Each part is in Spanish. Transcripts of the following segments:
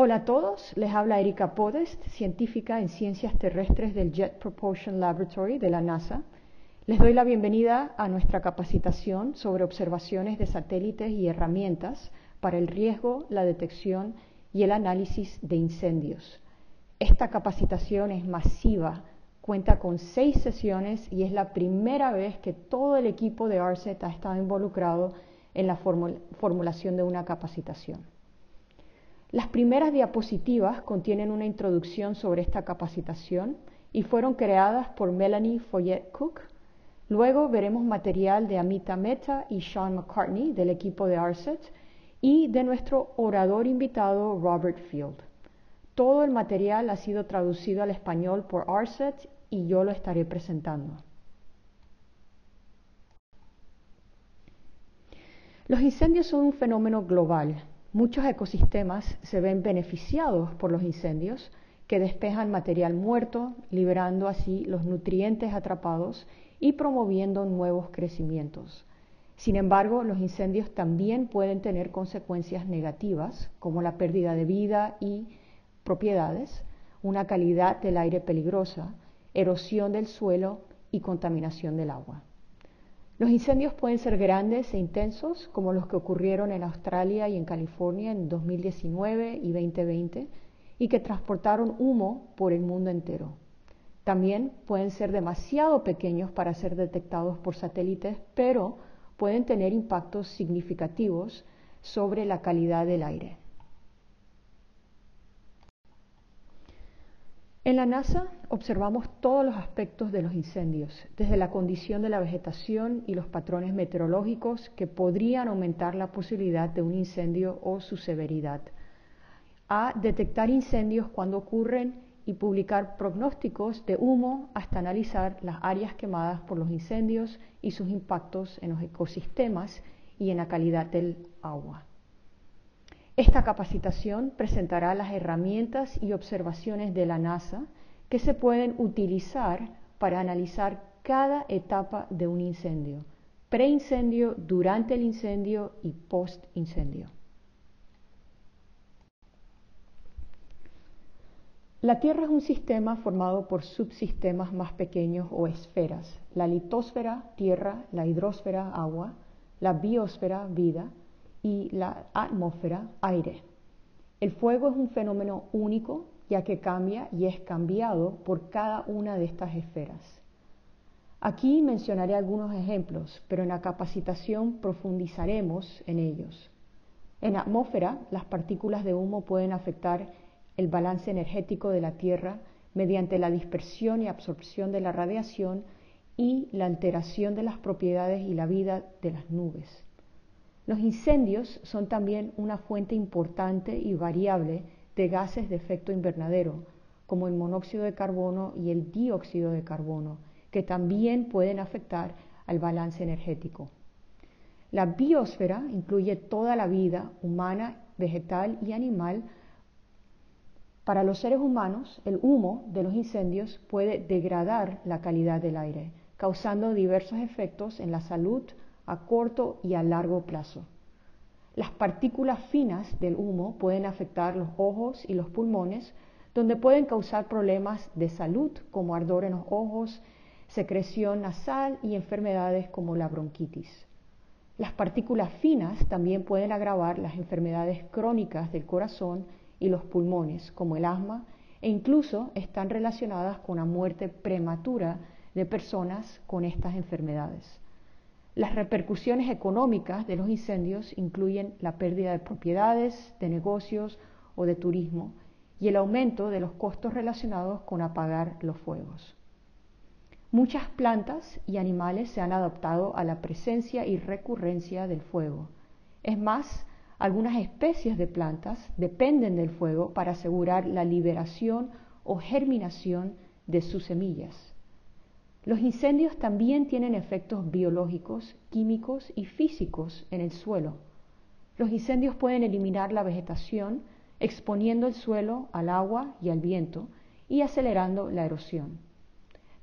Hola a todos, les habla Erika Podest, científica en ciencias terrestres del Jet Propulsion Laboratory de la NASA. Les doy la bienvenida a nuestra capacitación sobre observaciones de satélites y herramientas para el riesgo, la detección y el análisis de incendios. Esta capacitación es masiva, cuenta con seis sesiones y es la primera vez que todo el equipo de ARCET ha estado involucrado en la formulación de una capacitación. Las primeras diapositivas contienen una introducción sobre esta capacitación y fueron creadas por Melanie Foyet Cook. Luego veremos material de Amita Mehta y Sean McCartney del equipo de ARCET y de nuestro orador invitado Robert Field. Todo el material ha sido traducido al español por ARCET y yo lo estaré presentando. Los incendios son un fenómeno global Muchos ecosistemas se ven beneficiados por los incendios que despejan material muerto, liberando así los nutrientes atrapados y promoviendo nuevos crecimientos. Sin embargo, los incendios también pueden tener consecuencias negativas, como la pérdida de vida y propiedades, una calidad del aire peligrosa, erosión del suelo y contaminación del agua. Los incendios pueden ser grandes e intensos, como los que ocurrieron en Australia y en California en 2019 y 2020, y que transportaron humo por el mundo entero. También pueden ser demasiado pequeños para ser detectados por satélites, pero pueden tener impactos significativos sobre la calidad del aire. En la NASA observamos todos los aspectos de los incendios, desde la condición de la vegetación y los patrones meteorológicos que podrían aumentar la posibilidad de un incendio o su severidad, a detectar incendios cuando ocurren y publicar pronósticos de humo hasta analizar las áreas quemadas por los incendios y sus impactos en los ecosistemas y en la calidad del agua. Esta capacitación presentará las herramientas y observaciones de la NASA que se pueden utilizar para analizar cada etapa de un incendio, preincendio, durante el incendio y post-incendio. La Tierra es un sistema formado por subsistemas más pequeños o esferas, la litosfera, tierra, la hidrosfera, agua, la biosfera, vida, y la atmósfera, aire. El fuego es un fenómeno único ya que cambia y es cambiado por cada una de estas esferas. Aquí mencionaré algunos ejemplos, pero en la capacitación profundizaremos en ellos. En la atmósfera, las partículas de humo pueden afectar el balance energético de la Tierra mediante la dispersión y absorción de la radiación y la alteración de las propiedades y la vida de las nubes. Los incendios son también una fuente importante y variable de gases de efecto invernadero, como el monóxido de carbono y el dióxido de carbono, que también pueden afectar al balance energético. La biosfera incluye toda la vida humana, vegetal y animal. Para los seres humanos, el humo de los incendios puede degradar la calidad del aire, causando diversos efectos en la salud, a corto y a largo plazo. Las partículas finas del humo pueden afectar los ojos y los pulmones, donde pueden causar problemas de salud como ardor en los ojos, secreción nasal y enfermedades como la bronquitis. Las partículas finas también pueden agravar las enfermedades crónicas del corazón y los pulmones, como el asma, e incluso están relacionadas con la muerte prematura de personas con estas enfermedades. Las repercusiones económicas de los incendios incluyen la pérdida de propiedades, de negocios o de turismo y el aumento de los costos relacionados con apagar los fuegos. Muchas plantas y animales se han adaptado a la presencia y recurrencia del fuego. Es más, algunas especies de plantas dependen del fuego para asegurar la liberación o germinación de sus semillas. Los incendios también tienen efectos biológicos, químicos y físicos en el suelo. Los incendios pueden eliminar la vegetación, exponiendo el suelo al agua y al viento y acelerando la erosión.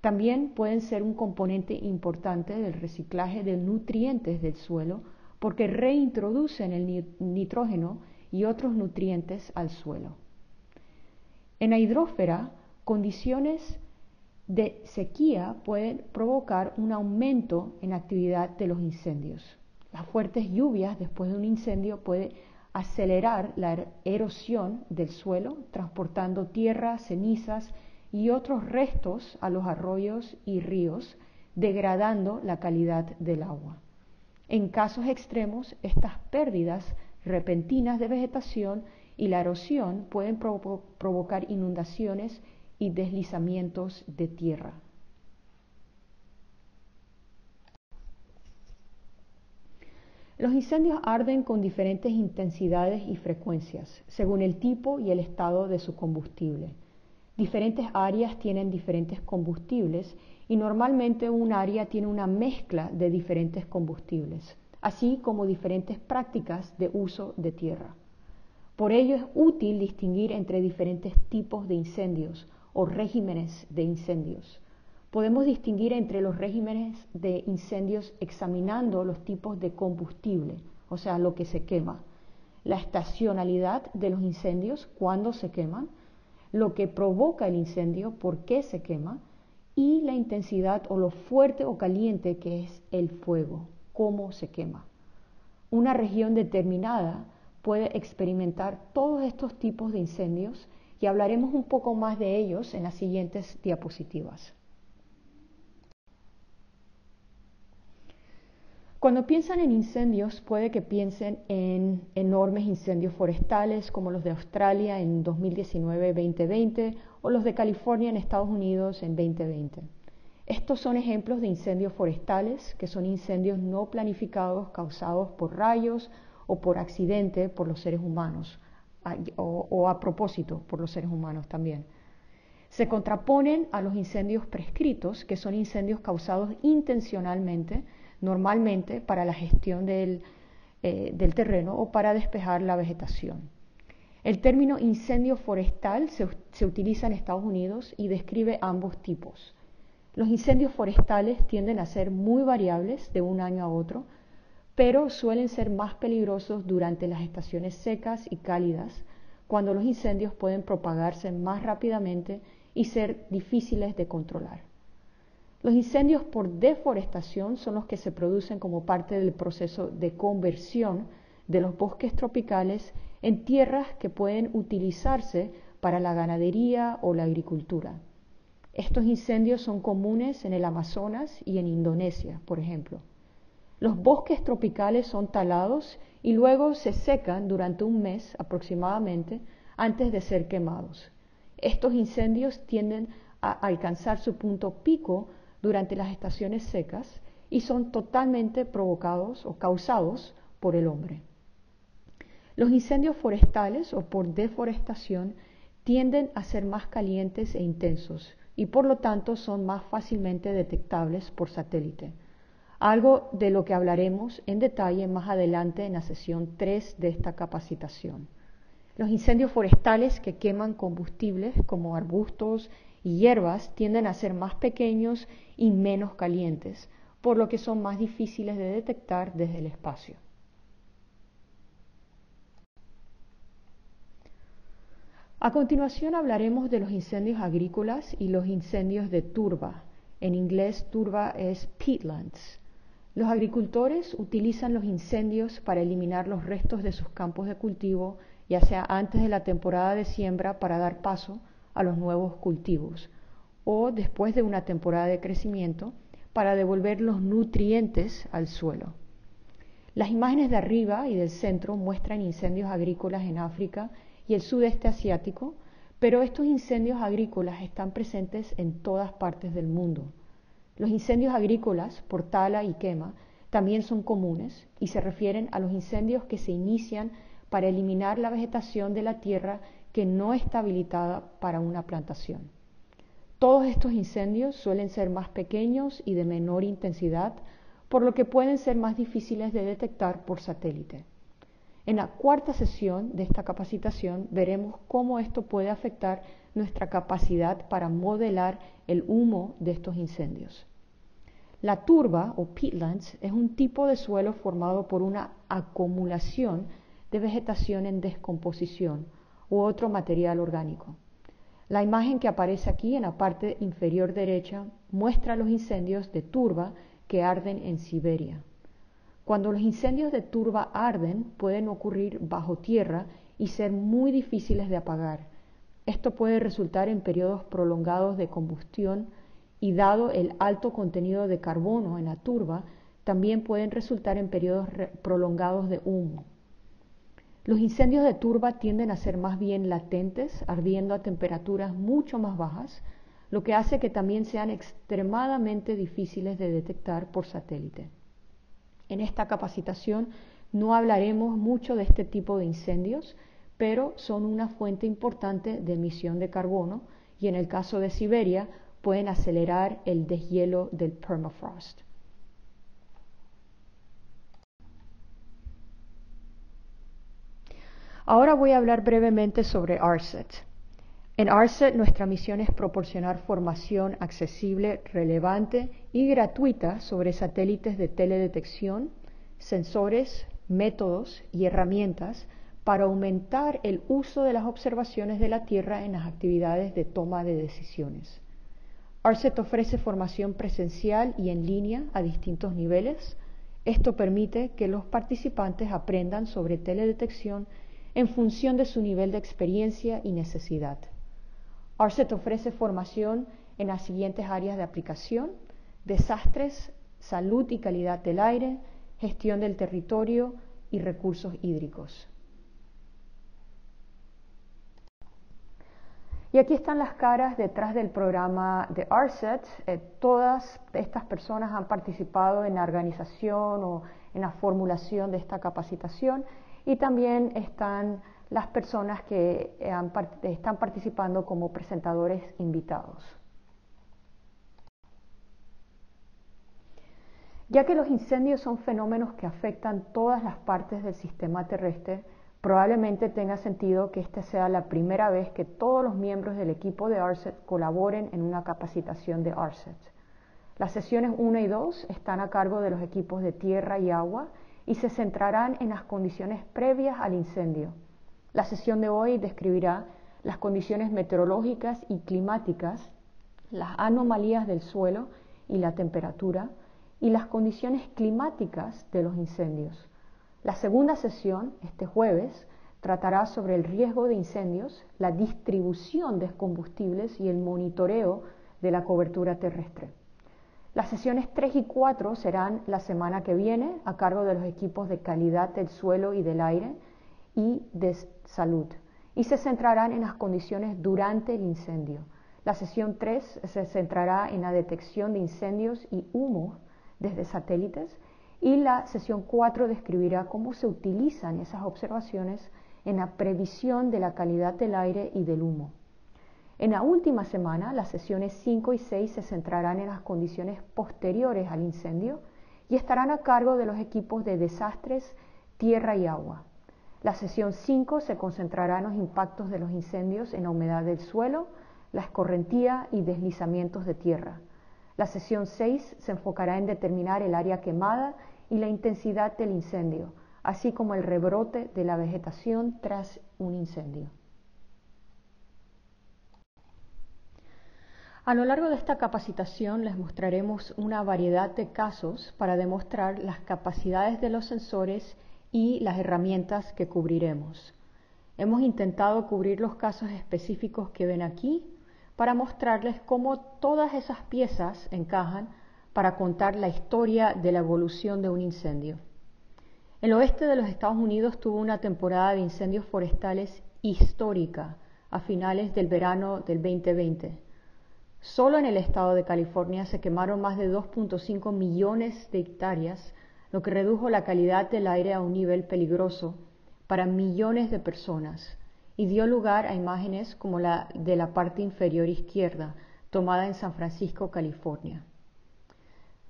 También pueden ser un componente importante del reciclaje de nutrientes del suelo porque reintroducen el nitrógeno y otros nutrientes al suelo. En la hidrósfera, condiciones de sequía pueden provocar un aumento en la actividad de los incendios. Las fuertes lluvias después de un incendio pueden acelerar la erosión del suelo, transportando tierra, cenizas y otros restos a los arroyos y ríos, degradando la calidad del agua. En casos extremos, estas pérdidas repentinas de vegetación y la erosión pueden provocar inundaciones y deslizamientos de tierra. Los incendios arden con diferentes intensidades y frecuencias, según el tipo y el estado de su combustible. Diferentes áreas tienen diferentes combustibles y normalmente un área tiene una mezcla de diferentes combustibles, así como diferentes prácticas de uso de tierra. Por ello es útil distinguir entre diferentes tipos de incendios o regímenes de incendios. Podemos distinguir entre los regímenes de incendios examinando los tipos de combustible, o sea, lo que se quema, la estacionalidad de los incendios, cuándo se queman, lo que provoca el incendio, por qué se quema, y la intensidad o lo fuerte o caliente que es el fuego, cómo se quema. Una región determinada puede experimentar todos estos tipos de incendios y hablaremos un poco más de ellos en las siguientes diapositivas. Cuando piensan en incendios, puede que piensen en enormes incendios forestales como los de Australia en 2019-2020 o los de California en Estados Unidos en 2020. Estos son ejemplos de incendios forestales, que son incendios no planificados causados por rayos o por accidente por los seres humanos o, a propósito por los seres humanos también. Se contraponen a los incendios prescritos, que son incendios causados intencionalmente, normalmente para la gestión del, eh, del terreno o para despejar la vegetación. El término incendio forestal se, se, utiliza en Estados Unidos y describe ambos tipos. Los incendios forestales tienden a ser muy variables de un año a otro, pero suelen ser más peligrosos durante las estaciones secas y cálidas, cuando los incendios pueden propagarse más rápidamente y ser difíciles de controlar. Los incendios por deforestación son los que se producen como parte del proceso de conversión de los bosques tropicales en tierras que pueden utilizarse para la ganadería o la agricultura. Estos incendios son comunes en el Amazonas y en Indonesia, por ejemplo. Los bosques tropicales son talados y luego se secan durante un mes aproximadamente antes de ser quemados. Estos incendios tienden a alcanzar su punto pico durante las estaciones secas y son totalmente provocados o causados por el hombre. Los incendios forestales o por deforestación tienden a ser más calientes e intensos y por lo tanto son más fácilmente detectables por satélite algo de lo que hablaremos en detalle más adelante en la sesión 3 de esta capacitación. Los incendios forestales que queman combustibles como arbustos y hierbas tienden a ser más pequeños y menos calientes, por lo que son más difíciles de detectar desde el espacio. A continuación hablaremos de los incendios agrícolas y los incendios de turba. En inglés turba es peatlands. Los agricultores utilizan los incendios para eliminar los restos de sus campos de cultivo, ya sea antes de la temporada de siembra para dar paso a los nuevos cultivos, o después de una temporada de crecimiento para devolver los nutrientes al suelo. Las imágenes de arriba y del centro muestran incendios agrícolas en África y el sudeste asiático, pero estos incendios agrícolas están presentes en todas partes del mundo. Los incendios agrícolas por tala y quema también son comunes y se refieren a los incendios que se inician para eliminar la vegetación de la tierra que no está habilitada para una plantación. Todos estos incendios suelen ser más pequeños y de menor intensidad, por lo que pueden ser más difíciles de detectar por satélite. En la cuarta sesión de esta capacitación veremos cómo esto puede afectar nuestra capacidad para modelar el humo de estos incendios. La turba o peatlands es un tipo de suelo formado por una acumulación de vegetación en descomposición u otro material orgánico. La imagen que aparece aquí en la parte inferior derecha muestra los incendios de turba que arden en Siberia. Cuando los incendios de turba arden, pueden ocurrir bajo tierra y ser muy difíciles de apagar. Esto puede resultar en periodos prolongados de combustión y dado el alto contenido de carbono en la turba, también pueden resultar en periodos prolongados de humo. Los incendios de turba tienden a ser más bien latentes, ardiendo a temperaturas mucho más bajas, lo que hace que también sean extremadamente difíciles de detectar por satélite. En esta capacitación no hablaremos mucho de este tipo de incendios, pero son una fuente importante de emisión de carbono y en el caso de Siberia pueden acelerar el deshielo del permafrost. Ahora voy a hablar brevemente sobre ARSET. En ARSET nuestra misión es proporcionar formación accesible, relevante y gratuita sobre satélites de teledetección, sensores, métodos y herramientas para aumentar el uso de las observaciones de la Tierra en las actividades de toma de decisiones. ARSET ofrece formación presencial y en línea a distintos niveles. Esto permite que los participantes aprendan sobre teledetección en función de su nivel de experiencia y necesidad. ARSET ofrece formación en las siguientes áreas de aplicación, desastres, salud y calidad del aire, gestión del territorio y recursos hídricos. Y aquí están las caras detrás del programa de ARSET. Eh, todas estas personas han participado en la organización o en la formulación de esta capacitación y también están las personas que están participando como presentadores invitados. Ya que los incendios son fenómenos que afectan todas las partes del sistema terrestre, probablemente tenga sentido que esta sea la primera vez que todos los miembros del equipo de ARSET colaboren en una capacitación de ARSET. Las sesiones 1 y 2 están a cargo de los equipos de tierra y agua y se centrarán en las condiciones previas al incendio. La sesión de hoy describirá las condiciones meteorológicas y climáticas, las anomalías del suelo y la temperatura y las condiciones climáticas de los incendios. La segunda sesión, este jueves, tratará sobre el riesgo de incendios, la distribución de combustibles y el monitoreo de la cobertura terrestre. Las sesiones 3 y 4 serán la semana que viene a cargo de los equipos de calidad del suelo y del aire y de salud y se centrarán en las condiciones durante el incendio. La sesión 3 se centrará en la detección de incendios y humo desde satélites y la sesión 4 describirá cómo se utilizan esas observaciones en la previsión de la calidad del aire y del humo. En la última semana, las sesiones 5 y 6 se centrarán en las condiciones posteriores al incendio y estarán a cargo de los equipos de desastres, tierra y agua. La sesión 5 se concentrará en los impactos de los incendios en la humedad del suelo, la escorrentía y deslizamientos de tierra. La sesión 6 se enfocará en determinar el área quemada y la intensidad del incendio, así como el rebrote de la vegetación tras un incendio. A lo largo de esta capacitación les mostraremos una variedad de casos para demostrar las capacidades de los sensores y las herramientas que cubriremos. Hemos intentado cubrir los casos específicos que ven aquí para mostrarles cómo todas esas piezas encajan para contar la historia de la evolución de un incendio. El oeste de los Estados Unidos tuvo una temporada de incendios forestales histórica a finales del verano del 2020 Solo en el estado de California se quemaron más de 2.5 millones de hectáreas, lo que redujo la calidad del aire a un nivel peligroso para millones de personas y dio lugar a imágenes como la de la parte inferior izquierda, tomada en San Francisco, California.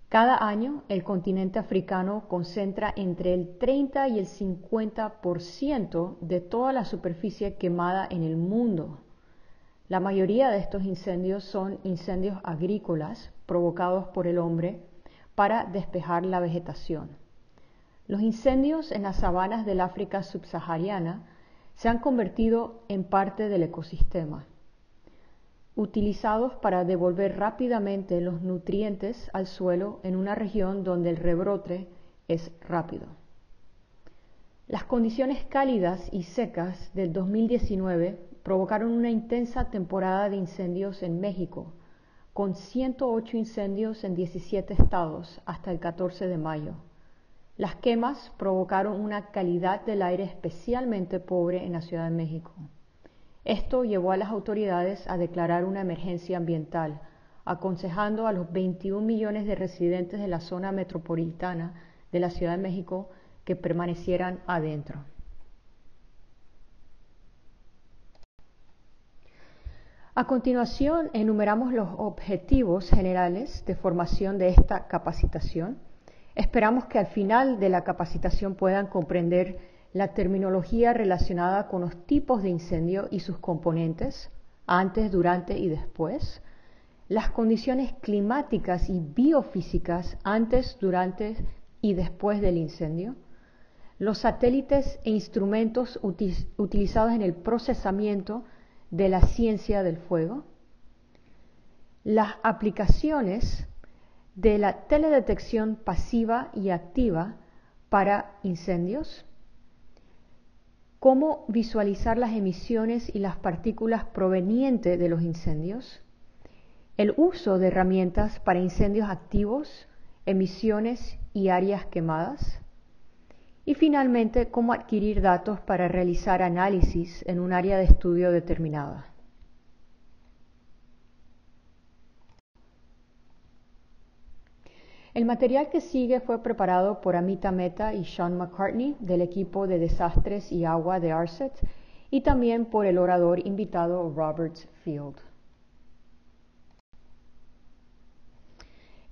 Cada año el continente africano concentra entre el 30 y el 50% de toda la superficie quemada en el mundo. La mayoría de estos incendios son incendios agrícolas provocados por el hombre para despejar la vegetación. Los incendios en las sabanas del África subsahariana se han convertido en parte del ecosistema. utilizados para devolver rápidamente los nutrientes al suelo en una región donde el rebrote es rápido. Las condiciones cálidas y secas del 2019 provocaron una intensa temporada de incendios en México, con 108 incendios en 17 estados hasta el 14 de mayo. Las quemas provocaron una calidad del aire especialmente pobre en la Ciudad de México. Esto llevó a las autoridades a declarar una emergencia ambiental, aconsejando a los 21 millones de residentes de la zona metropolitana de la Ciudad de México que permanecieran adentro. A continuación, enumeramos los objetivos generales de formación de esta capacitación. Esperamos que al final de la capacitación puedan comprender la terminología relacionada con los tipos de incendio y sus componentes, antes, durante y después, las condiciones climáticas y biofísicas antes, durante y después del incendio, los satélites e instrumentos utilizados en el procesamiento de la ciencia del fuego, las aplicaciones de la teledetección pasiva y activa para incendios, cómo visualizar las emisiones y las partículas provenientes de los incendios, el uso de herramientas para incendios activos, emisiones y áreas quemadas, y finalmente, cómo adquirir datos para realizar análisis en un área de estudio determinada. El material que sigue fue preparado por Amita Mehta y Sean McCartney del equipo de desastres y agua de ARCET y también por el orador invitado Robert Field.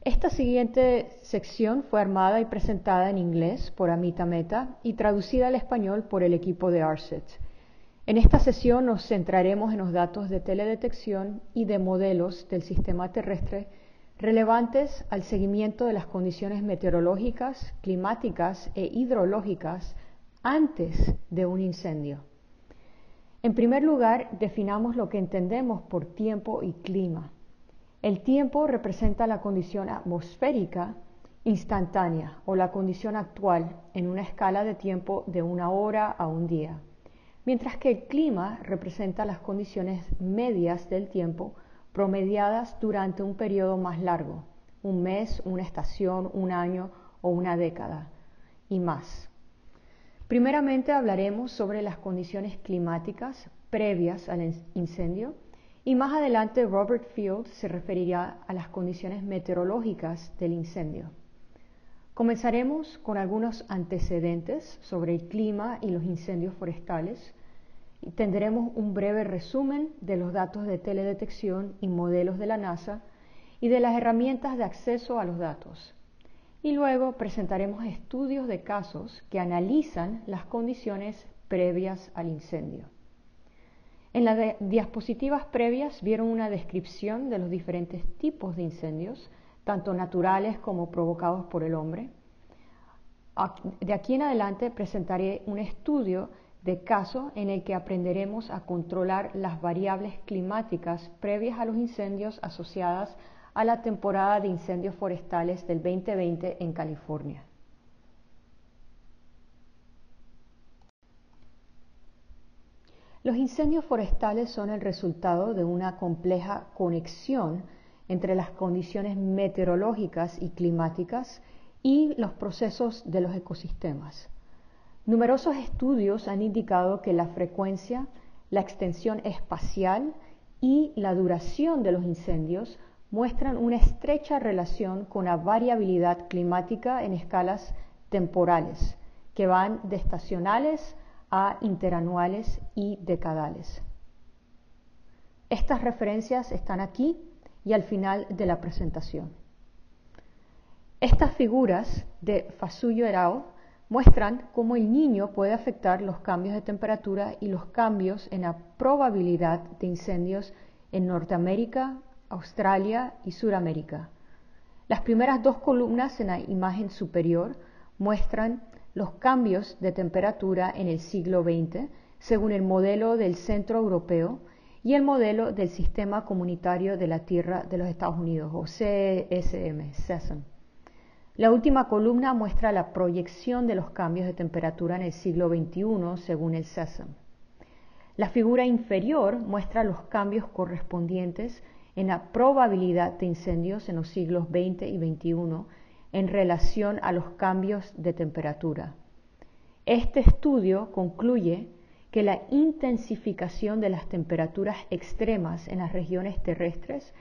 Esta siguiente sección fue armada y presentada en inglés por Amita Meta y traducida al español por el equipo de ARCET. En esta sesión nos centraremos en los datos de teledetección y de modelos del sistema terrestre relevantes al seguimiento de las condiciones meteorológicas, climáticas e hidrológicas antes de un incendio. En primer lugar, definamos lo que entendemos por tiempo y clima. El tiempo representa la condición atmosférica instantánea o la condición actual en una escala de tiempo de una hora a un día, mientras que el clima representa las condiciones medias del tiempo promediadas durante un periodo más largo, un mes, una estación, un año o una década y más. Primeramente hablaremos sobre las condiciones climáticas previas al incendio y más adelante Robert Field se referirá a las condiciones meteorológicas del incendio. Comenzaremos con algunos antecedentes sobre el clima y los incendios forestales tendremos un breve resumen de los datos de teledetección y modelos de la NASA y de las herramientas de acceso a los datos. Y luego presentaremos estudios de casos que analizan las condiciones previas al incendio. En las diapositivas previas vieron una descripción de los diferentes tipos de incendios, tanto naturales como provocados por el hombre. De aquí en adelante presentaré un estudio de caso en el que aprenderemos a controlar las variables climáticas previas a los incendios asociadas a la temporada de incendios forestales del 2020 en California. Los incendios forestales son el resultado de una compleja conexión entre las condiciones meteorológicas y climáticas y los procesos de los ecosistemas. Numerosos estudios han indicado que la frecuencia, la extensión espacial y la duración de los incendios muestran una estrecha relación con la variabilidad climática en escalas temporales, que van de estacionales a interanuales y decadales. Estas referencias están aquí y al final de la presentación. Estas figuras de Fasuyo Erao muestran cómo el niño puede afectar los cambios de temperatura y los cambios en la probabilidad de incendios en Norteamérica, Australia y Suramérica. Las primeras dos columnas en la imagen superior muestran los cambios de temperatura en el siglo XX según el modelo del Centro Europeo y el modelo del Sistema Comunitario de la Tierra de los Estados Unidos, o CSM, CESM. La última columna muestra la proyección de los cambios de temperatura en el siglo XXI según el CESM. La figura inferior muestra los cambios correspondientes en la probabilidad de incendios en los siglos XX y XXI en relación a los cambios de temperatura. Este estudio concluye que la intensificación de las temperaturas extremas en las regiones terrestres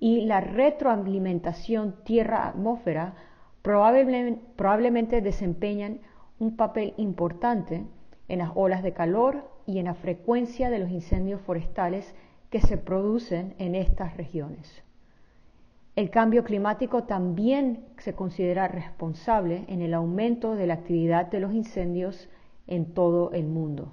y la retroalimentación tierra-atmósfera probablemente, desempeñan un papel importante en las olas de calor y en la frecuencia de los incendios forestales que se producen en estas regiones. El cambio climático también se considera responsable en el aumento de la actividad de los incendios en todo el mundo.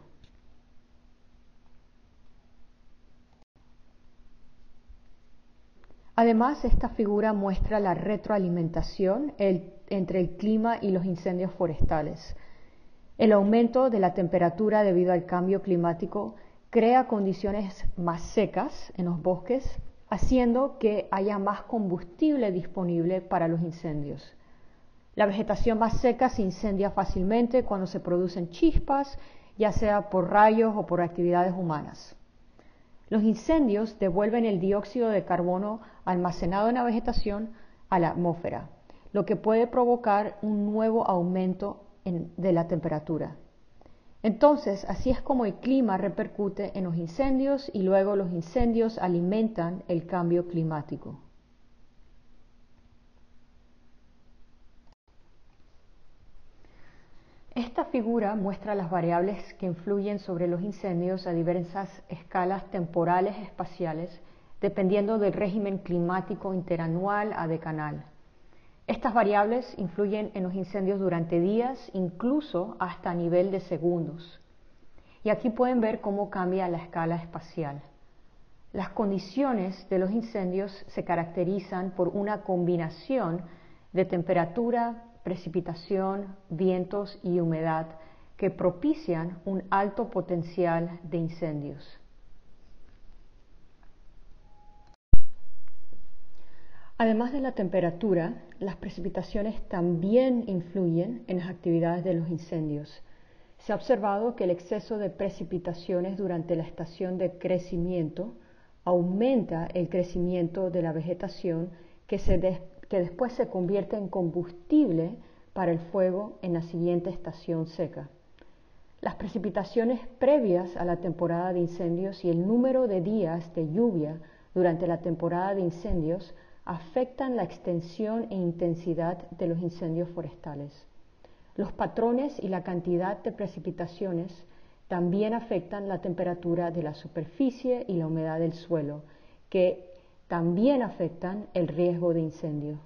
Además, esta figura muestra la retroalimentación entre el clima y los incendios forestales. El aumento de la temperatura debido al cambio climático crea condiciones más secas en los bosques, haciendo que haya más combustible disponible para los incendios. La vegetación más seca se incendia fácilmente cuando se producen chispas, ya sea por rayos o por actividades humanas. Los incendios devuelven el dióxido de carbono almacenado en la vegetación a la atmósfera, lo que puede provocar un nuevo aumento de la temperatura. Entonces, así es como el clima repercute en los incendios y luego los incendios alimentan el cambio climático. Esta figura muestra las variables que influyen sobre los incendios a diversas escalas temporales espaciales, dependiendo del régimen climático interanual a decanal. Estas variables influyen en los incendios durante días, incluso hasta nivel de segundos. Y aquí pueden ver cómo cambia la escala espacial. Las condiciones de los incendios se caracterizan por una combinación de temperatura, precipitación, vientos y humedad que propician un alto potencial de incendios. Además de la temperatura, las precipitaciones también influyen en las actividades de los incendios. Se ha observado que el exceso de precipitaciones durante la estación de crecimiento aumenta el crecimiento de la vegetación que se, que después se convierte en combustible para el fuego en la siguiente estación seca. Las precipitaciones previas a la temporada de incendios y el número de días de lluvia durante la temporada de incendios afectan la extensión e intensidad de los incendios forestales. Los patrones y la cantidad de precipitaciones también afectan la temperatura de la superficie y la humedad del suelo, que también afectan el riesgo de incendio.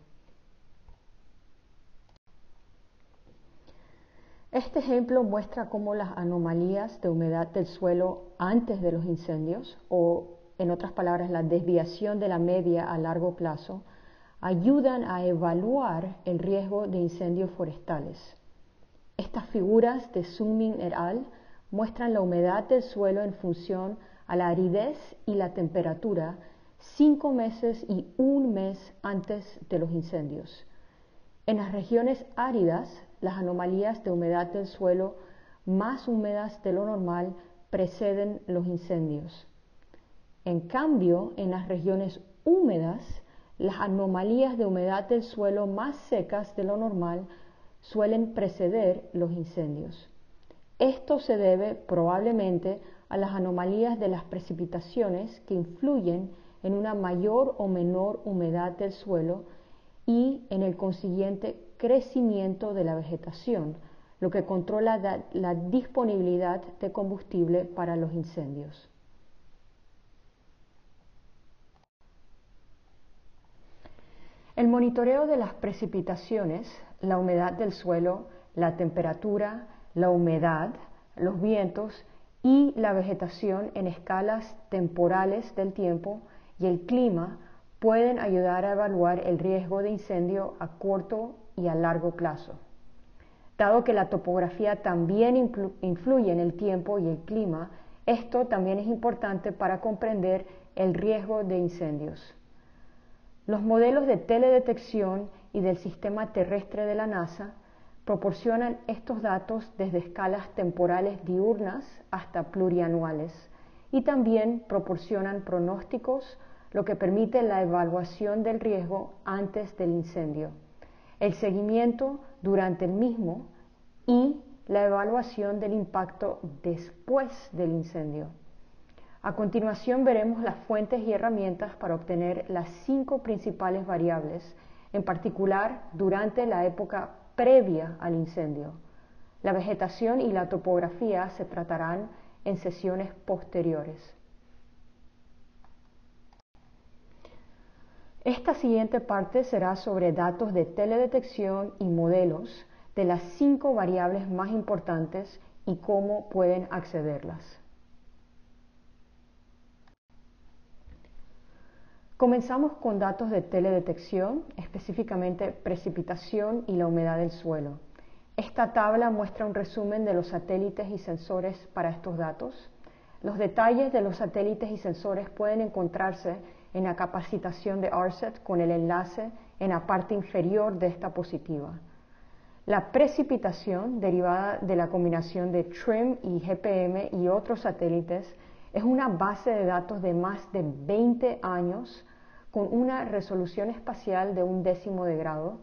Este ejemplo muestra cómo las anomalías de humedad del suelo antes de los incendios, o en otras palabras la desviación de la media a largo plazo, ayudan a evaluar el riesgo de incendios forestales. Estas figuras de Sungmin et al. muestran la humedad del suelo en función a la aridez y la temperatura cinco meses y un mes antes de los incendios. En las regiones áridas, las anomalías de humedad del suelo más húmedas de lo normal preceden los incendios. En cambio, en las regiones húmedas, las anomalías de humedad del suelo más secas de lo normal suelen preceder los incendios. Esto se debe probablemente a las anomalías de las precipitaciones que influyen en una mayor o menor humedad del suelo y en el consiguiente crecimiento de la vegetación, lo que controla la, disponibilidad de combustible para los incendios. El monitoreo de las precipitaciones, la humedad del suelo, la temperatura, la humedad, los vientos y la vegetación en escalas temporales del tiempo y el clima pueden ayudar a evaluar el riesgo de incendio a corto y a largo plazo. Dado que la topografía también influye en el tiempo y el clima, Esto también es importante para comprender el riesgo de incendios. Los modelos de teledetección y del sistema terrestre de la NASA proporcionan estos datos desde escalas temporales diurnas hasta plurianuales y también proporcionan pronósticos, lo que permite la evaluación del riesgo antes del incendio, el seguimiento durante el mismo y la evaluación del impacto después del incendio. A continuación veremos las fuentes y herramientas para obtener las cinco principales variables, en particular durante la época previa al incendio. La vegetación y la topografía se tratarán en sesiones posteriores. Esta siguiente parte será sobre datos de teledetección y modelos de las cinco variables más importantes y cómo pueden accederlas. Comenzamos con datos de teledetección, específicamente precipitación y la humedad del suelo. Esta tabla muestra un resumen de los satélites y sensores para estos datos. Los detalles de los satélites y sensores pueden encontrarse en la capacitación de ARSET con el enlace en la parte inferior de esta positiva. La precipitación derivada de la combinación de TRIM y GPM y otros satélites es una base de datos de más de 20 años con una resolución espacial de un décimo de grado.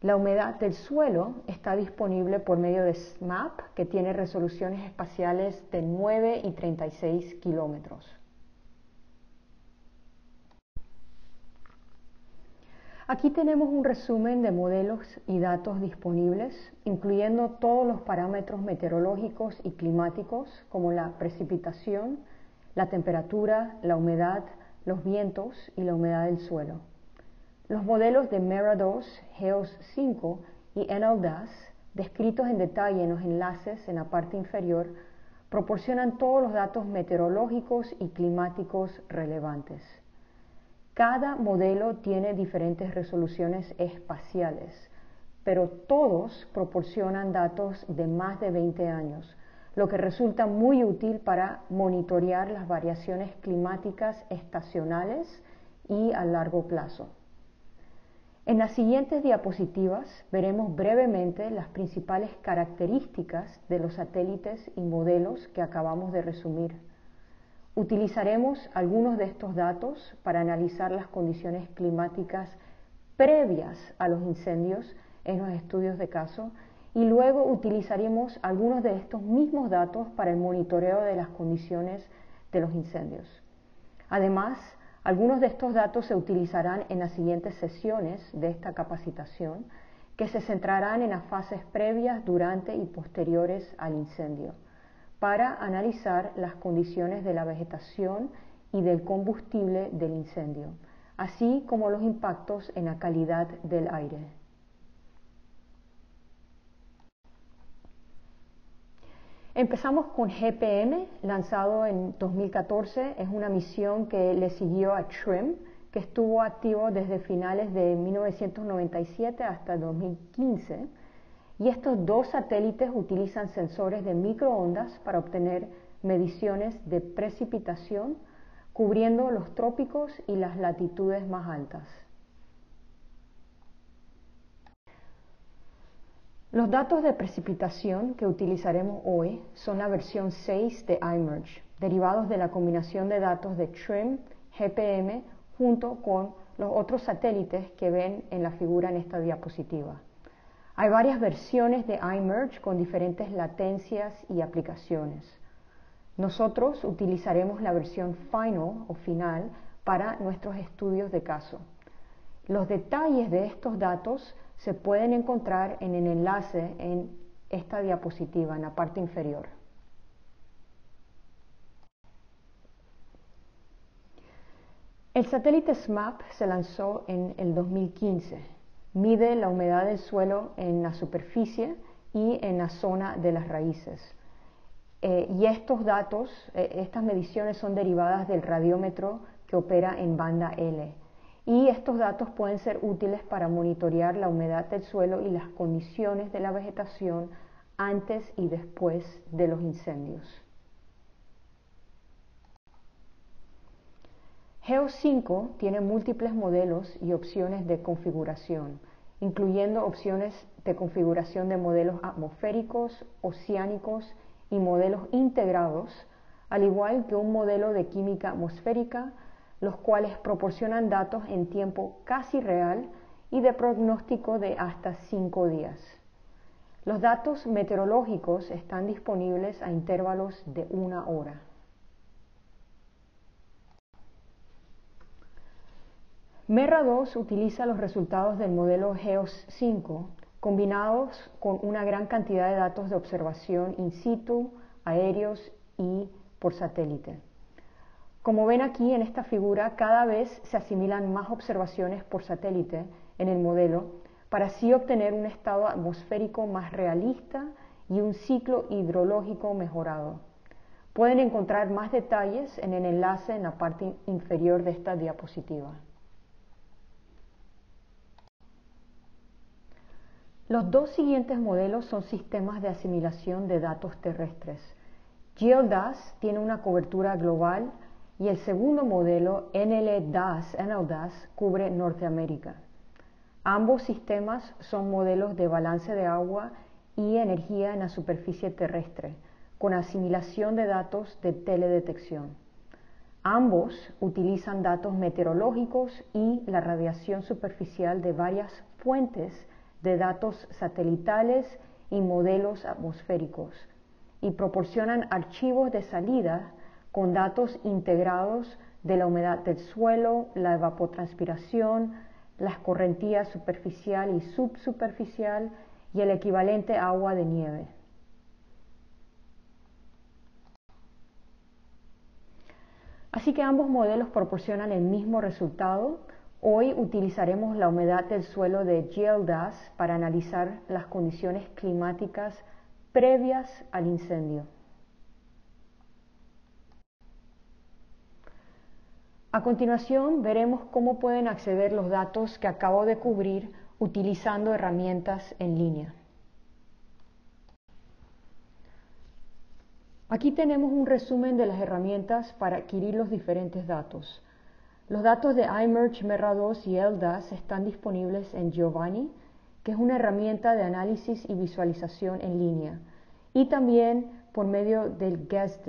La humedad del suelo está disponible por medio de SMAP, que tiene resoluciones espaciales de 9 y 36 kilómetros. Aquí tenemos un resumen de modelos y datos disponibles, incluyendo todos los parámetros meteorológicos y climáticos, como la precipitación, la temperatura, la humedad, los vientos y la humedad del suelo. Los modelos de MERA2, GEOS 5 y NLDAS, descritos en detalle en los enlaces en la parte inferior, proporcionan todos los datos meteorológicos y climáticos relevantes. Cada modelo tiene diferentes resoluciones espaciales, pero todos proporcionan datos de más de 20 años, lo que resulta muy útil para monitorear las variaciones climáticas estacionales y a largo plazo. En las siguientes diapositivas veremos brevemente las principales características de los satélites y modelos que acabamos de resumir. Utilizaremos algunos de estos datos para analizar las condiciones climáticas previas a los incendios en los estudios de caso y luego utilizaremos algunos de estos mismos datos para el monitoreo de las condiciones de los incendios. Además, algunos de estos datos se utilizarán en las siguientes sesiones de esta capacitación, que se centrarán en las fases previas, durante y posteriores al incendio, para analizar las condiciones de la vegetación y del combustible del incendio, así como los impactos en la calidad del aire. Empezamos con GPM, lanzado en 2014. Es una misión que le siguió a TRIM, que estuvo activo desde finales de 1997 hasta 2015. Y estos dos satélites utilizan sensores de microondas para obtener mediciones de precipitación, cubriendo los trópicos y las latitudes más altas. Los datos de precipitación que utilizaremos hoy son la versión 6 de iMerge, derivados de la combinación de datos de TRIM, GPM, junto con los otros satélites que ven en la figura en esta diapositiva. Hay varias versiones de iMerge con diferentes latencias y aplicaciones. Nosotros utilizaremos la versión final o final para nuestros estudios de caso. Los detalles de estos datos se pueden encontrar en el enlace en esta diapositiva, en la parte inferior. El satélite SMAP se lanzó en el 2015. Mide la humedad del suelo en la superficie y en la zona de las raíces. Eh, y estos datos, eh, estas mediciones son derivadas del radiómetro que opera en banda L y estos datos pueden ser útiles para monitorear la humedad del suelo y las condiciones de la vegetación antes y después de los incendios. GEOS 5 tiene múltiples modelos y opciones de configuración, incluyendo opciones de configuración de modelos atmosféricos, oceánicos y modelos integrados, al igual que un modelo de química atmosférica, los cuales proporcionan datos en tiempo casi real y de pronóstico de hasta cinco días. Los datos meteorológicos están disponibles a intervalos de una hora. MERRA 2 utiliza los resultados del modelo GEOS 5 combinados con una gran cantidad de datos de observación in situ, aéreos y por satélite. Como ven aquí en esta figura, cada vez se asimilan más observaciones por satélite en el modelo para así obtener un estado atmosférico más realista y un ciclo hidrológico mejorado. Pueden encontrar más detalles en el enlace en la parte inferior de esta diapositiva. Los dos siguientes modelos son sistemas de asimilación de datos terrestres. GeoDAS tiene una cobertura global y el segundo modelo, NLDAS, NLDAS, cubre Norteamérica. Ambos sistemas son modelos de balance de agua y energía en la superficie terrestre, con asimilación de datos de teledetección. Ambos utilizan datos meteorológicos y la radiación superficial de varias fuentes de datos satelitales y modelos atmosféricos y proporcionan archivos de salida con datos integrados de la humedad del suelo, la evapotranspiración, la escorrentía superficial y subsuperficial y el equivalente agua de nieve. Así que ambos modelos proporcionan el mismo resultado, Hoy utilizaremos la humedad del suelo de GeoDAS para analizar las condiciones climáticas previas al incendio. A continuación veremos cómo pueden acceder los datos que acabo de cubrir utilizando herramientas en línea. Aquí tenemos un resumen de las herramientas para adquirir los diferentes datos. Los datos de iMerge, Merra2 y ELDAS están disponibles en Giovanni, que es una herramienta de análisis y visualización en línea, y también por medio del Guest.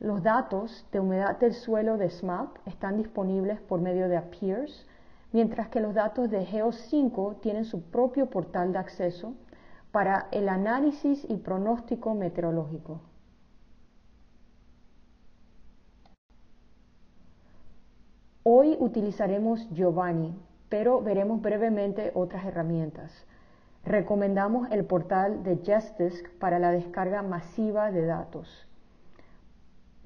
Los datos de humedad del suelo de SMAP están disponibles por medio de Appears, mientras que los datos de GEO5 tienen su propio portal de acceso para el análisis y pronóstico meteorológico. Hoy utilizaremos Giovanni, pero veremos brevemente otras herramientas. Recomendamos el portal de Justice para la descarga masiva de datos.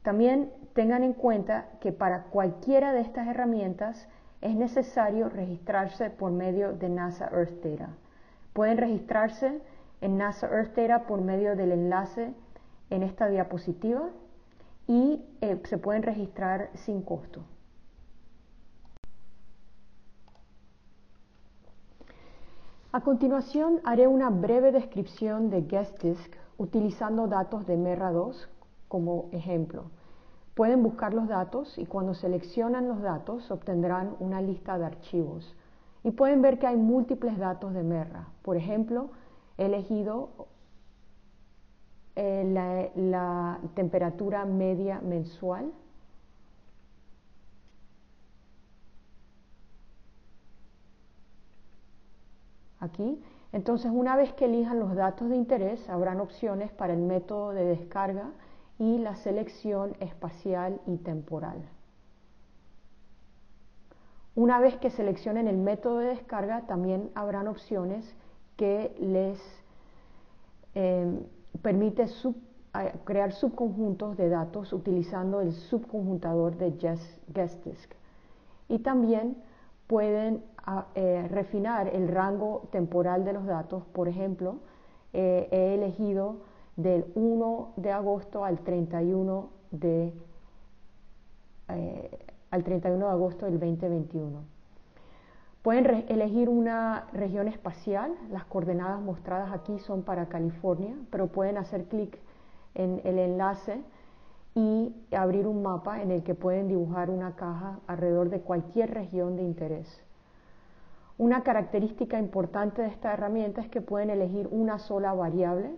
También tengan en cuenta que para cualquiera de estas herramientas es necesario registrarse por medio de NASA Earth Data. Pueden registrarse en NASA Earth Data por medio del enlace en esta diapositiva y eh, se pueden registrar sin costo. A continuación haré una breve descripción de GuestDisk utilizando datos de MERRA2 como ejemplo. Pueden buscar los datos y cuando seleccionan los datos obtendrán una lista de archivos. Y pueden ver que hay múltiples datos de MERRA. Por ejemplo, he elegido eh, la temperatura media mensual aquí. Entonces, una vez que elijan los datos de interés, habrán opciones para el método de descarga y la selección espacial y temporal. Una vez que seleccionen el método de descarga, también habrán opciones que les eh, permite crear subconjuntos de datos utilizando el subconjuntador de GuestDisk. Y también pueden eh, refinar el rango temporal de los datos. Por ejemplo, eh, he elegido del 1 de agosto al 31 de, eh, al 31 de agosto del 2021. Pueden elegir una región espacial, las coordenadas mostradas aquí son para California, pero pueden hacer clic en el enlace y abrir un mapa en el que pueden dibujar una caja alrededor de cualquier región de interés. Una característica importante de esta herramienta es que pueden elegir una sola variable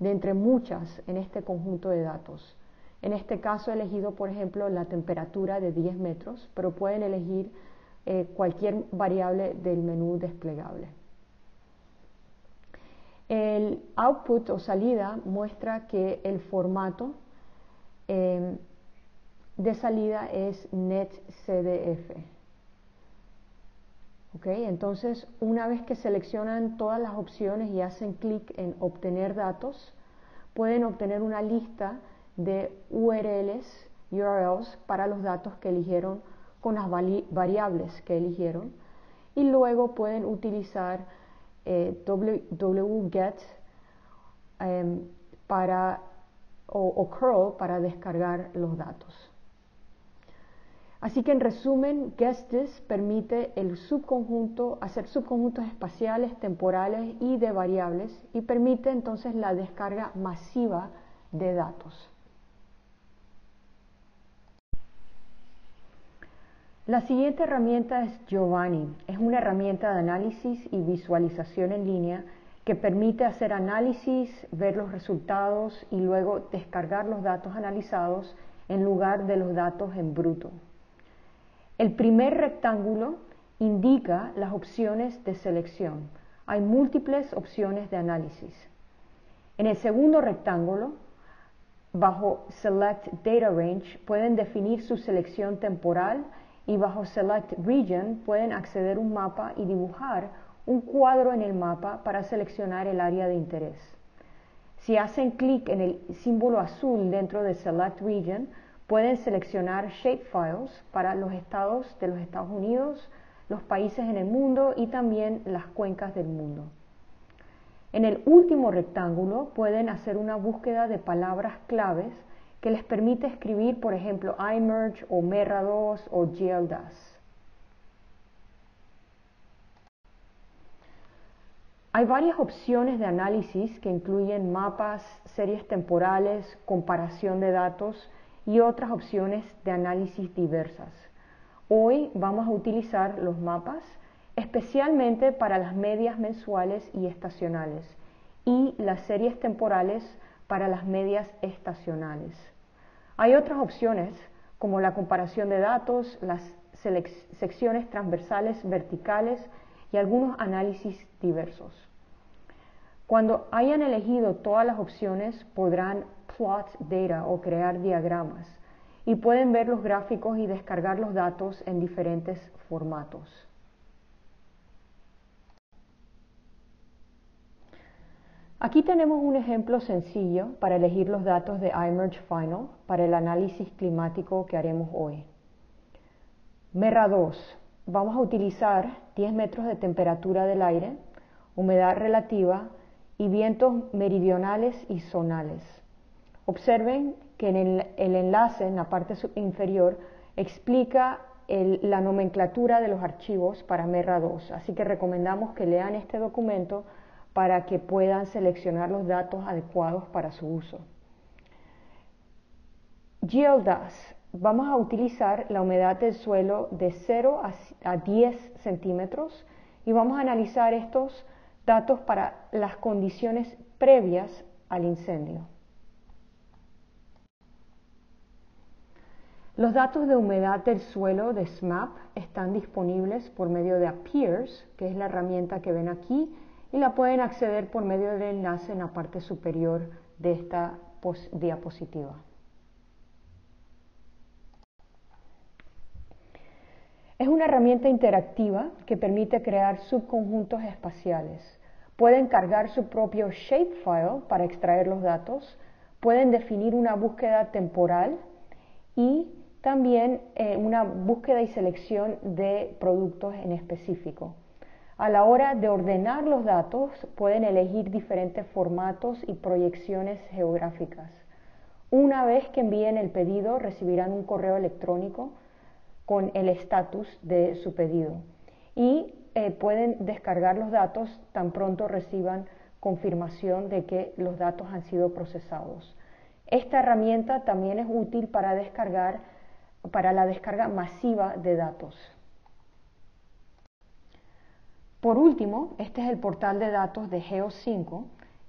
de entre muchas en este conjunto de datos. En este caso he elegido, por ejemplo, la temperatura de 10 metros, pero pueden elegir eh, cualquier variable del menú desplegable. El output o salida muestra que el formato em, de salida es netcdf. ¿Okay? Entonces, una vez que seleccionan todas las opciones y hacen clic en obtener datos, pueden obtener una lista de URLs, URLs para los datos que eligieron con las variables que eligieron y luego pueden utilizar eh, wget em, para, o, curl para descargar los datos. Así que en resumen, GuessThis permite el subconjunto, hacer subconjuntos espaciales, temporales y de variables y permite entonces la descarga masiva de datos. La siguiente herramienta es Giovanni. Es una herramienta de análisis y visualización en línea que permite hacer análisis, ver los resultados y luego descargar los datos analizados en lugar de los datos en bruto. El primer rectángulo indica las opciones de selección. Hay múltiples opciones de análisis. En el segundo rectángulo, bajo Select Data Range, pueden definir su selección temporal y bajo Select Region pueden acceder a un mapa y dibujar un cuadro en el mapa para seleccionar el área de interés. Si hacen clic en el símbolo azul dentro de Select Region, pueden seleccionar shapefiles para los estados de los Estados Unidos, los países en el mundo y también las cuencas del mundo. En el último rectángulo pueden hacer una búsqueda de palabras claves que les permite escribir, por ejemplo, iMerge o Merra2 o GLDAS. Hay varias opciones de análisis que incluyen mapas, series temporales, comparación de datos y otras opciones de análisis diversas. Hoy vamos a utilizar los mapas especialmente para las medias mensuales y estacionales y las series temporales para las medias estacionales. Hay otras opciones como la comparación de datos, las secciones transversales verticales y algunos análisis diversos. Cuando hayan elegido todas las opciones podrán plot data o crear diagramas y pueden ver los gráficos y descargar los datos en diferentes formatos. Aquí tenemos un ejemplo sencillo para elegir los datos de iMerge Final para el análisis climático que haremos hoy. MERRA 2. Vamos a utilizar 10 metros de temperatura del aire, humedad relativa y vientos meridionales y zonales. Observen que en el, enlace, en la parte inferior, explica la nomenclatura de los archivos para MERRA 2, así que recomendamos que lean este documento para que puedan seleccionar los datos adecuados para su uso. GeoDAS. Vamos a utilizar la humedad del suelo de 0 a 10 centímetros y vamos a analizar estos datos para las condiciones previas al incendio. Los datos de humedad del suelo de SMAP están disponibles por medio de Appears, que es la herramienta que ven aquí, y la pueden acceder por medio del enlace en la parte superior de esta diapositiva. Es una herramienta interactiva que permite crear subconjuntos espaciales. Pueden cargar su propio shapefile para extraer los datos, pueden definir una búsqueda temporal y también eh, una búsqueda y selección de productos en específico. A la hora de ordenar los datos pueden elegir diferentes formatos y proyecciones geográficas. Una vez que envíen el pedido recibirán un correo electrónico con el estatus de su pedido y eh, pueden descargar los datos tan pronto reciban confirmación de que los datos han sido procesados. Esta herramienta también es útil para descargar para la descarga masiva de datos. Por último, este es el portal de datos de Geo5.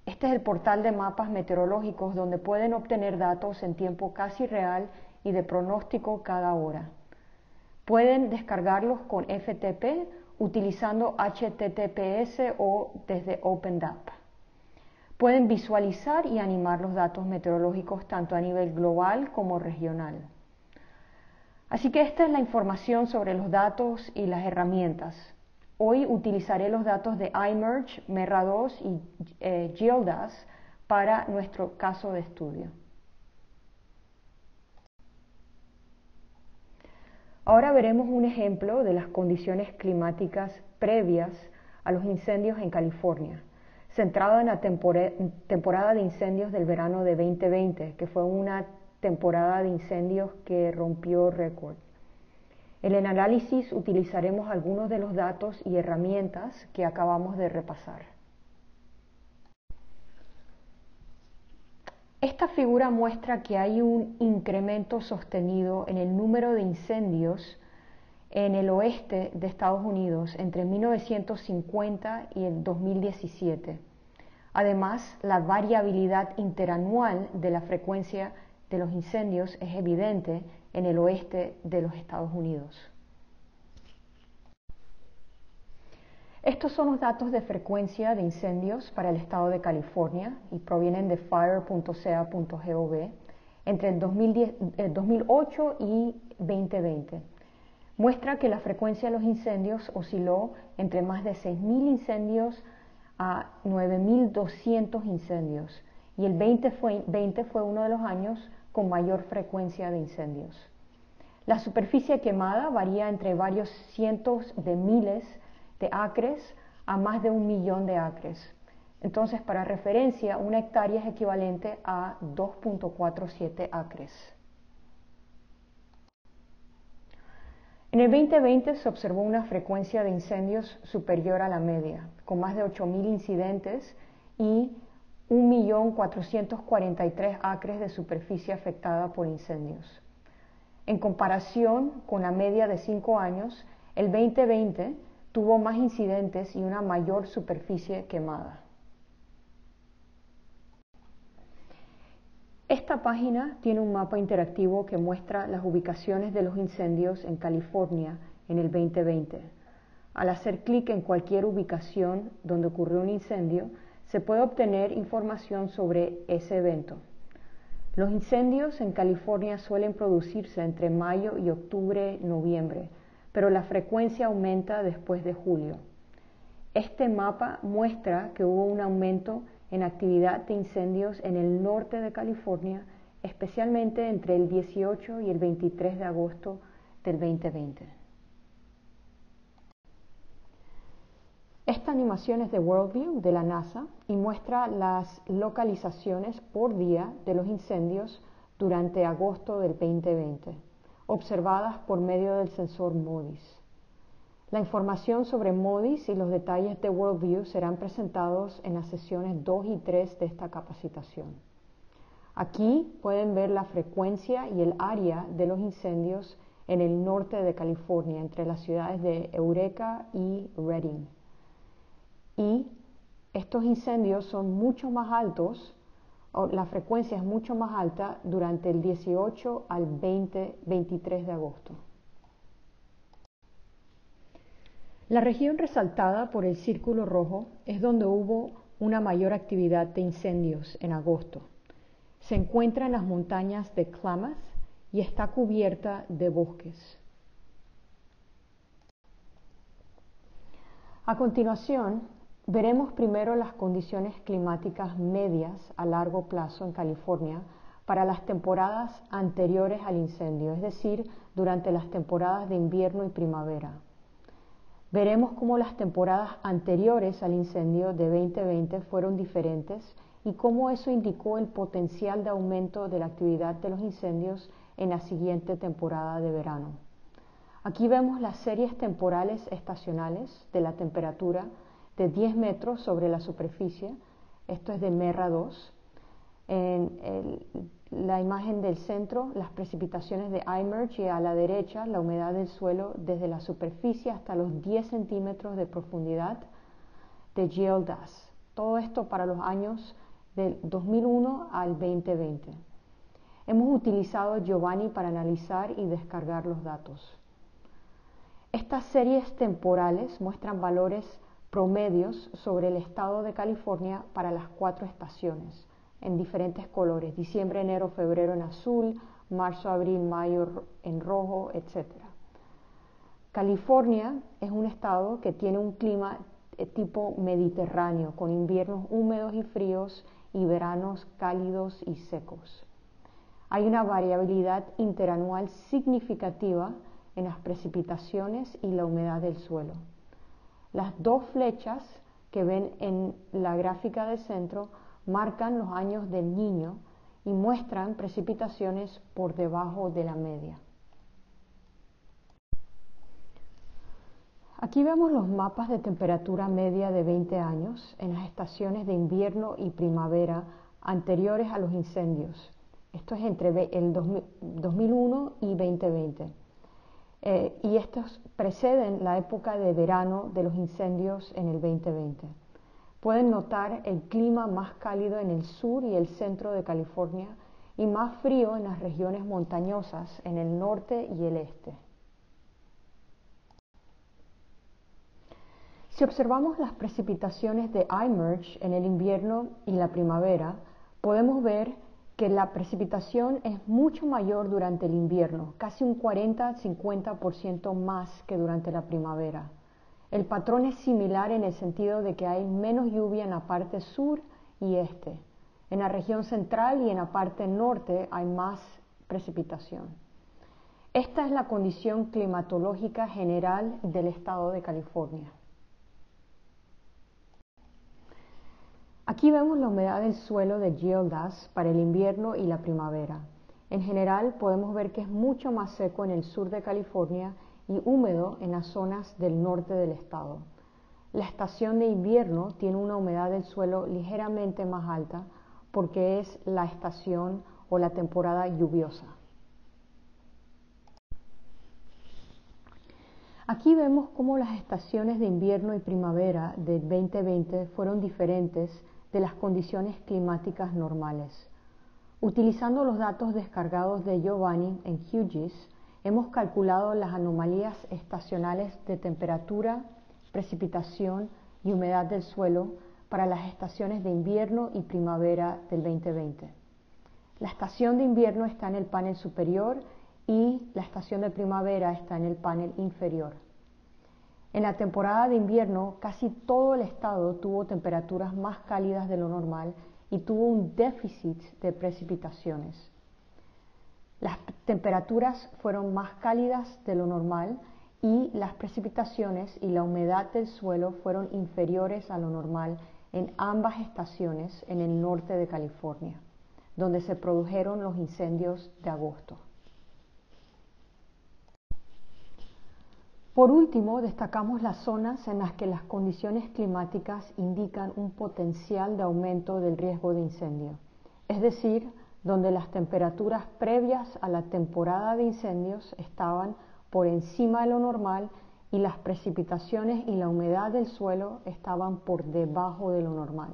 Este es el portal de mapas meteorológicos donde pueden obtener datos en tiempo casi real y de pronóstico cada hora. Pueden descargarlos con FTP utilizando HTTPS o desde OpenDAP. Pueden visualizar y animar los datos meteorológicos tanto a nivel global como regional. Así que esta es la información sobre los datos y las herramientas. Hoy utilizaré los datos de iMerge, Merra2 y eh, para nuestro caso de estudio. Ahora veremos un ejemplo de las condiciones climáticas previas a los incendios en California, centrado en la temporada de incendios del verano de 2020, que fue una temporada de incendios que rompió récord. En el análisis utilizaremos algunos de los datos y herramientas que acabamos de repasar. Esta figura muestra que hay un incremento sostenido en el número de incendios en el oeste de Estados Unidos entre 1950 y el 2017. Además, la variabilidad interanual de la frecuencia de los incendios es evidente en el oeste de los Estados Unidos. Estos son los datos de frecuencia de incendios para el estado de California y provienen de fire.ca.gov entre el, 2008 y 2020. Muestra que la frecuencia de los incendios osciló entre más de 6.000 incendios a 9.200 incendios y el 20 fue, 20 fue uno de los años con mayor frecuencia de incendios. La superficie quemada varía entre varios cientos de miles de acres a más de un millón de acres. Entonces, para referencia, una hectárea es equivalente a 2.47 acres. En el 2020 se observó una frecuencia de incendios superior a la media, con más de 8.000 incidentes y 1.443 acres de superficie afectada por incendios. En comparación con la media de cinco años, el 2020 tuvo más incidentes y una mayor superficie quemada. Esta página tiene un mapa interactivo que muestra las ubicaciones de los incendios en California en el 2020. Al hacer clic en cualquier ubicación donde ocurrió un incendio, se puede obtener información sobre ese evento. Los incendios en California suelen producirse entre mayo y octubre-noviembre, pero la frecuencia aumenta después de julio. Este mapa muestra que hubo un aumento en actividad de incendios en el norte de California, especialmente entre el 18 y el 23 de agosto del 2020. Esta animación es de Worldview de la NASA y muestra las localizaciones por día de los incendios durante agosto del 2020, observadas por medio del sensor MODIS. La información sobre MODIS y los detalles de Worldview serán presentados en las sesiones 2 y 3 de esta capacitación. Aquí pueden ver la frecuencia y el área de los incendios en el norte de California, entre las ciudades de Eureka y Redding y estos incendios son mucho más altos, la frecuencia es mucho más alta durante el 18 al 20, 23 de agosto. La región resaltada por el círculo rojo es donde hubo una mayor actividad de incendios en agosto. Se encuentra en las montañas de Klamath y está cubierta de bosques. A continuación, Veremos primero las condiciones climáticas medias a largo plazo en California para las temporadas anteriores al incendio, es decir, durante las temporadas de invierno y primavera. Veremos cómo las temporadas anteriores al incendio de 2020 fueron diferentes y cómo eso indicó el potencial de aumento de la actividad de los incendios en la siguiente temporada de verano. Aquí vemos las series temporales estacionales de la temperatura de 10 metros sobre la superficie, esto es de MERRA 2, en la imagen del centro, las precipitaciones de iMerge y a la derecha la humedad del suelo desde la superficie hasta los 10 centímetros de profundidad de GeoDAS. Todo esto para los años del 2001 al 2020. Hemos utilizado Giovanni para analizar y descargar los datos. Estas series temporales muestran valores promedios sobre el estado de California para las cuatro estaciones en diferentes colores, diciembre, enero, febrero en azul, marzo, abril, mayo en rojo, etc. California es un estado que tiene un clima eh, tipo mediterráneo, con inviernos húmedos y fríos y veranos cálidos y secos. Hay una variabilidad interanual significativa en las precipitaciones y la humedad del suelo. Las dos flechas que ven en la gráfica del centro marcan los años del niño y muestran precipitaciones por debajo de la media. Aquí vemos los mapas de temperatura media de 20 años en las estaciones de invierno y primavera anteriores a los incendios. Esto es entre el 2001 y 2020. Eh, y estos preceden la época de verano de los incendios en el 2020. Pueden notar el clima más cálido en el sur y el centro de California y más frío en las regiones montañosas en el norte y el este. Si observamos las precipitaciones de iMerge en el invierno y la primavera, podemos ver que la precipitación es mucho mayor durante el invierno, casi un 40-50% más que durante la primavera. El patrón es similar en el sentido de que hay menos lluvia en la parte sur y este. En la región central y en la parte norte hay más precipitación. Esta es la condición climatológica general del estado de California. Aquí vemos la humedad del suelo de GeoDAS para el invierno y la primavera. En general podemos ver que es mucho más seco en el sur de California y húmedo en las zonas del norte del estado. La estación de invierno tiene una humedad del suelo ligeramente más alta porque es la estación o la temporada lluviosa. Aquí vemos cómo las estaciones de invierno y primavera del 2020 fueron diferentes de las condiciones climáticas normales. Utilizando los datos descargados de Giovanni en QGIS, hemos calculado las anomalías estacionales de temperatura, precipitación y humedad del suelo para las estaciones de invierno y primavera del 2020. La estación de invierno está en el panel superior y la estación de primavera está en el panel inferior. En la temporada de invierno casi todo el estado tuvo temperaturas más cálidas de lo normal y tuvo un déficit de precipitaciones. Las temperaturas fueron más cálidas de lo normal y las precipitaciones y la humedad del suelo fueron inferiores a lo normal en ambas estaciones en el norte de California, donde se produjeron los incendios de agosto. Por último, destacamos las zonas en las que las condiciones climáticas indican un potencial de aumento del riesgo de incendio, es decir, donde las temperaturas previas a la temporada de incendios estaban por encima de lo normal y las precipitaciones y la humedad del suelo estaban por debajo de lo normal.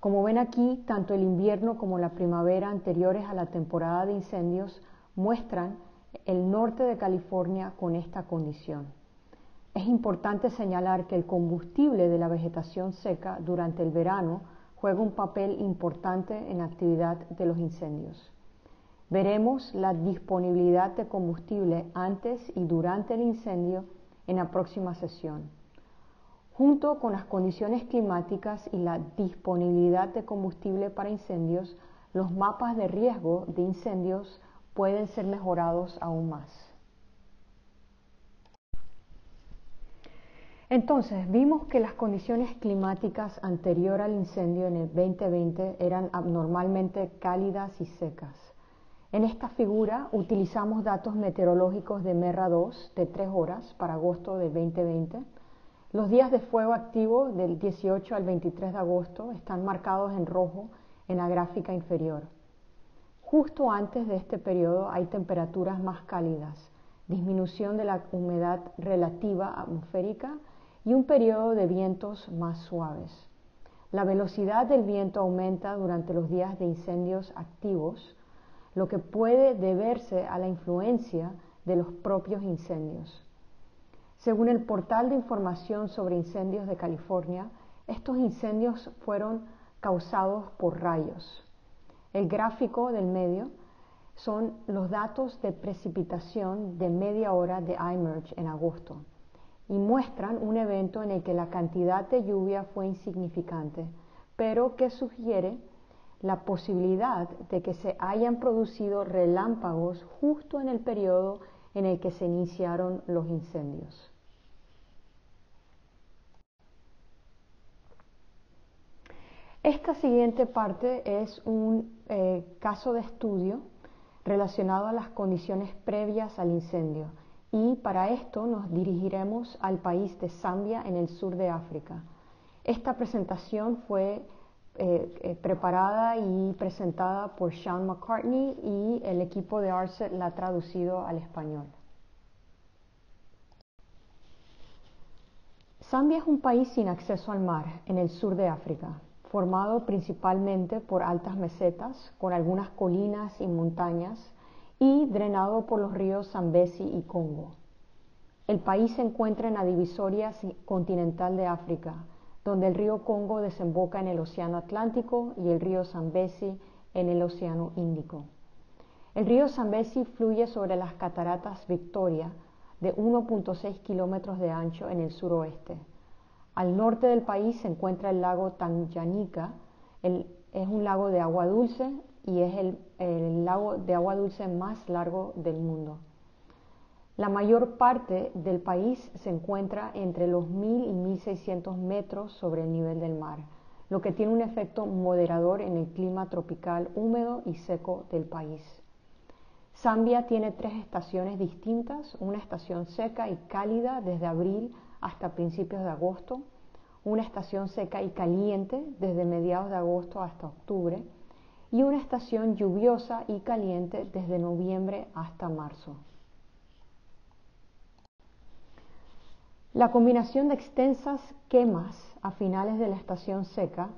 Como ven aquí, tanto el invierno como la primavera anteriores a la temporada de incendios muestran el norte de California con esta condición. Es importante señalar que el combustible de la vegetación seca durante el verano juega un papel importante en la actividad de los incendios. Veremos la disponibilidad de combustible antes y durante el incendio en la próxima sesión. Junto con las condiciones climáticas y la disponibilidad de combustible para incendios, los mapas de riesgo de incendios pueden ser mejorados aún más. Entonces, vimos que las condiciones climáticas anterior al incendio en el 2020 eran abnormalmente cálidas y secas. En esta figura utilizamos datos meteorológicos de MERRA 2 de 3 horas para agosto del 2020. Los días de fuego activo del 18 al 23 de agosto están marcados en rojo en la gráfica inferior. Justo antes de este periodo hay temperaturas más cálidas, disminución de la humedad relativa atmosférica y un periodo de vientos más suaves. La velocidad del viento aumenta durante los días de incendios activos, lo que puede deberse a la influencia de los propios incendios. Según el portal de información sobre incendios de California, estos incendios fueron causados por rayos. El gráfico del medio son los datos de precipitación de media hora de iMerge en agosto y muestran un evento en el que la cantidad de lluvia fue insignificante, pero que sugiere la posibilidad de que se hayan producido relámpagos justo en el periodo en el que se iniciaron los incendios. Esta siguiente parte es un eh, caso de estudio relacionado a las condiciones previas al incendio y para esto nos dirigiremos al país de Zambia en el sur de África. Esta presentación fue eh, eh, preparada y presentada por Sean McCartney y el equipo de ARCET la ha traducido al español. Zambia es un país sin acceso al mar en el sur de África, formado principalmente por altas mesetas con algunas colinas y montañas y drenado por los ríos Zambezi y Congo. El país se encuentra en la divisoria continental de África, donde el río Congo desemboca en el Océano Atlántico y el río Zambezi en el Océano Índico. El río Zambezi fluye sobre las cataratas Victoria, de 1.6 kilómetros de ancho en el suroeste. Al norte del país se encuentra el lago Tanganyika, es un lago de agua dulce y es el lago de agua dulce más largo del mundo. La mayor parte del país se encuentra entre los 1.000 y 1.600 metros sobre el nivel del mar, lo que tiene un efecto moderador en el clima tropical húmedo y seco del país. Zambia tiene tres estaciones distintas, una estación seca y cálida desde abril hasta principios de agosto, una estación seca y caliente desde mediados de agosto hasta octubre y una estación lluviosa y caliente desde noviembre hasta marzo. La combinación de extensas quemas a finales de la estación seca,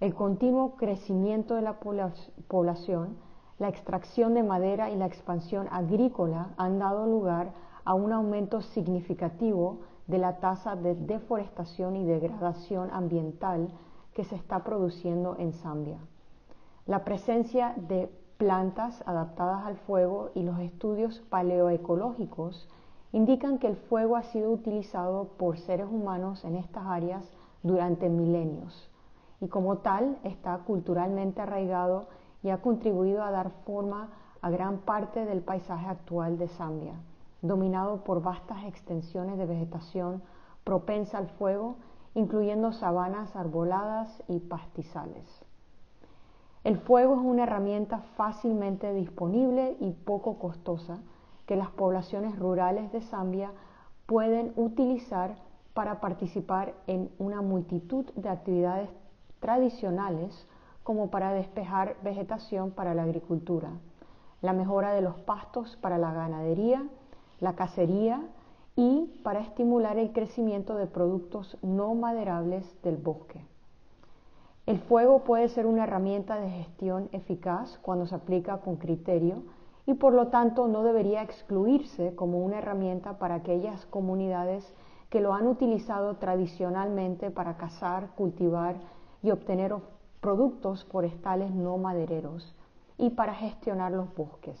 el continuo crecimiento de la población, la extracción de madera y la expansión agrícola han dado lugar a un aumento significativo de la tasa de deforestación y degradación ambiental que se está produciendo en Zambia. La presencia de plantas adaptadas al fuego y los estudios paleoecológicos indican que el fuego ha sido utilizado por seres humanos en estas áreas durante milenios y como tal está culturalmente arraigado y ha contribuido a dar forma a gran parte del paisaje actual de Zambia, dominado por vastas extensiones de vegetación propensa al fuego, incluyendo sabanas arboladas y pastizales. El fuego es una herramienta fácilmente disponible y poco costosa que las poblaciones rurales de Zambia pueden utilizar para participar en una multitud de actividades tradicionales como para despejar vegetación para la agricultura, la mejora de los pastos para la ganadería, la cacería y para estimular el crecimiento de productos no maderables del bosque. El fuego puede ser una herramienta de gestión eficaz cuando se aplica con criterio y por lo tanto no debería excluirse como una herramienta para aquellas comunidades que lo han utilizado tradicionalmente para cazar, cultivar y obtener productos forestales no madereros y para gestionar los bosques.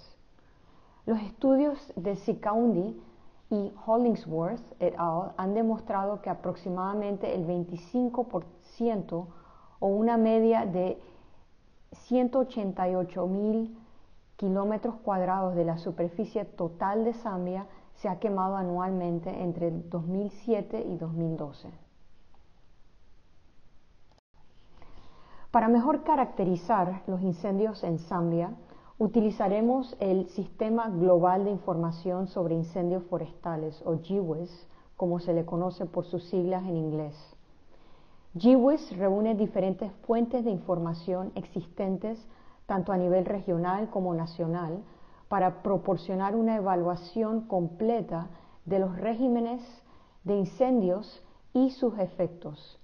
Los estudios de Sikaundi y Hollingsworth et al. han demostrado que aproximadamente el 25% o una media de 188 mil kilómetros cuadrados de la superficie total de Zambia se ha quemado anualmente entre 2007 y 2012. Para mejor caracterizar los incendios en Zambia, utilizaremos el Sistema Global de Información sobre Incendios Forestales, o GWIS, como se le conoce por sus siglas en inglés. GWIS reúne diferentes fuentes de información existentes tanto a nivel regional como nacional, para proporcionar una evaluación completa de los regímenes de incendios y sus efectos.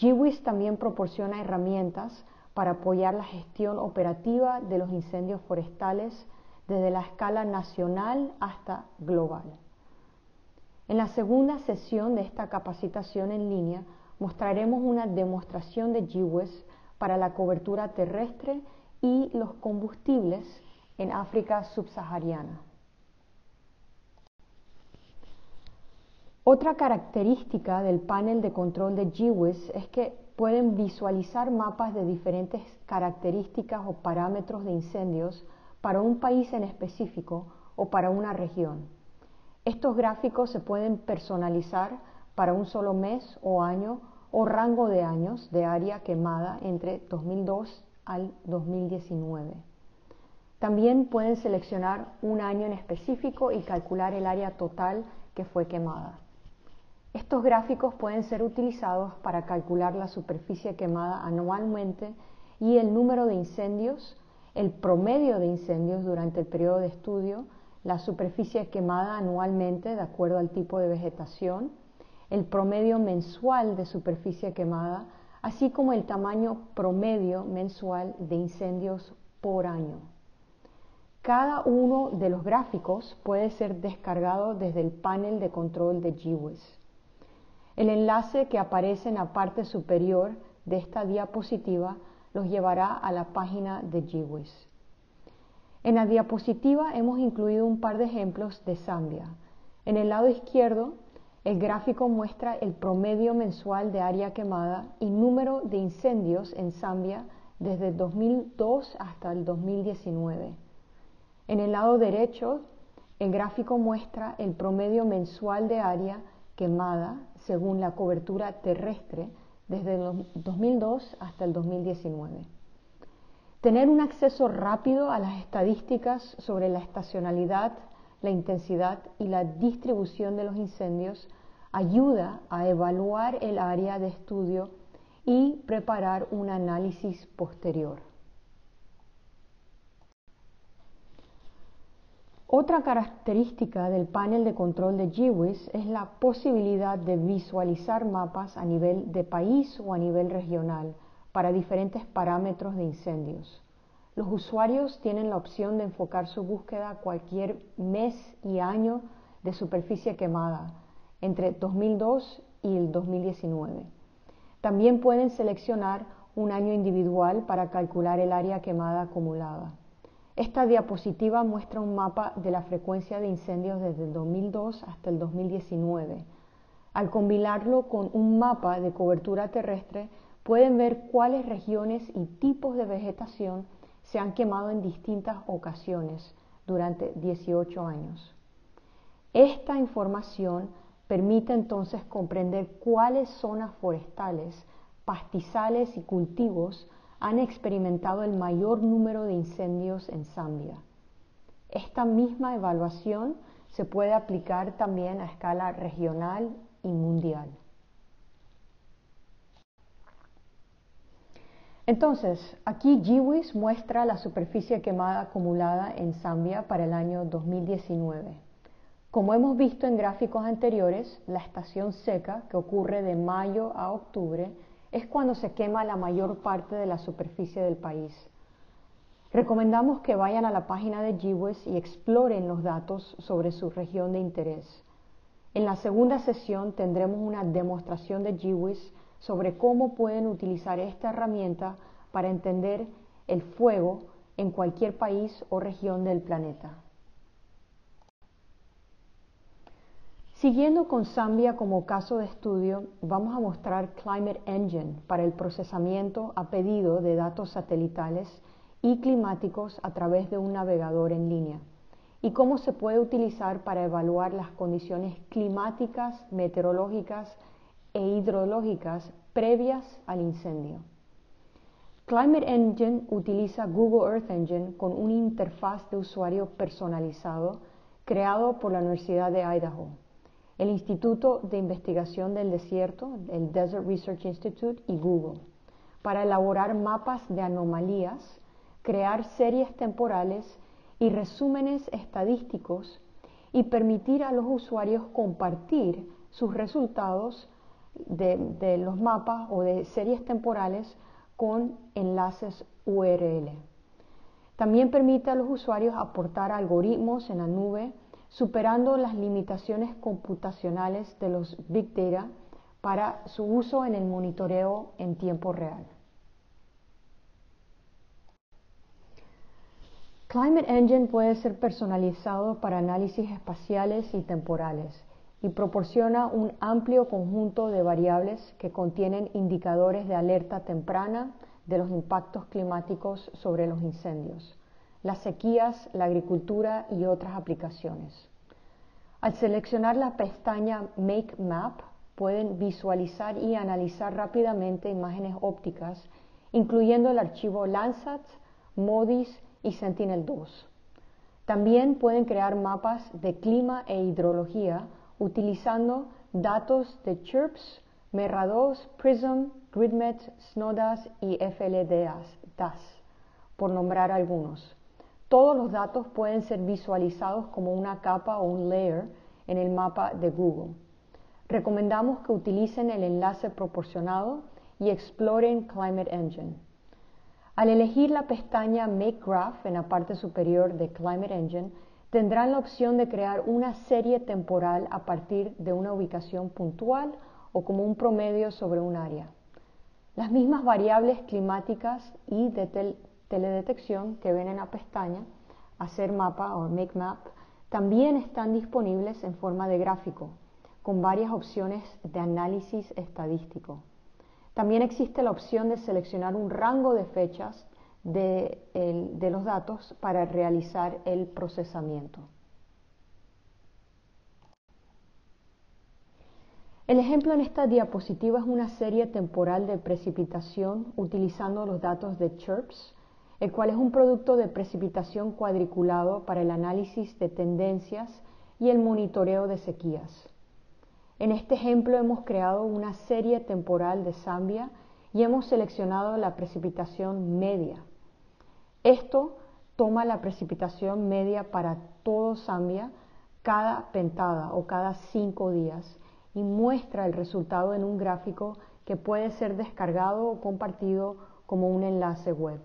GWIS también proporciona herramientas para apoyar la gestión operativa de los incendios forestales desde la escala nacional hasta global. En la segunda sesión de esta capacitación en línea mostraremos una demostración de GWIS para la cobertura terrestre y los combustibles en África subsahariana. Otra característica del panel de control de GWIS es que pueden visualizar mapas de diferentes características o parámetros de incendios para un país en específico o para una región. Estos gráficos se pueden personalizar para un solo mes o año o rango de años de área quemada entre 2002 al 2019. También pueden seleccionar un año en específico y calcular el área total que fue quemada. Estos gráficos pueden ser utilizados para calcular la superficie quemada anualmente y el número de incendios, el promedio de incendios durante el periodo de estudio, la superficie quemada anualmente de acuerdo al tipo de vegetación, el promedio mensual de superficie quemada, así como el tamaño promedio mensual de incendios por año. Cada uno de los gráficos puede ser descargado desde el panel de control de GWIS. El enlace que aparece en la parte superior de esta diapositiva los llevará a la página de GWIS. En la diapositiva hemos incluido un par de ejemplos de Zambia. En el lado izquierdo, el gráfico muestra el promedio mensual de área quemada y número de incendios en Zambia desde 2002 hasta el 2019. En el lado derecho, el gráfico muestra el promedio mensual de área quemada según la cobertura terrestre desde el 2002 hasta el 2019. Tener un acceso rápido a las estadísticas sobre la estacionalidad, la intensidad y la distribución de los incendios ayuda a evaluar el área de estudio y preparar un análisis posterior. Otra característica del panel de control de GWIS es la posibilidad de visualizar mapas a nivel de país o a nivel regional para diferentes parámetros de incendios. Los usuarios tienen la opción de enfocar su búsqueda a cualquier mes y año de superficie quemada entre 2002 y el 2019. También pueden seleccionar un año individual para calcular el área quemada acumulada. Esta diapositiva muestra un mapa de la frecuencia de incendios desde el 2002 hasta el 2019. Al combinarlo con un mapa de cobertura terrestre, pueden ver cuáles regiones y tipos de vegetación se han quemado en distintas ocasiones durante 18 años. Esta información permite entonces comprender cuáles zonas forestales, pastizales y cultivos han experimentado el mayor número de incendios en Zambia. Esta misma evaluación se puede aplicar también a escala regional y mundial. Entonces, aquí GWIS muestra la superficie quemada acumulada en Zambia para el año 2019. Como hemos visto en gráficos anteriores, la estación seca, que ocurre de mayo a octubre, es cuando se quema la mayor parte de la superficie del país. Recomendamos que vayan a la página de GWES y exploren los datos sobre su región de interés. En la segunda sesión tendremos una demostración de GWES sobre cómo pueden utilizar esta herramienta para entender el fuego en cualquier país o región del planeta. Siguiendo con Zambia como caso de estudio, vamos a mostrar Climate Engine para el procesamiento a pedido de datos satelitales y climáticos a través de un navegador en línea y cómo se puede utilizar para evaluar las condiciones climáticas, meteorológicas e hidrológicas previas al incendio. Climate Engine utiliza Google Earth Engine con una interfaz de usuario personalizado creado por la Universidad de Idaho el Instituto de Investigación del Desierto, el Desert Research Institute y Google, para elaborar mapas de anomalías crear series temporales y resúmenes estadísticos y permitir a los usuarios compartir sus resultados de, los mapas o de series temporales con enlaces URL. También permite a los usuarios aportar algoritmos en la nube, superando las limitaciones computacionales de los Big Data para su uso en el monitoreo en tiempo real. Climate Engine puede ser personalizado para análisis espaciales y temporales y proporciona un amplio conjunto de variables que contienen indicadores de alerta temprana de los impactos climáticos sobre los incendios, las sequías, la agricultura y otras aplicaciones. Al seleccionar la pestaña Make Map, pueden visualizar y analizar rápidamente imágenes ópticas, incluyendo el archivo Landsat, MODIS y Sentinel-2. También pueden crear mapas de clima e hidrología utilizando datos de CHIRPS, MERRA2, PRISM, GridMet, SNODAS y FLDAS, por nombrar algunos. Todos los datos pueden ser visualizados como una capa o un layer en el mapa de Google. Recomendamos que utilicen el enlace proporcionado y exploren Climate Engine. Al elegir la pestaña Make Graph en la parte superior de Climate Engine, tendrán la opción de crear una serie temporal a partir de una ubicación puntual o como un promedio sobre un área. Las mismas variables climáticas y de teledetección que ven en la pestaña Hacer mapa o Make Map también están disponibles en forma de gráfico, con varias opciones de análisis estadístico. También existe la opción de seleccionar un rango de fechas de, los datos para realizar el procesamiento. El ejemplo en esta diapositiva es una serie temporal de precipitación utilizando los datos de CHIRPS, el cual es un producto de precipitación cuadriculado para el análisis de tendencias y el monitoreo de sequías. En este ejemplo hemos creado una serie temporal de Zambia y hemos seleccionado la precipitación media. Esto toma la precipitación media para todo Zambia cada pentada o cada cinco días y muestra el resultado en un gráfico que puede ser descargado o compartido como un enlace web.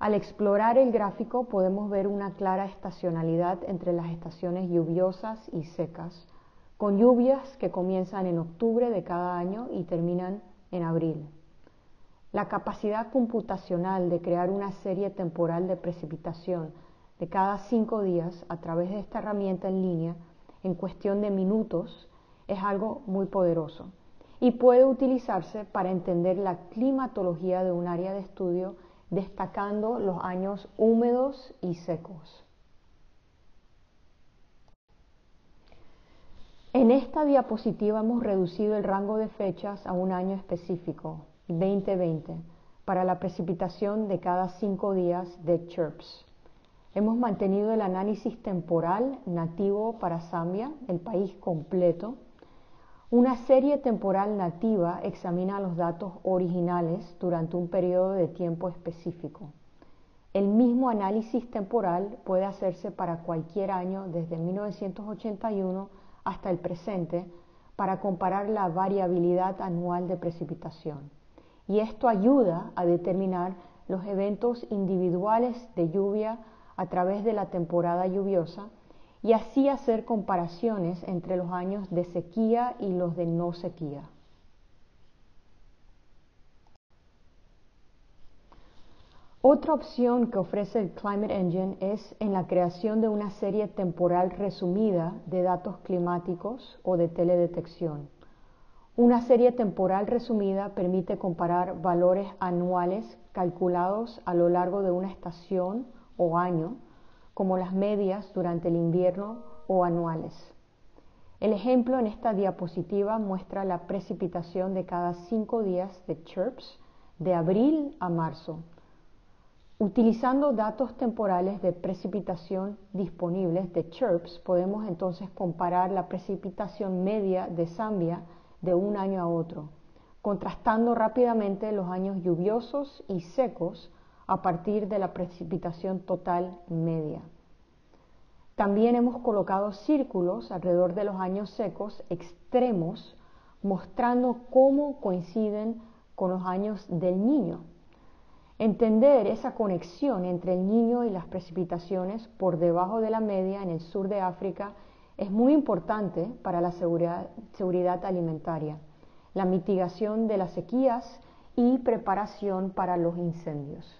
Al explorar el gráfico podemos ver una clara estacionalidad entre las estaciones lluviosas y secas, con lluvias que comienzan en octubre de cada año y terminan en abril. La capacidad computacional de crear una serie temporal de precipitación de cada cinco días a través de esta herramienta en línea en cuestión de minutos es algo muy poderoso y puede utilizarse para entender la climatología de un área de estudio destacando los años húmedos y secos. En esta diapositiva hemos reducido el rango de fechas a un año específico, 2020, para la precipitación de cada cinco días de CHIRPS. Hemos mantenido el análisis temporal nativo para Zambia, el país completo. Una serie temporal nativa examina los datos originales durante un periodo de tiempo específico. El mismo análisis temporal puede hacerse para cualquier año desde 1981 hasta el presente para comparar la variabilidad anual de precipitación. Y esto ayuda a determinar los eventos individuales de lluvia a través de la temporada lluviosa y así hacer comparaciones entre los años de sequía y los de no sequía. Otra opción que ofrece el Climate Engine es en la creación de una serie temporal resumida de datos climáticos o de teledetección. Una serie temporal resumida permite comparar valores anuales calculados a lo largo de una estación o año, como las medias durante el invierno o anuales. El ejemplo en esta diapositiva muestra la precipitación de cada cinco días de CHIRPS de abril a marzo Utilizando datos temporales de precipitación disponibles de CHIRPS, podemos entonces comparar la precipitación media de Zambia de un año a otro, contrastando rápidamente los años lluviosos y secos a partir de la precipitación total media. También hemos colocado círculos alrededor de los años secos extremos mostrando cómo coinciden con los años del niño. Entender esa conexión entre el niño y las precipitaciones por debajo de la media en el sur de África es muy importante para la seguridad, alimentaria, la mitigación de las sequías y preparación para los incendios.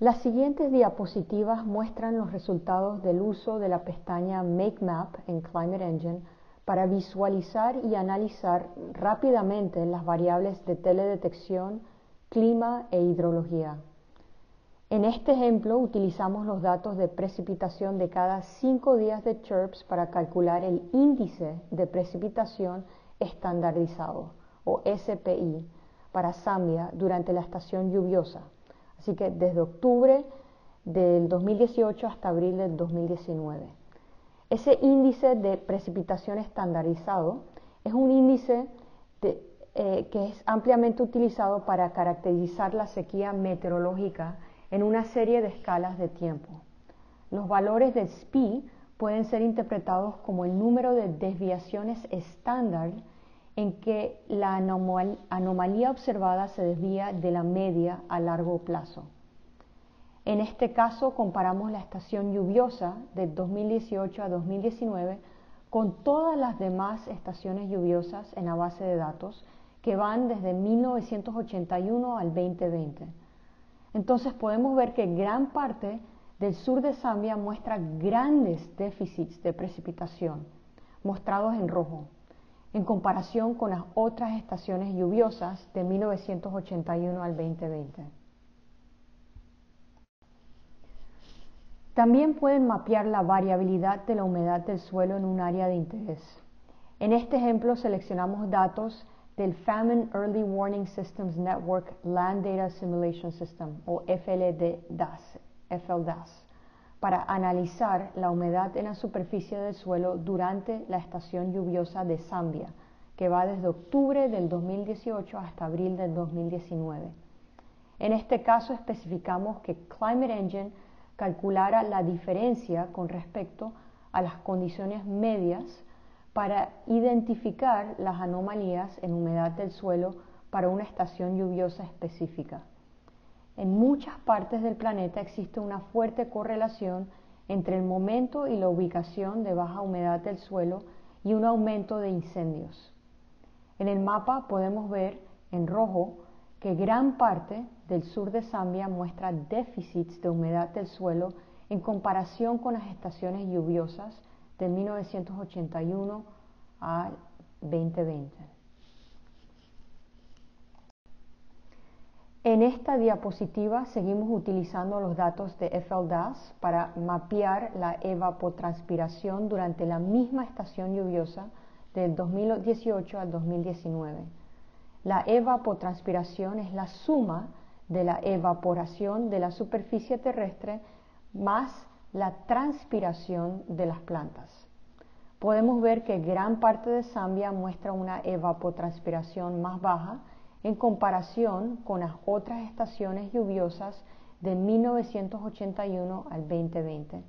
Las siguientes diapositivas muestran los resultados del uso de la pestaña Make Map en Climate Engine para visualizar y analizar rápidamente las variables de teledetección, clima e hidrología. En este ejemplo utilizamos los datos de precipitación de cada cinco días de CHIRPS para calcular el índice de precipitación estandarizado o SPI para Zambia durante la estación lluviosa Así que desde octubre del 2018 hasta abril del 2019. Ese índice de precipitación estandarizado es un índice eh, que es ampliamente utilizado para caracterizar la sequía meteorológica en una serie de escalas de tiempo. Los valores de SPI pueden ser interpretados como el número de desviaciones estándar en que la anomalía observada se desvía de la media a largo plazo. En este caso comparamos la estación lluviosa de 2018 a 2019 con todas las demás estaciones lluviosas en la base de datos que van desde 1981 al 2020. Entonces podemos ver que gran parte del sur de Zambia muestra grandes déficits de precipitación, mostrados en rojo en comparación con las otras estaciones lluviosas de 1981 al 2020. También pueden mapear la variabilidad de la humedad del suelo en un área de interés. En este ejemplo seleccionamos datos del Famine Early Warning Systems Network Land Data Simulation System o FLDAS, FLDAS para analizar la humedad en la superficie del suelo durante la estación lluviosa de Zambia, que va desde octubre del 2018 hasta abril del 2019. En este caso especificamos que Climate Engine calculara la diferencia con respecto a las condiciones medias para identificar las anomalías en humedad del suelo para una estación lluviosa específica. En muchas partes del planeta existe una fuerte correlación entre el momento y la ubicación de baja humedad del suelo y un aumento de incendios. En el mapa podemos ver en rojo que gran parte del sur de Zambia muestra déficits de humedad del suelo en comparación con las estaciones lluviosas de 1981 al 2020. En esta diapositiva seguimos utilizando los datos de FLDAS para mapear la evapotranspiración durante la misma estación lluviosa del 2018 al 2019. La evapotranspiración es la suma de la evaporación de la superficie terrestre más la transpiración de las plantas. Podemos ver que gran parte de Zambia muestra una evapotranspiración más baja en comparación con las otras estaciones lluviosas de 1981 al 2020,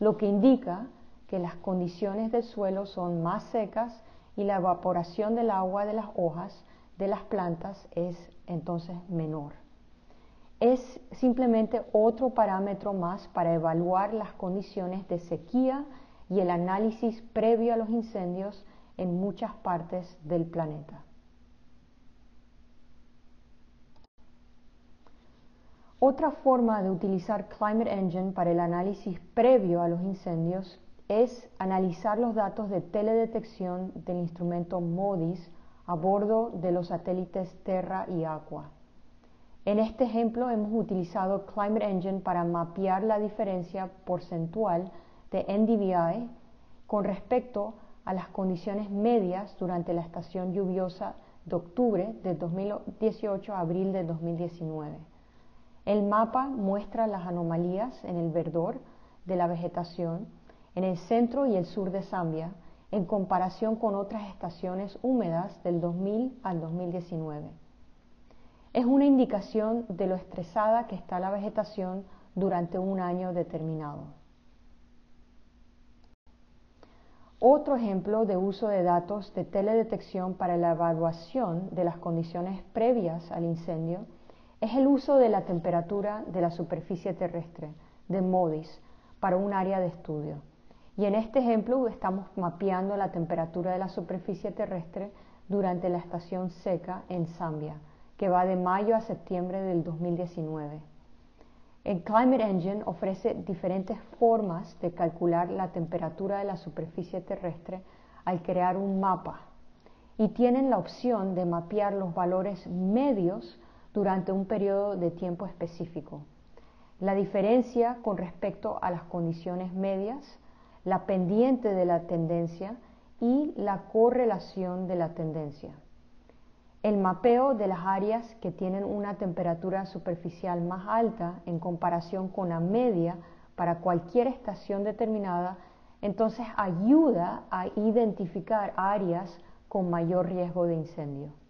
lo que indica que las condiciones del suelo son más secas y la evaporación del agua de las hojas de las plantas es entonces menor. Es simplemente otro parámetro más para evaluar las condiciones de sequía y el análisis previo a los incendios en muchas partes del planeta. Otra forma de utilizar Climate Engine para el análisis previo a los incendios es analizar los datos de teledetección del instrumento MODIS a bordo de los satélites Terra y Aqua. En este ejemplo hemos utilizado Climate Engine para mapear la diferencia porcentual de NDVI con respecto a las condiciones medias durante la estación lluviosa de octubre de 2018 a abril de 2019. El mapa muestra las anomalías en el verdor de la vegetación en el centro y el sur de Zambia en comparación con otras estaciones húmedas del 2000 al 2019. es una indicación de lo estresada que está la vegetación durante un año determinado. Otro ejemplo de uso de datos de teledetección para la evaluación de las condiciones previas al incendio es el uso de la temperatura de la superficie terrestre, de MODIS, para un área de estudio. Y en este ejemplo estamos mapeando la temperatura de la superficie terrestre durante la estación seca en Zambia, que va de mayo a septiembre del 2019. El Climate Engine ofrece diferentes formas de calcular la temperatura de la superficie terrestre al crear un mapa y tienen la opción de mapear los valores medios durante un periodo de tiempo específico. La diferencia con respecto a las condiciones medias, la pendiente de la tendencia y la correlación de la tendencia. El mapeo de las áreas que tienen una temperatura superficial más alta en comparación con la media para cualquier estación determinada, entonces ayuda a identificar áreas con mayor riesgo de incendio.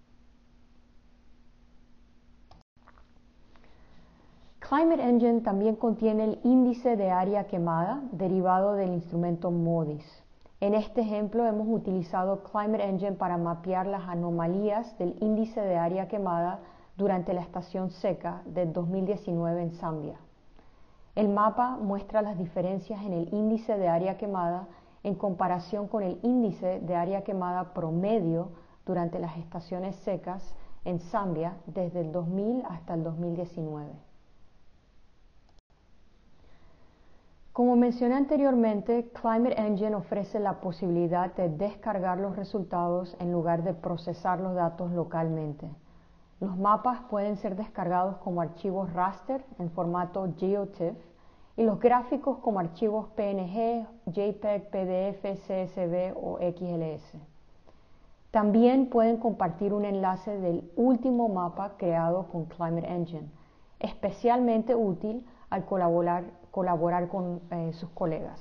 Climate Engine también contiene el índice de área quemada derivado del instrumento MODIS. En este ejemplo hemos utilizado Climate Engine para mapear las anomalías del índice de área quemada durante la estación seca del 2019 en Zambia. El mapa muestra las diferencias en el índice de área quemada en comparación con el índice de área quemada promedio durante las estaciones secas en Zambia desde el 2000 hasta el 2019. Como mencioné anteriormente, Climate Engine ofrece la posibilidad de descargar los resultados en lugar de procesar los datos localmente. Los mapas pueden ser descargados como archivos raster en formato GeoTIFF y los gráficos como archivos PNG, JPEG, PDF, CSV o XLS. También pueden compartir un enlace del último mapa creado con Climate Engine, especialmente útil al colaborar colaborar con eh, sus colegas.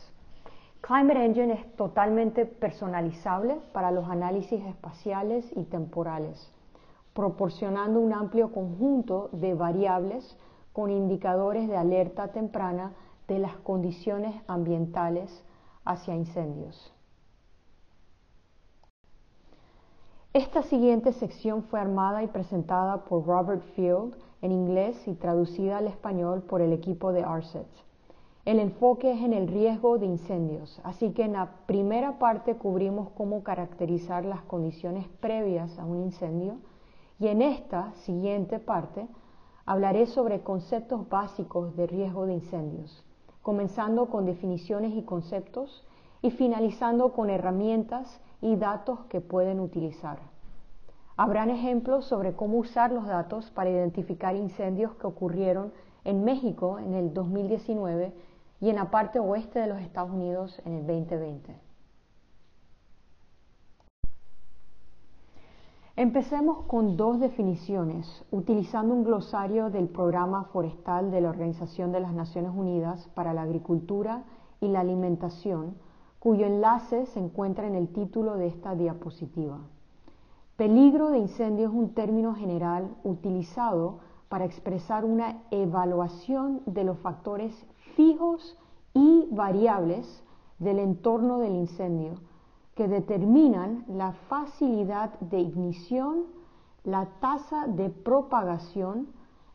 Climate Engine es totalmente personalizable para los análisis espaciales y temporales, proporcionando un amplio conjunto de variables con indicadores de alerta temprana de las condiciones ambientales hacia incendios. Esta siguiente sección fue armada y presentada por Robert Field en inglés y traducida al español por el equipo de ARSET. El enfoque es en el riesgo de incendios, así que en la primera parte cubrimos cómo caracterizar las condiciones previas a un incendio y en esta siguiente parte hablaré sobre conceptos básicos de riesgo de incendios, comenzando con definiciones y conceptos y finalizando con herramientas y datos que pueden utilizar. Habrán ejemplos sobre cómo usar los datos para identificar incendios que ocurrieron en México en el 2019 y en la parte oeste de los Estados Unidos en el 2020. Empecemos con dos definiciones, utilizando un glosario del Programa Forestal de la Organización de las Naciones Unidas para la Agricultura y la Alimentación, cuyo enlace se encuentra en el título de esta diapositiva. Peligro de incendio es un término general utilizado para expresar una evaluación de los factores fijos y variables del entorno del incendio que determinan la facilidad de ignición, la tasa de propagación,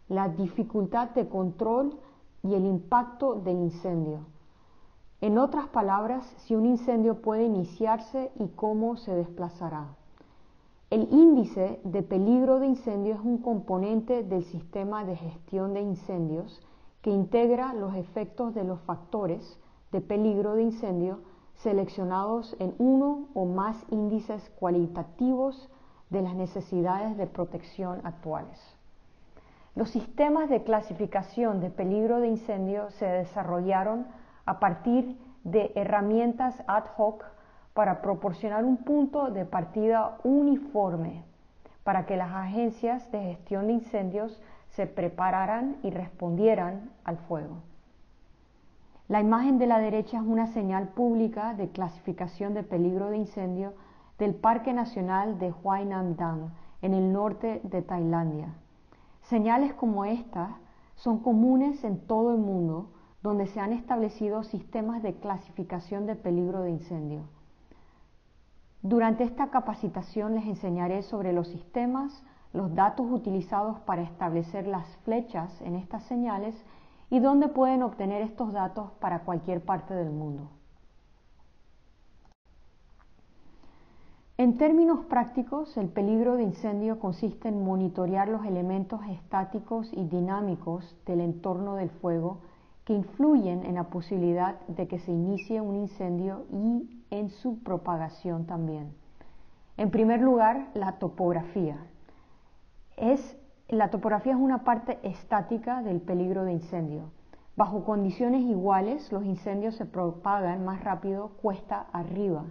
la dificultad de control y el impacto del incendio. En otras palabras, si un incendio puede iniciarse y cómo se desplazará. El índice de peligro de incendio es un componente del sistema de gestión de incendios que integra los efectos de los factores de peligro de incendio seleccionados en uno o más índices cualitativos de las necesidades de protección actuales. Los sistemas de clasificación de peligro de incendio se desarrollaron a partir de herramientas ad hoc para proporcionar un punto de partida uniforme para que las agencias de gestión de incendios se prepararan y respondieran al fuego. La imagen de la derecha es una señal pública de clasificación de peligro de incendio del Parque Nacional de Huay Nam Dang, en el norte de Tailandia. Señales como estas son comunes en todo el mundo donde se han establecido sistemas de clasificación de peligro de incendio. Durante esta capacitación les enseñaré sobre los sistemas, los datos utilizados para establecer las flechas en estas señales y dónde pueden obtener estos datos para cualquier parte del mundo. En términos prácticos, el peligro de incendio consiste en monitorear los elementos estáticos y dinámicos del entorno del fuego que influyen en la posibilidad de que se inicie un incendio y en su propagación también. En primer lugar, la topografía. Es, la topografía es una parte estática del peligro de incendio. Bajo condiciones iguales, los incendios se propagan más rápido cuesta arriba,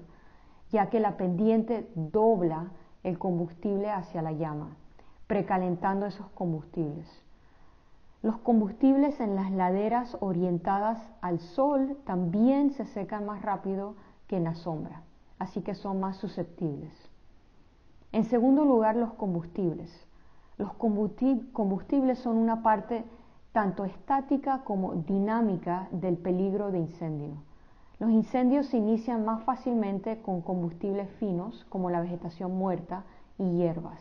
ya que la pendiente dobla el combustible hacia la llama, precalentando esos combustibles. Los combustibles en las laderas orientadas al sol también se secan más rápido que en la sombra, así que son más susceptibles. En segundo lugar, los combustibles. Los combustibles son una parte tanto estática como dinámica del peligro de incendio. Los incendios se inician más fácilmente con combustibles finos como la vegetación muerta y hierbas.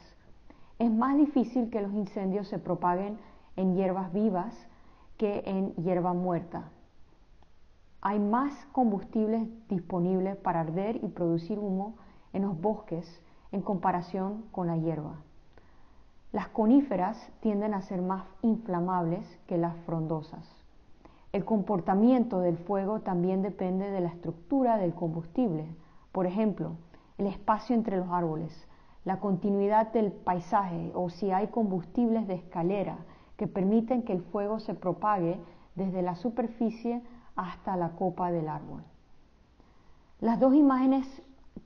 Es más difícil que los incendios se propaguen en hierbas vivas que en hierba muerta. Hay más combustibles disponibles para arder y producir humo en los bosques en comparación con la hierba. Las coníferas tienden a ser más inflamables que las frondosas. El comportamiento del fuego también depende de la estructura del combustible. Por ejemplo, el espacio entre los árboles, la continuidad del paisaje o si hay combustibles de escalera que permiten que el fuego se propague desde la superficie hasta la copa del árbol. Las dos imágenes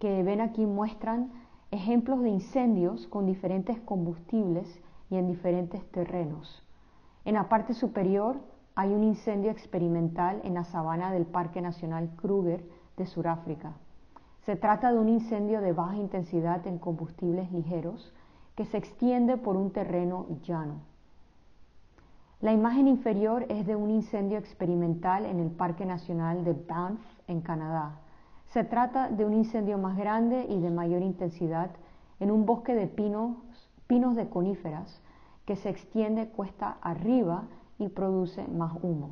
que ven aquí muestran ejemplos de incendios con diferentes combustibles y en diferentes terrenos. En la parte superior hay un incendio experimental en la sabana del Parque Nacional Kruger de Sudáfrica. Se trata de un incendio de baja intensidad en combustibles ligeros que se extiende por un terreno llano. La imagen inferior es de un incendio experimental en el Parque Nacional de Banff, en Canadá. Se trata de un incendio más grande y de mayor intensidad en un bosque de pinos, pinos de coníferas que se extiende cuesta arriba y produce más humo.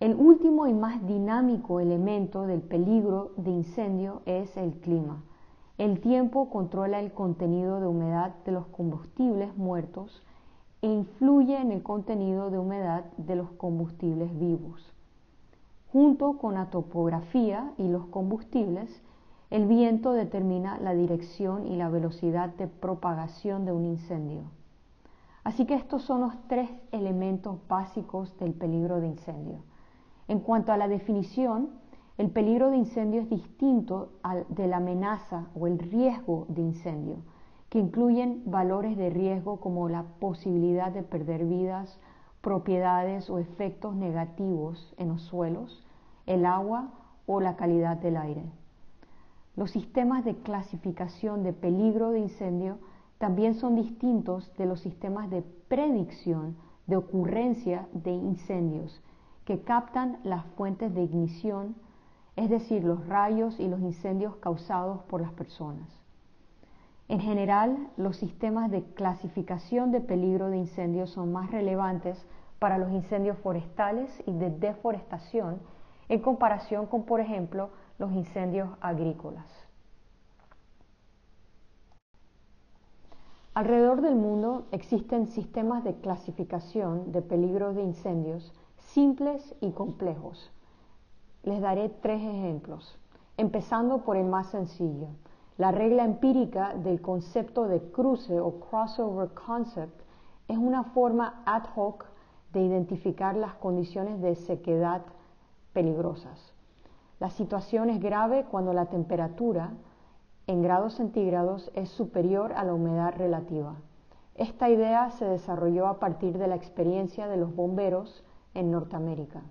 El último y más dinámico elemento del peligro de incendio es el clima. El tiempo controla el contenido de humedad de los combustibles muertos e influye en el contenido de humedad de los combustibles vivos. Junto con la topografía y los combustibles, el viento determina la dirección y la velocidad de propagación de un incendio. Así que estos son los tres elementos básicos del peligro de incendio. En cuanto a la definición, el peligro de incendio es distinto al de la amenaza o el riesgo de incendio que incluyen valores de riesgo como la posibilidad de perder vidas, propiedades o efectos negativos en los suelos, el agua o la calidad del aire. Los sistemas de clasificación de peligro de incendio también son distintos de los sistemas de predicción de ocurrencia de incendios que captan las fuentes de ignición, es decir, los rayos y los incendios causados por las personas. En general, los sistemas de clasificación de peligro de incendio son más relevantes para los incendios forestales y de deforestación en comparación con, por ejemplo, los incendios agrícolas. Alrededor del mundo existen sistemas de clasificación de peligro de incendios simples y complejos. Les daré tres ejemplos, empezando por el más sencillo. La regla empírica del concepto de cruce o crossover concept es una forma ad hoc de identificar las condiciones de sequedad peligrosas. La situación es grave cuando la temperatura en grados centígrados es superior a la humedad relativa. Esta idea se desarrolló a partir de la experiencia de los bomberos en Norteamérica.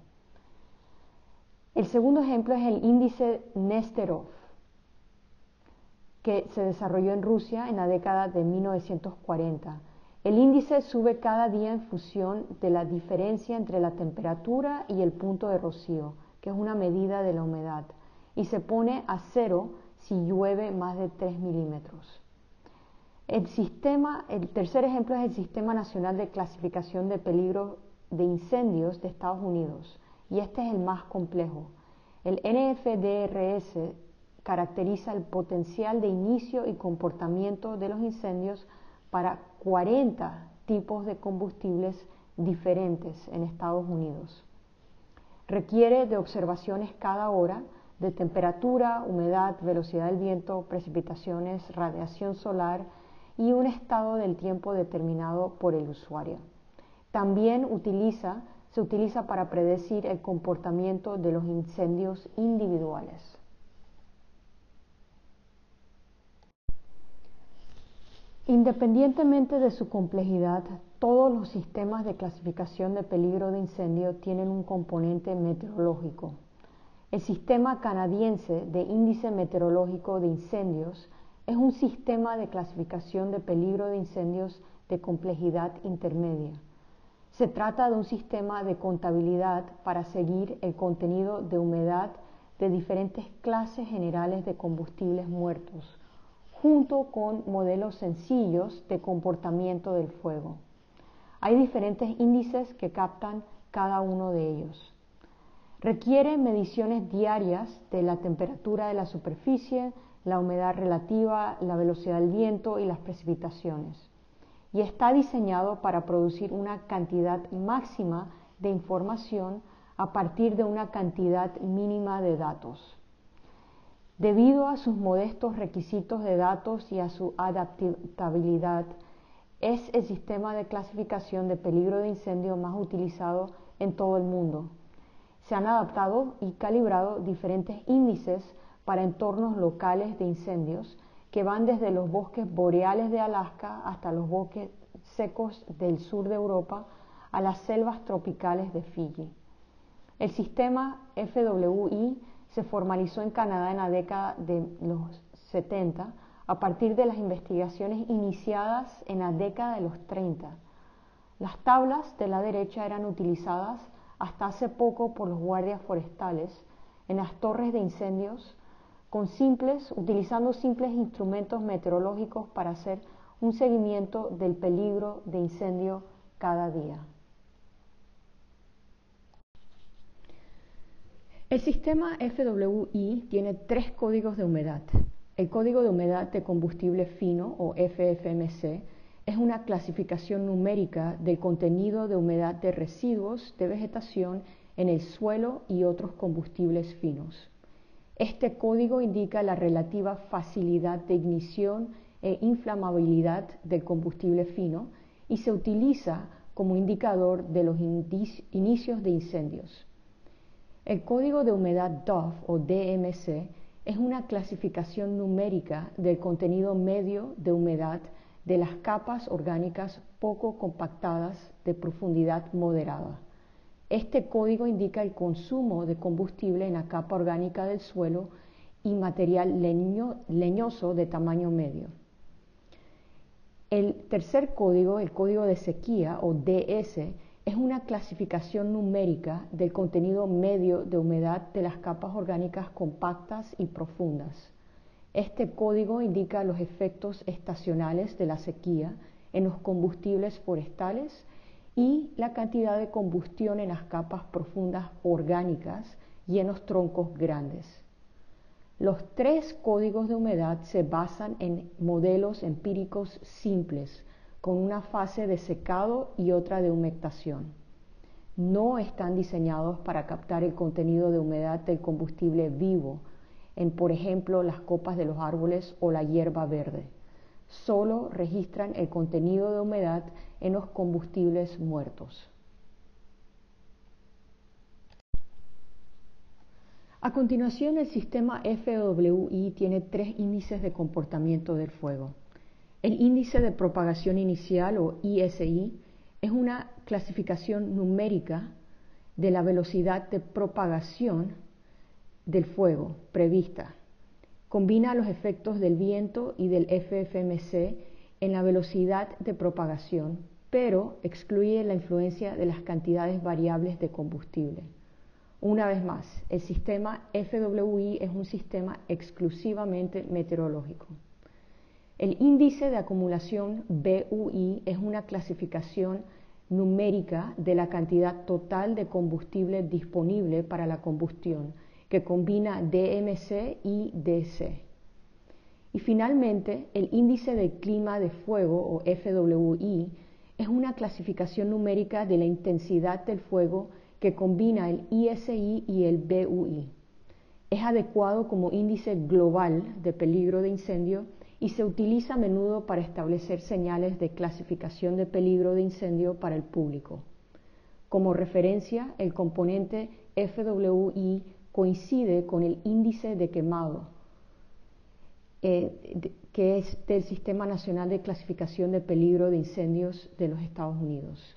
El segundo ejemplo es el índice Nesterov que se desarrolló en Rusia en la década de 1940. El índice sube cada día en función de la diferencia entre la temperatura y el punto de rocío, que es una medida de la humedad, y se pone a cero si llueve más de 3 milímetros. El, sistema, el tercer ejemplo es el Sistema Nacional de Clasificación de Peligro de Incendios de Estados Unidos, y este es el más complejo. El NFDRS caracteriza el potencial de inicio y comportamiento de los incendios para 40 tipos de combustibles diferentes en Estados Unidos. Requiere de observaciones cada hora de temperatura, humedad, velocidad del viento, precipitaciones, radiación solar y un estado del tiempo determinado por el usuario. También se utiliza para predecir el comportamiento de los incendios individuales. Independientemente de su complejidad, todos los sistemas de clasificación de peligro de incendio tienen un componente meteorológico. El sistema canadiense de índice meteorológico de incendios es un sistema de clasificación de peligro de incendios de complejidad intermedia. Se trata de un sistema de contabilidad para seguir el contenido de humedad de diferentes clases generales de combustibles muertos junto con modelos sencillos de comportamiento del fuego. Hay diferentes índices que captan cada uno de ellos. Requiere mediciones diarias de la temperatura de la superficie, la humedad relativa, la velocidad del viento y las precipitaciones. Y está diseñado para producir una cantidad máxima de información a partir de una cantidad mínima de datos. Debido a sus modestos requisitos de datos y a su adaptabilidad, es el sistema de clasificación de peligro de incendio más utilizado en todo el mundo. Se han adaptado y calibrado diferentes índices para entornos locales de incendios que van desde los bosques boreales de Alaska hasta los bosques secos del sur de Europa a las selvas tropicales de Fiji. El sistema FWI se formalizó en Canadá en la década de los 70 a partir de las investigaciones iniciadas en la década de los 30. Las tablas de la derecha eran utilizadas hasta hace poco por los guardias forestales en las torres de incendios con simples, utilizando simples instrumentos meteorológicos para hacer un seguimiento del peligro de incendio cada día. El sistema FWI tiene tres códigos de humedad. El código de humedad de combustible fino o FFMC es una clasificación numérica del contenido de humedad de residuos de vegetación en el suelo y otros combustibles finos. Este código indica la relativa facilidad de ignición e inflamabilidad del combustible fino y se utiliza como indicador de los inicios de incendios. El código de humedad DOF o DMC es una clasificación numérica del contenido medio de humedad de las capas orgánicas poco compactadas de profundidad moderada. Este código indica el consumo de combustible en la capa orgánica del suelo y material leñoso de tamaño medio. El tercer código, el código de sequía o DS, es una clasificación numérica del contenido medio de humedad de las capas orgánicas compactas y profundas. Este código indica los efectos estacionales de la sequía en los combustibles forestales y la cantidad de combustión en las capas profundas orgánicas y en los troncos grandes. Los tres códigos de humedad se basan en modelos empíricos simples con una fase de secado y otra de humectación. No están diseñados para captar el contenido de humedad del combustible vivo, en por ejemplo las copas de los árboles o la hierba verde. Solo registran el contenido de humedad en los combustibles muertos. A continuación, el sistema FWI tiene tres índices de comportamiento del fuego. El índice de propagación inicial o ISI es una clasificación numérica de la velocidad de propagación del fuego prevista. Combina los efectos del viento y del FFMC en la velocidad de propagación, pero excluye la influencia de las cantidades variables de combustible. Una vez más, el sistema FWI es un sistema exclusivamente meteorológico. El índice de acumulación BUI es una clasificación numérica de la cantidad total de combustible disponible para la combustión, que combina DMC y DC. Y finalmente, el índice de clima de fuego o FWI es una clasificación numérica de la intensidad del fuego que combina el ISI y el BUI. Es adecuado como índice global de peligro de incendio y se utiliza a menudo para establecer señales de clasificación de peligro de incendio para el público. Como referencia, el componente FWI coincide con el índice de quemado, eh, que es del Sistema Nacional de Clasificación de Peligro de Incendios de los Estados Unidos.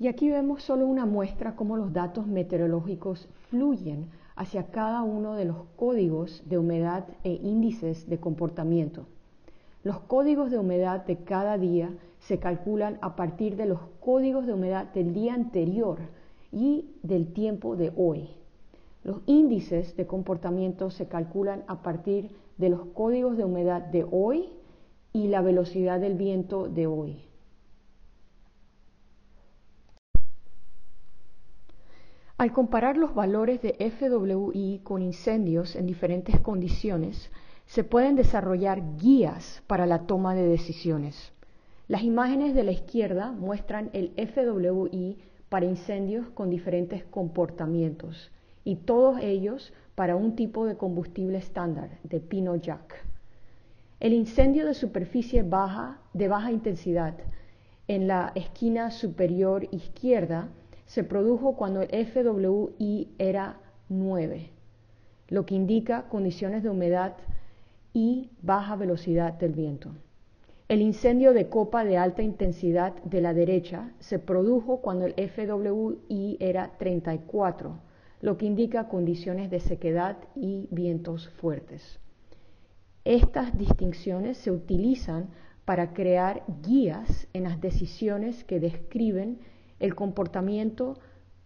Y aquí vemos solo una muestra cómo los datos meteorológicos fluyen hacia cada uno de los códigos de humedad e índices de comportamiento. Los códigos de humedad de cada día se calculan a partir de los códigos de humedad del día anterior y del tiempo de hoy. Los índices de comportamiento se calculan a partir de los códigos de humedad de hoy y la velocidad del viento de hoy. Al comparar los valores de FWI con incendios en diferentes condiciones, se pueden desarrollar guías para la toma de decisiones. Las imágenes de la izquierda muestran el FWI para incendios con diferentes comportamientos y todos ellos para un tipo de combustible estándar, de pino jack. El incendio de superficie baja, de baja intensidad, en la esquina superior izquierda, se produjo cuando el FWI era 9, lo que indica condiciones de humedad y baja velocidad del viento. El incendio de copa de alta intensidad de la derecha se produjo cuando el FWI era 34, lo que indica condiciones de sequedad y vientos fuertes. Estas distinciones se utilizan para crear guías en las decisiones que describen el comportamiento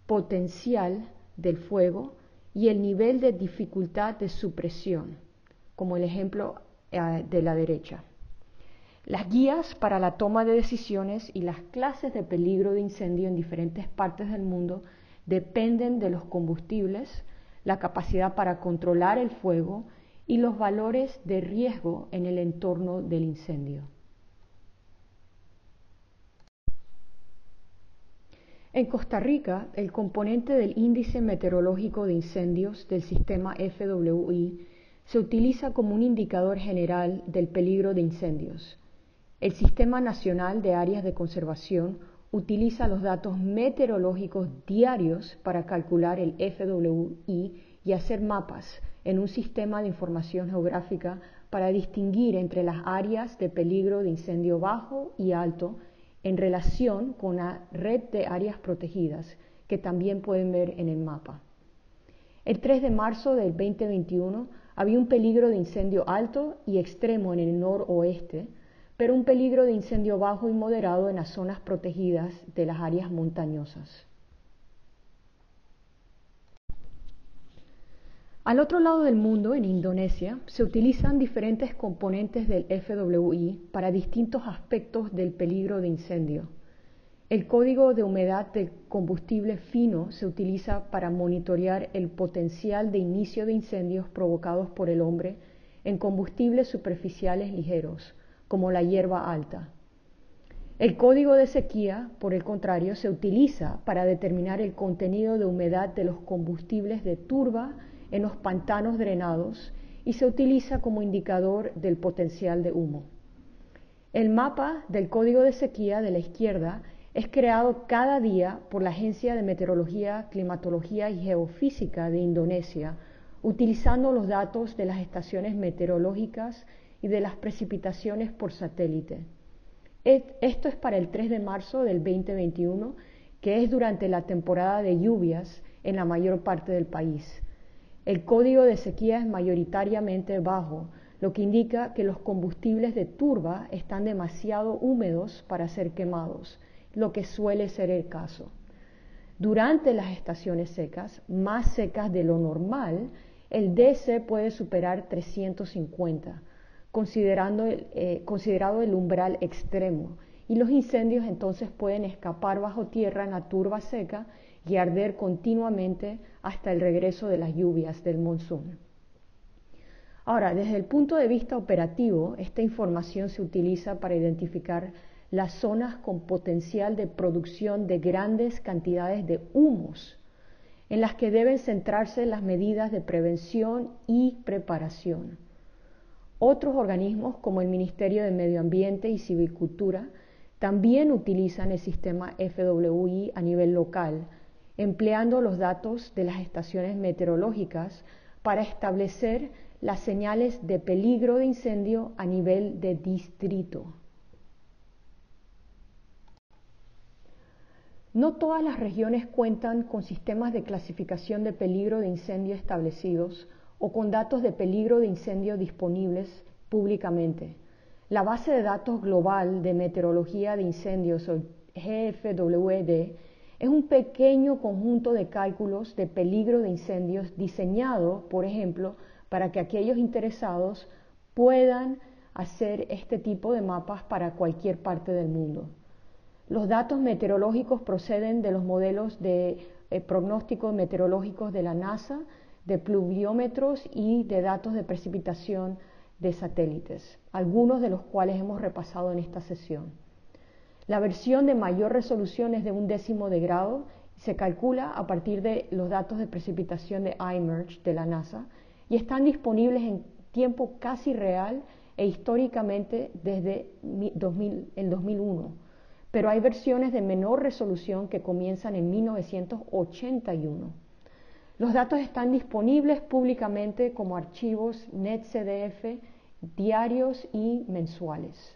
potencial del fuego y el nivel de dificultad de supresión, como el ejemplo eh, de la derecha. Las guías para la toma de decisiones y las clases de peligro de incendio en diferentes partes del mundo dependen de los combustibles, la capacidad para controlar el fuego y los valores de riesgo en el entorno del incendio. En Costa Rica, el componente del índice meteorológico de incendios del sistema FWI se utiliza como un indicador general del peligro de incendios. El Sistema Nacional de Áreas de Conservación utiliza los datos meteorológicos diarios para calcular el FWI y hacer mapas en un sistema de información geográfica para distinguir entre las áreas de peligro de incendio bajo y alto en relación con la red de áreas protegidas que también pueden ver en el mapa. El 3 de marzo del 2021 había un peligro de incendio alto y extremo en el noroeste, pero un peligro de incendio bajo y moderado en las zonas protegidas de las áreas montañosas. Al otro lado del mundo, en Indonesia, se utilizan diferentes componentes del FWI para distintos aspectos del peligro de incendio. El código de humedad del combustible fino se utiliza para monitorear el potencial de inicio de incendios provocados por el hombre en combustibles superficiales ligeros, como la hierba alta. El código de sequía, por el contrario, se utiliza para determinar el contenido de humedad de los combustibles de turba en los pantanos drenados y se utiliza como indicador del potencial de humo. El mapa del código de sequía de la izquierda es creado cada día por la Agencia de Meteorología, Climatología y Geofísica de Indonesia, utilizando los datos de las estaciones meteorológicas y de las precipitaciones por satélite. Esto es para el 3 de marzo del 2021, que es durante la temporada de lluvias en la mayor parte del país. El código de sequía es mayoritariamente bajo, lo que indica que los combustibles de turba están demasiado húmedos para ser quemados, lo que suele ser el caso. Durante las estaciones secas, más secas de lo normal, el DC puede superar 350, considerando eh, considerado el umbral extremo, y los incendios entonces pueden escapar bajo tierra en la turba seca y arder continuamente hasta el regreso de las lluvias del monzón. Ahora, desde el punto de vista operativo, esta información se utiliza para identificar las zonas con potencial de producción de grandes cantidades de humos, en las que deben centrarse las medidas de prevención y preparación. Otros organismos, como el Ministerio de Medio Ambiente y Civicultura, también utilizan el sistema FWI a nivel local, empleando los datos de las estaciones meteorológicas para establecer las señales de peligro de incendio a nivel de distrito. No todas las regiones cuentan con sistemas de clasificación de peligro de incendio establecidos o con datos de peligro de incendio disponibles públicamente. La base de datos global de meteorología de incendios o GFWD es un pequeño conjunto de cálculos de peligro de incendios diseñado, por ejemplo, para que aquellos interesados puedan hacer este tipo de mapas para cualquier parte del mundo. Los datos meteorológicos proceden de los modelos de eh, pronósticos meteorológicos de la NASA, de pluviómetros y de datos de precipitación de satélites, algunos de los cuales hemos repasado en esta sesión. La versión de mayor resolución es de un décimo de grado se calcula a partir de los datos de precipitación de iMerge de la NASA y están disponibles en tiempo casi real e históricamente desde el 2001 pero hay versiones de menor resolución que comienzan en 1981. Los datos están disponibles públicamente como archivos NetCDF diarios y mensuales.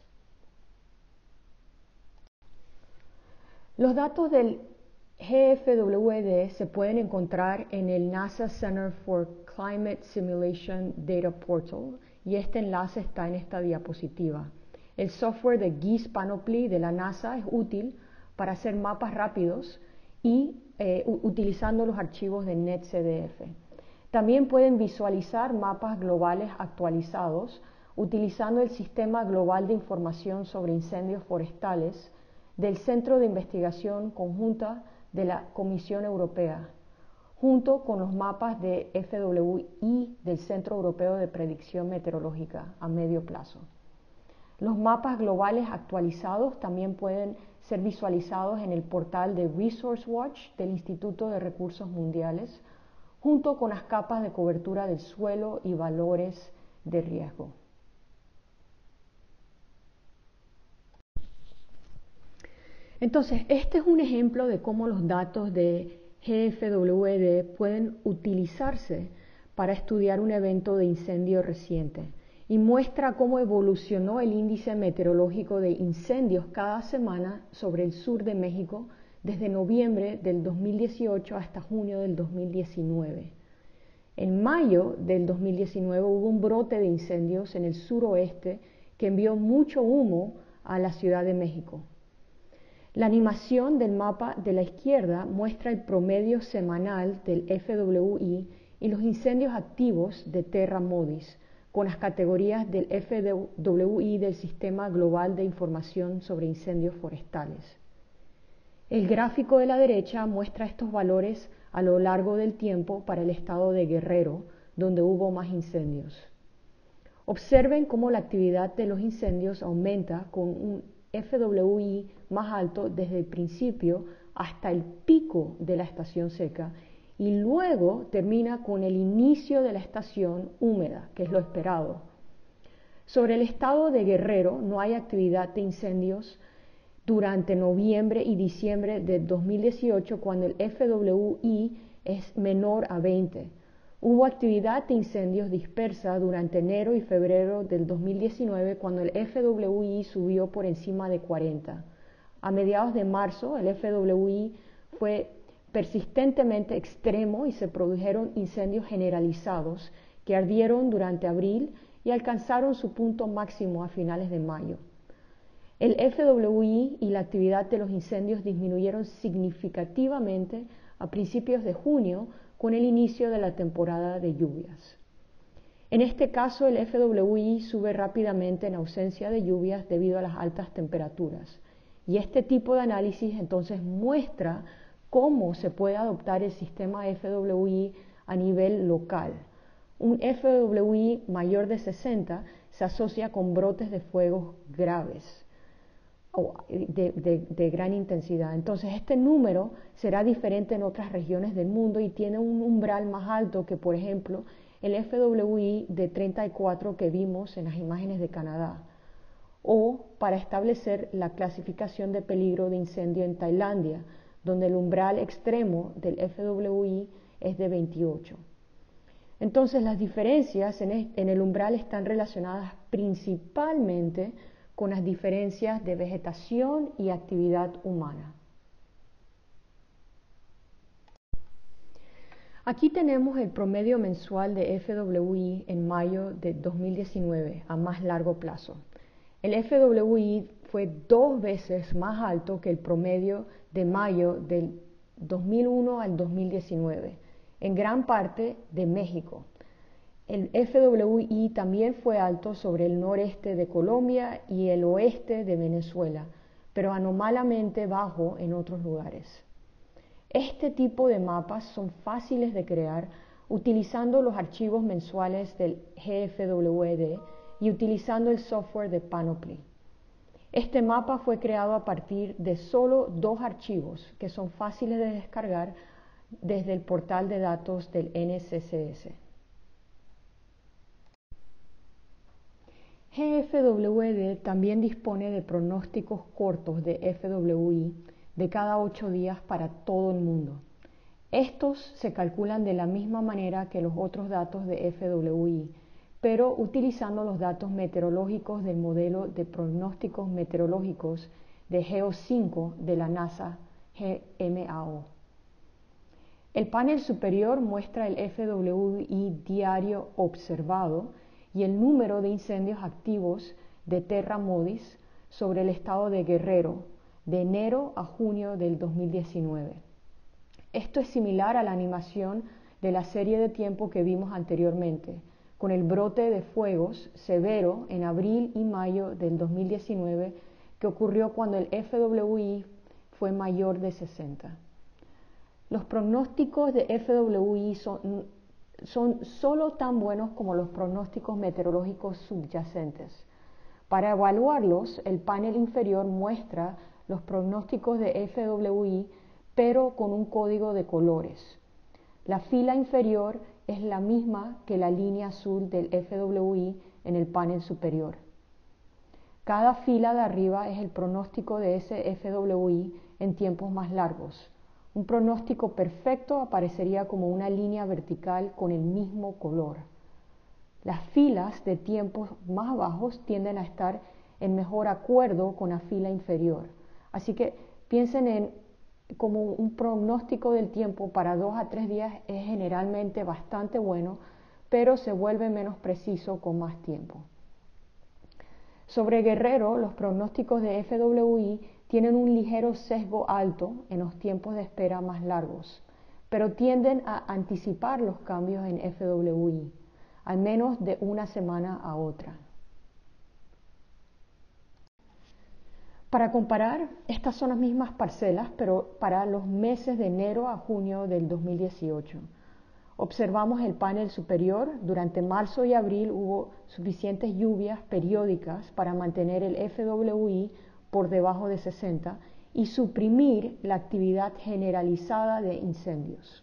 Los datos del GFWD se pueden encontrar en el NASA Center for Climate Simulation Data Portal y este enlace está en esta diapositiva. El software de GIS Panoply de la NASA es útil para hacer mapas rápidos y eh, utilizando los archivos de NetCDF. También pueden visualizar mapas globales actualizados utilizando el Sistema Global de Información sobre Incendios Forestales del Centro de Investigación Conjunta de la Comisión Europea, junto con los mapas de FWI del Centro Europeo de Predicción Meteorológica a medio plazo. Los mapas globales actualizados también pueden ser visualizados en el portal de Resource Watch del Instituto de Recursos Mundiales, junto con las capas de cobertura del suelo y valores de riesgo. Entonces, este es un ejemplo de cómo los datos de GFWD pueden utilizarse para estudiar un evento de incendio reciente y muestra cómo evolucionó el índice meteorológico de incendios cada semana sobre el sur de México desde noviembre del 2018 hasta junio del 2019. En mayo del 2019 hubo un brote de incendios en el suroeste que envió mucho humo a la Ciudad de México. La animación del mapa de la izquierda muestra el promedio semanal del FWI y los incendios activos de Terra Modis, con las categorías del FWI del Sistema Global de Información sobre Incendios Forestales. El gráfico de la derecha muestra estos valores a lo largo del tiempo para el estado de Guerrero, donde hubo más incendios. Observen cómo la actividad de los incendios aumenta con un FWI más alto desde el principio hasta el pico de la estación seca y luego termina con el inicio de la estación húmeda, que es lo esperado. Sobre el estado de Guerrero no hay actividad de incendios durante noviembre y diciembre de 2018 cuando el FWI es menor a 20. Hubo actividad de incendios dispersa durante enero y febrero del 2019 cuando el FWI subió por encima de 40. A mediados de marzo el FWI fue persistentemente extremo y se produjeron incendios generalizados que ardieron durante abril y alcanzaron su punto máximo a finales de mayo. El FWI y la actividad de los incendios disminuyeron significativamente a principios de junio con el inicio de la temporada de lluvias. En este caso, el FWI sube rápidamente en ausencia de lluvias debido a las altas temperaturas. Y este tipo de análisis entonces muestra cómo se puede adoptar el sistema FWI a nivel local. Un FWI mayor de 60 se asocia con brotes de fuegos graves o de, gran intensidad. Entonces, este número será diferente en otras regiones del mundo y tiene un umbral más alto que, por ejemplo, el FWI de 34 que vimos en las imágenes de Canadá, o para establecer la clasificación de peligro de incendio en Tailandia, donde el umbral extremo del FWI es de 28. Entonces, las diferencias en el umbral están relacionadas principalmente con las diferencias de vegetación y actividad humana. Aquí tenemos el promedio mensual de FWI en mayo de 2019 a más largo plazo. El FWI fue dos veces más alto que el promedio de mayo del 2001 al 2019, en gran parte de México, el FWI también fue alto sobre el noreste de Colombia y el oeste de Venezuela, pero anomalamente bajo en otros lugares. Este tipo de mapas son fáciles de crear utilizando los archivos mensuales del GFWD y utilizando el software de Panoply. Este mapa fue creado a partir de solo dos archivos que son fáciles de descargar desde el portal de datos del NCCS. GFWD también dispone de pronósticos cortos de FWI de cada ocho días para todo el mundo. Estos se calculan de la misma manera que los otros datos de FWI, pero utilizando los datos meteorológicos del modelo de pronósticos meteorológicos de GEO5 de la NASA GMAO. El panel superior muestra el FWI diario observado y el número de incendios activos de Terra Modis sobre el estado de Guerrero de enero a junio del 2019. Esto es similar a la animación de la serie de tiempo que vimos anteriormente, con el brote de fuegos severo en abril y mayo del 2019 que ocurrió cuando el FWI fue mayor de 60. Los pronósticos de FWI son son solo tan buenos como los pronósticos meteorológicos subyacentes. Para evaluarlos, el panel inferior muestra los pronósticos de FWI, pero con un código de colores. La fila inferior es la misma que la línea azul del FWI en el panel superior. Cada fila de arriba es el pronóstico de ese FWI en tiempos más largos. Un pronóstico perfecto aparecería como una línea vertical con el mismo color. Las filas de tiempos más bajos tienden a estar en mejor acuerdo con la fila inferior. Así que piensen en como un pronóstico del tiempo para dos a tres días es generalmente bastante bueno, pero se vuelve menos preciso con más tiempo. Sobre Guerrero, los pronósticos de FWI tienen un ligero sesgo alto en los tiempos de espera más largos, pero tienden a anticipar los cambios en FWI, al menos de una semana a otra. Para comparar, estas son las mismas parcelas, pero para los meses de enero a junio del 2018. Observamos el panel superior. Durante marzo y abril hubo suficientes lluvias periódicas para mantener el FWI por debajo de 60 y suprimir la actividad generalizada de incendios.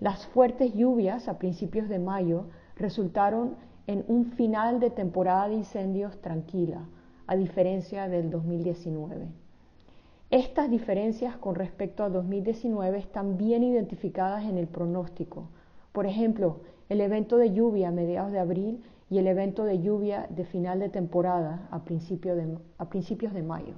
Las fuertes lluvias a principios de mayo resultaron en un final de temporada de incendios tranquila, a diferencia del 2019. Estas diferencias con respecto a 2019 están bien identificadas en el pronóstico. Por ejemplo, el evento de lluvia a mediados de abril y el evento de lluvia de final de temporada a, principios de mayo.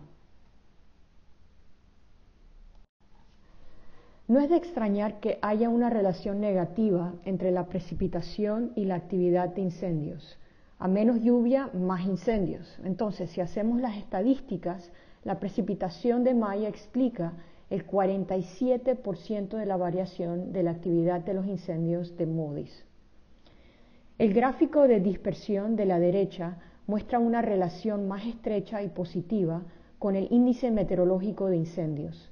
No es de extrañar que haya una relación negativa entre la precipitación y la actividad de incendios. A menos lluvia, más incendios. Entonces, si hacemos las estadísticas, la precipitación de Maya explica el 47% de la variación de la actividad de los incendios de Moody's. El gráfico de dispersión de la derecha muestra una relación más estrecha y positiva con el índice meteorológico de incendios.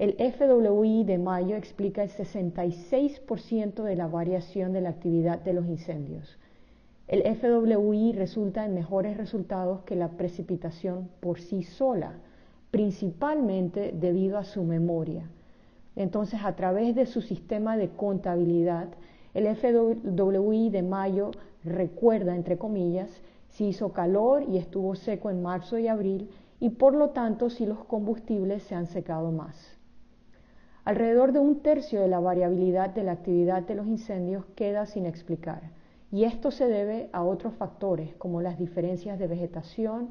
El FWI de mayo explica el 66% de la variación de la actividad de los incendios. El FWI resulta en mejores resultados que la precipitación por sí sola, principalmente debido a su memoria. Entonces, a través de su sistema de contabilidad, el FWI de mayo recuerda, entre comillas, si hizo calor y estuvo seco en marzo y abril y por lo tanto si los combustibles se han secado más. Alrededor de un tercio de la variabilidad de la actividad de los incendios queda sin explicar y esto se debe a otros factores como las diferencias de vegetación,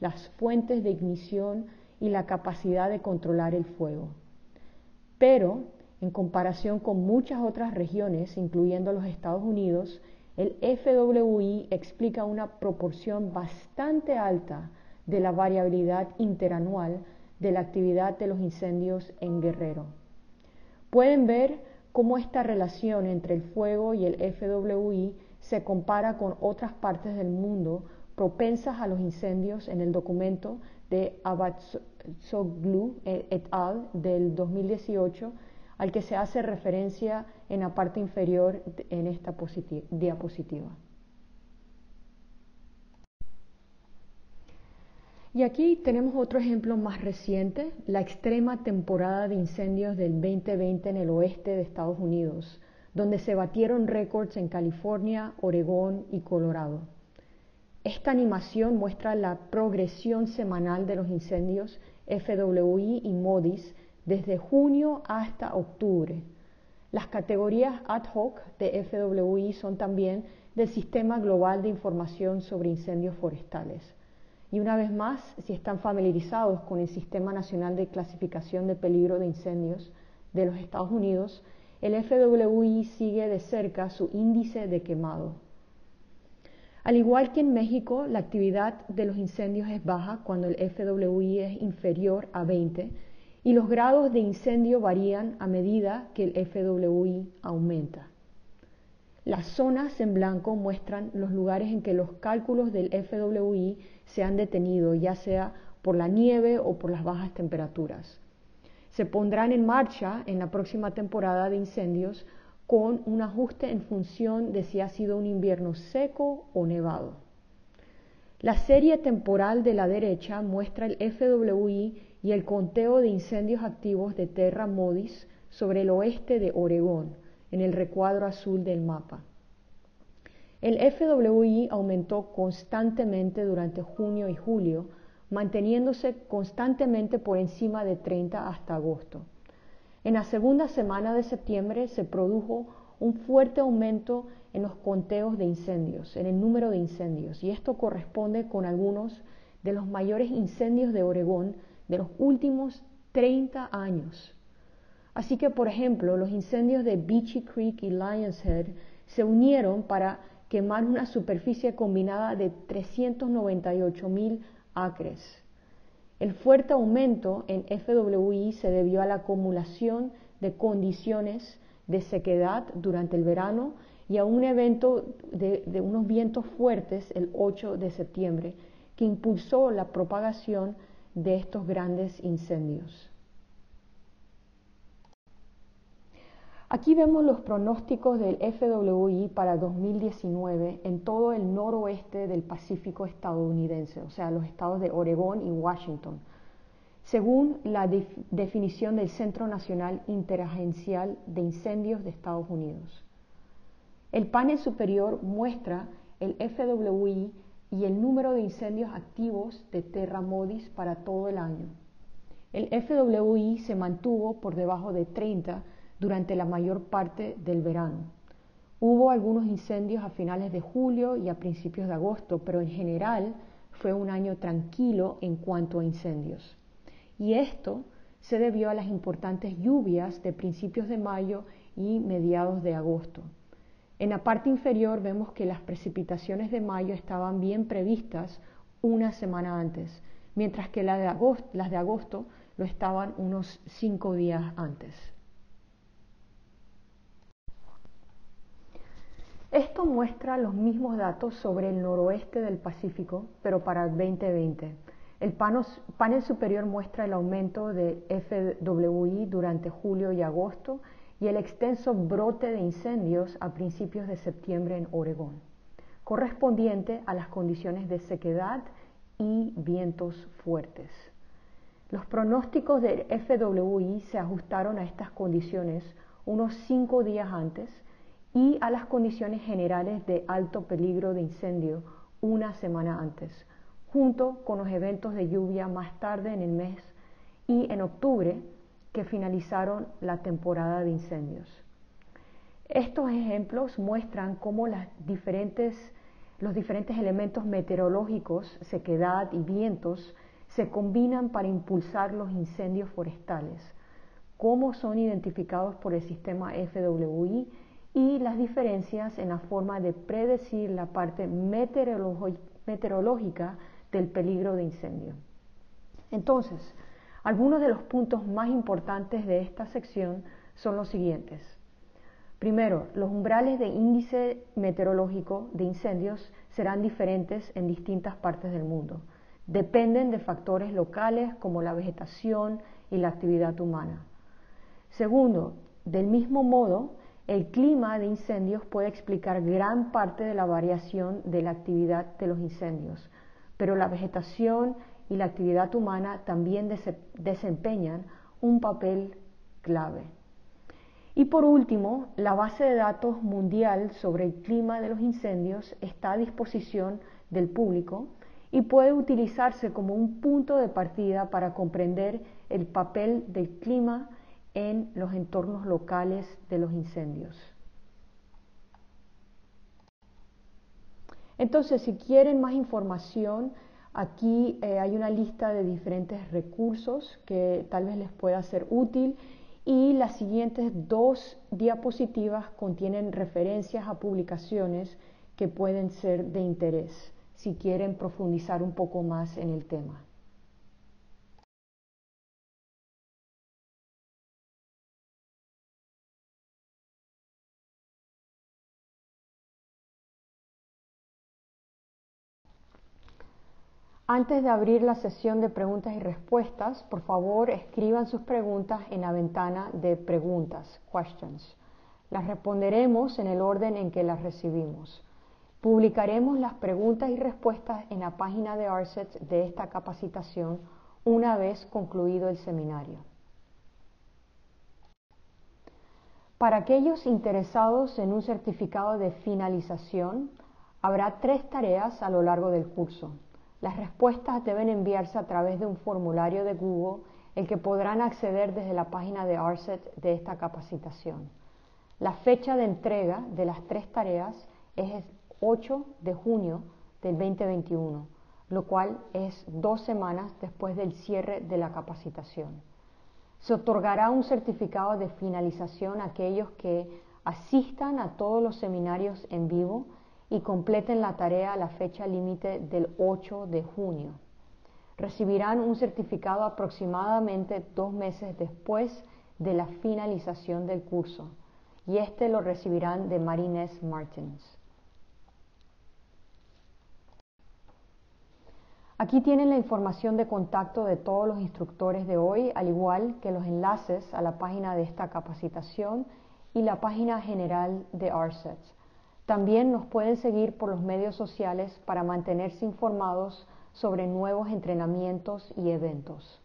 las fuentes de ignición y la capacidad de controlar el fuego. Pero, en comparación con muchas otras regiones, incluyendo los Estados Unidos, el FWI explica una proporción bastante alta de la variabilidad interanual de la actividad de los incendios en Guerrero. Pueden ver cómo esta relación entre el fuego y el FWI se compara con otras partes del mundo propensas a los incendios en el documento de Abatsoglu et al. del 2018 al que se hace referencia en la parte inferior en esta diapositiva. Y aquí tenemos otro ejemplo más reciente, la extrema temporada de incendios del 2020 en el oeste de Estados Unidos, donde se batieron récords en California, Oregón y Colorado. Esta animación muestra la progresión semanal de los incendios FWI y MODIS desde junio hasta octubre. Las categorías ad hoc de FWI son también del Sistema Global de Información sobre Incendios Forestales. Y una vez más, si están familiarizados con el Sistema Nacional de Clasificación de Peligro de Incendios de los Estados Unidos, el FWI sigue de cerca su índice de quemado. Al igual que en México, la actividad de los incendios es baja cuando el FWI es inferior a 20 y los grados de incendio varían a medida que el FWI aumenta. Las zonas en blanco muestran los lugares en que los cálculos del FWI se han detenido, ya sea por la nieve o por las bajas temperaturas. Se pondrán en marcha en la próxima temporada de incendios con un ajuste en función de si ha sido un invierno seco o nevado. La serie temporal de la derecha muestra el FWI y el conteo de incendios activos de Terra Modis sobre el oeste de Oregón en el recuadro azul del mapa. El FWI aumentó constantemente durante junio y julio, manteniéndose constantemente por encima de 30 hasta agosto. En la segunda semana de septiembre se produjo un fuerte aumento en los conteos de incendios, en el número de incendios, y esto corresponde con algunos de los mayores incendios de Oregón de los últimos 30 años. Así que, por ejemplo, los incendios de Beachy Creek y Lions Head se unieron para quemar una superficie combinada de 398 mil acres. El fuerte aumento en FWI se debió a la acumulación de condiciones de sequedad durante el verano y a un evento de, de, unos vientos fuertes el 8 de septiembre que impulsó la propagación de estos grandes incendios. Aquí vemos los pronósticos del FWI para 2019 en todo el noroeste del Pacífico estadounidense, o sea, los estados de Oregón y Washington, según la definición del Centro Nacional Interagencial de Incendios de Estados Unidos. El panel superior muestra el FWI y el número de incendios activos de Terra Modis para todo el año. El FWI se mantuvo por debajo de 30 durante la mayor parte del verano. Hubo algunos incendios a finales de julio y a principios de agosto, pero en general fue un año tranquilo en cuanto a incendios. Y esto se debió a las importantes lluvias de principios de mayo y mediados de agosto. En la parte inferior vemos que las precipitaciones de mayo estaban bien previstas una semana antes, mientras que las de agosto, las de agosto lo estaban unos cinco días antes. Esto muestra los mismos datos sobre el noroeste del Pacífico, pero para el 2020. El panel superior muestra el aumento de FWI durante julio y agosto y el extenso brote de incendios a principios de septiembre en Oregón, correspondiente a las condiciones de sequedad y vientos fuertes. Los pronósticos del FWI se ajustaron a estas condiciones unos cinco días antes y a las condiciones generales de alto peligro de incendio una semana antes, junto con los eventos de lluvia más tarde en el mes y en octubre que finalizaron la temporada de incendios. Estos ejemplos muestran cómo los diferentes elementos meteorológicos, sequedad y vientos, se combinan para impulsar los incendios forestales, cómo son identificados por el sistema FWI y las diferencias en la forma de predecir la parte meteorológica del peligro de incendio. Entonces, algunos de los puntos más importantes de esta sección son los siguientes. Primero, los umbrales de índice meteorológico de incendios serán diferentes en distintas partes del mundo. Dependen de factores locales como la vegetación y la actividad humana. Segundo, del mismo modo, el clima de incendios puede explicar gran parte de la variación de la actividad de los incendios, pero la vegetación y la actividad humana también desempeñan un papel clave. Y por último, la base de datos mundial sobre el clima de los incendios está a disposición del público y puede utilizarse como un punto de partida para comprender el papel del clima en los entornos locales de los incendios. Entonces, si quieren más información, aquí eh, hay una lista de diferentes recursos que tal vez les pueda ser útil y las siguientes dos diapositivas contienen referencias a publicaciones que pueden ser de interés si quieren profundizar un poco más en el tema. Antes de abrir la sesión de preguntas y respuestas, por favor escriban sus preguntas en la ventana de preguntas, questions. Las responderemos en el orden en que las recibimos. Publicaremos las preguntas y respuestas en la página de ARSET de esta capacitación una vez concluido el seminario. Para aquellos interesados en un certificado de finalización, habrá tres tareas a lo largo del curso. Las respuestas deben enviarse a través de un formulario de Google, el que podrán acceder desde la página de ARSET de esta capacitación. La fecha de entrega de las tres tareas es el 8 de junio del 2021, lo cual es dos semanas después del cierre de la capacitación. Se otorgará un certificado de finalización a aquellos que asistan a todos los seminarios en vivo y completen la tarea a la fecha límite del 8 de junio. Recibirán un certificado aproximadamente dos meses después de la finalización del curso y este lo recibirán de Marines Martins. Aquí tienen la información de contacto de todos los instructores de hoy, al igual que los enlaces a la página de esta capacitación y la página general de ARSET. También nos pueden seguir por los medios sociales para mantenerse informados sobre nuevos entrenamientos y eventos.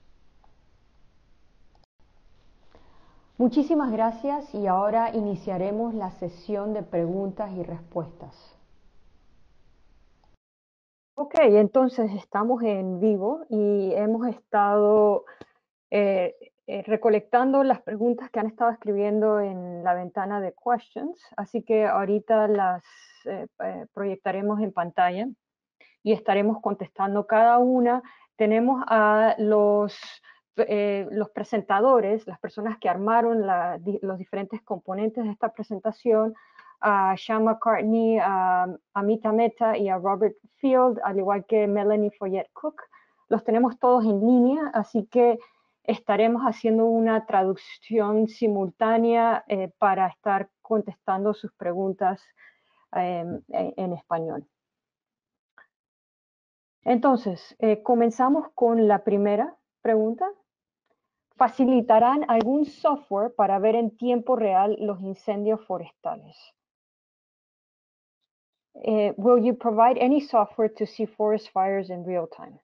Muchísimas gracias y ahora iniciaremos la sesión de preguntas y respuestas. Ok, entonces estamos en vivo y hemos estado eh, eh, recolectando las preguntas que han estado escribiendo en la ventana de questions, así que ahorita las eh, eh, proyectaremos en pantalla y estaremos contestando cada una. Tenemos a los, los presentadores, las personas que armaron los diferentes componentes de esta presentación, a Sean McCartney, a Amita Mehta y a Robert Field, al igual que Melanie Foyet Cook. Los tenemos todos en línea, así que estaremos haciendo una traducción simultánea eh, para estar contestando sus preguntas em, en español. Entonces, eh, comenzamos con la primera pregunta. ¿Facilitarán algún software para ver en tiempo real los incendios forestales? Uh, will you provide any software to see forest fires in real time?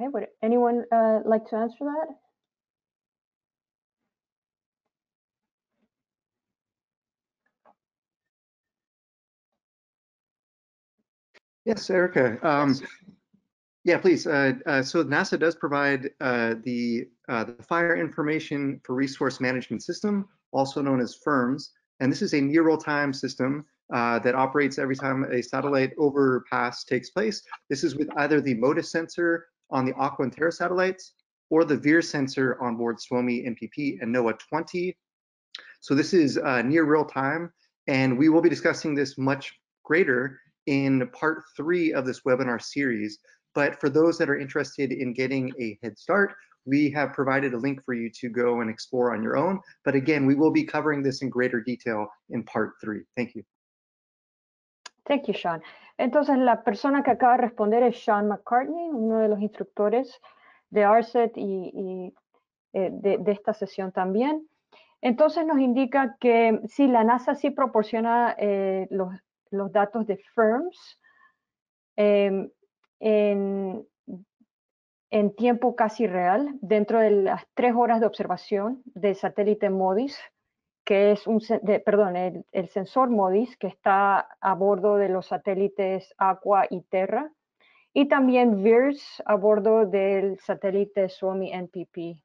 Okay, would anyone uh, like to answer that? Yes, Erica. Um, yeah, please. Uh, uh, so NASA does provide uh, the, uh, the Fire Information for Resource Management System, also known as FIRMS. And this is a near real-time system uh, that operates every time a satellite overpass takes place. This is with either the MODIS sensor on the Aqua and Terra satellites or the VIR sensor on board SWOMI, MPP, and NOAA 20. So this is uh, near real time, and we will be discussing this much greater in part three of this webinar series. But for those that are interested in getting a head start, we have provided a link for you to go and explore on your own. But again, we will be covering this in greater detail in part three. Thank you. Thank you, Sean. Entonces, la persona que acaba de responder es Sean McCartney, uno de los instructores de ARSET y, y eh, de, esta sesión también. Entonces, nos indica que sí, la NASA sí proporciona eh, los, datos de firms em, en, en, tiempo casi real, dentro de las tres horas de observación del satélite MODIS, que es un, perdón, el, sensor MODIS que está a bordo de los satélites Aqua y Terra, y también VIRS a bordo del satélite Suomi NPP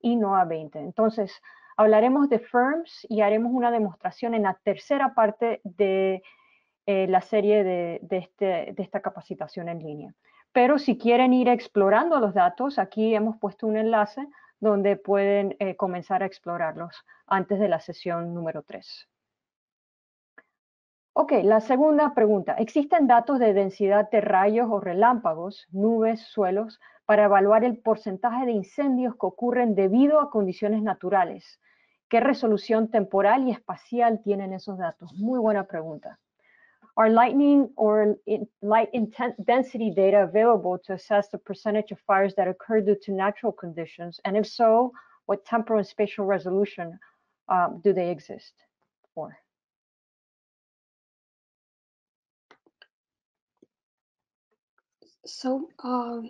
y NOAA 20. Entonces, hablaremos de firms y haremos una demostración en la tercera parte de eh, la serie de, de, este, de esta capacitación en línea. Pero si quieren ir explorando los datos, aquí hemos puesto un enlace donde pueden eh, comenzar a explorarlos antes de la sesión número 3. Ok, la segunda pregunta. ¿Existen datos de densidad de rayos o relámpagos, nubes, suelos, para evaluar el porcentaje de incendios que ocurren debido a condiciones naturales? ¿Qué resolución temporal y espacial tienen esos datos? Muy buena pregunta. Are lightning or light density data available to assess the percentage of fires that occur due to natural conditions? And if so, what temporal and spatial resolution um, do they exist for? So uh,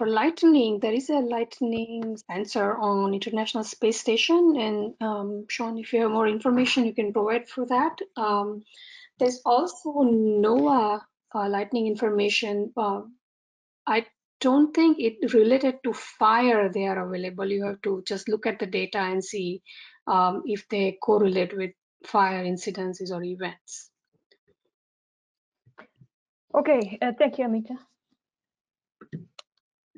for lightning, there is a lightning sensor on International Space Station. And um, Sean, if you have more information, you can provide for that. Um, there's also NOAA uh, lightning information. Uh, I don't think it related to fire they are available. You have to just look at the data and see um, if they correlate with fire incidences or events. Okay, uh, thank you, Amita.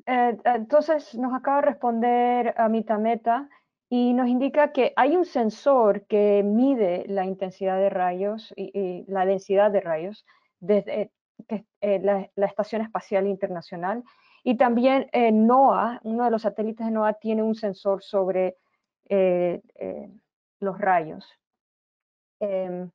Eh, entonces nos acaba de responder Amita Meta y nos indica que hay un sensor que mide la intensidad de rayos y, la densidad de rayos desde eh, la, Estación Espacial Internacional y también eh, NOAA, uno de los satélites de NOAA tiene un sensor sobre los rayos. Em,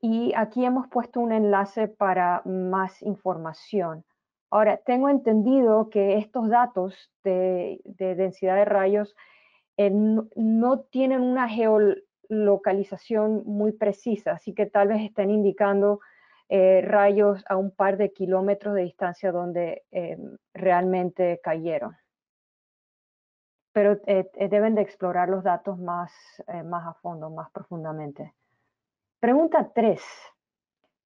y aquí hemos puesto un enlace para más información. Ahora, tengo entendido que estos datos de, densidad de rayos eh, no, tienen una geolocalización muy precisa, así que tal vez estén indicando eh, rayos a un par de kilómetros de distancia donde eh, realmente cayeron. Pero deben de explorar los datos más, más a fondo, más profundamente. Pregunta 3.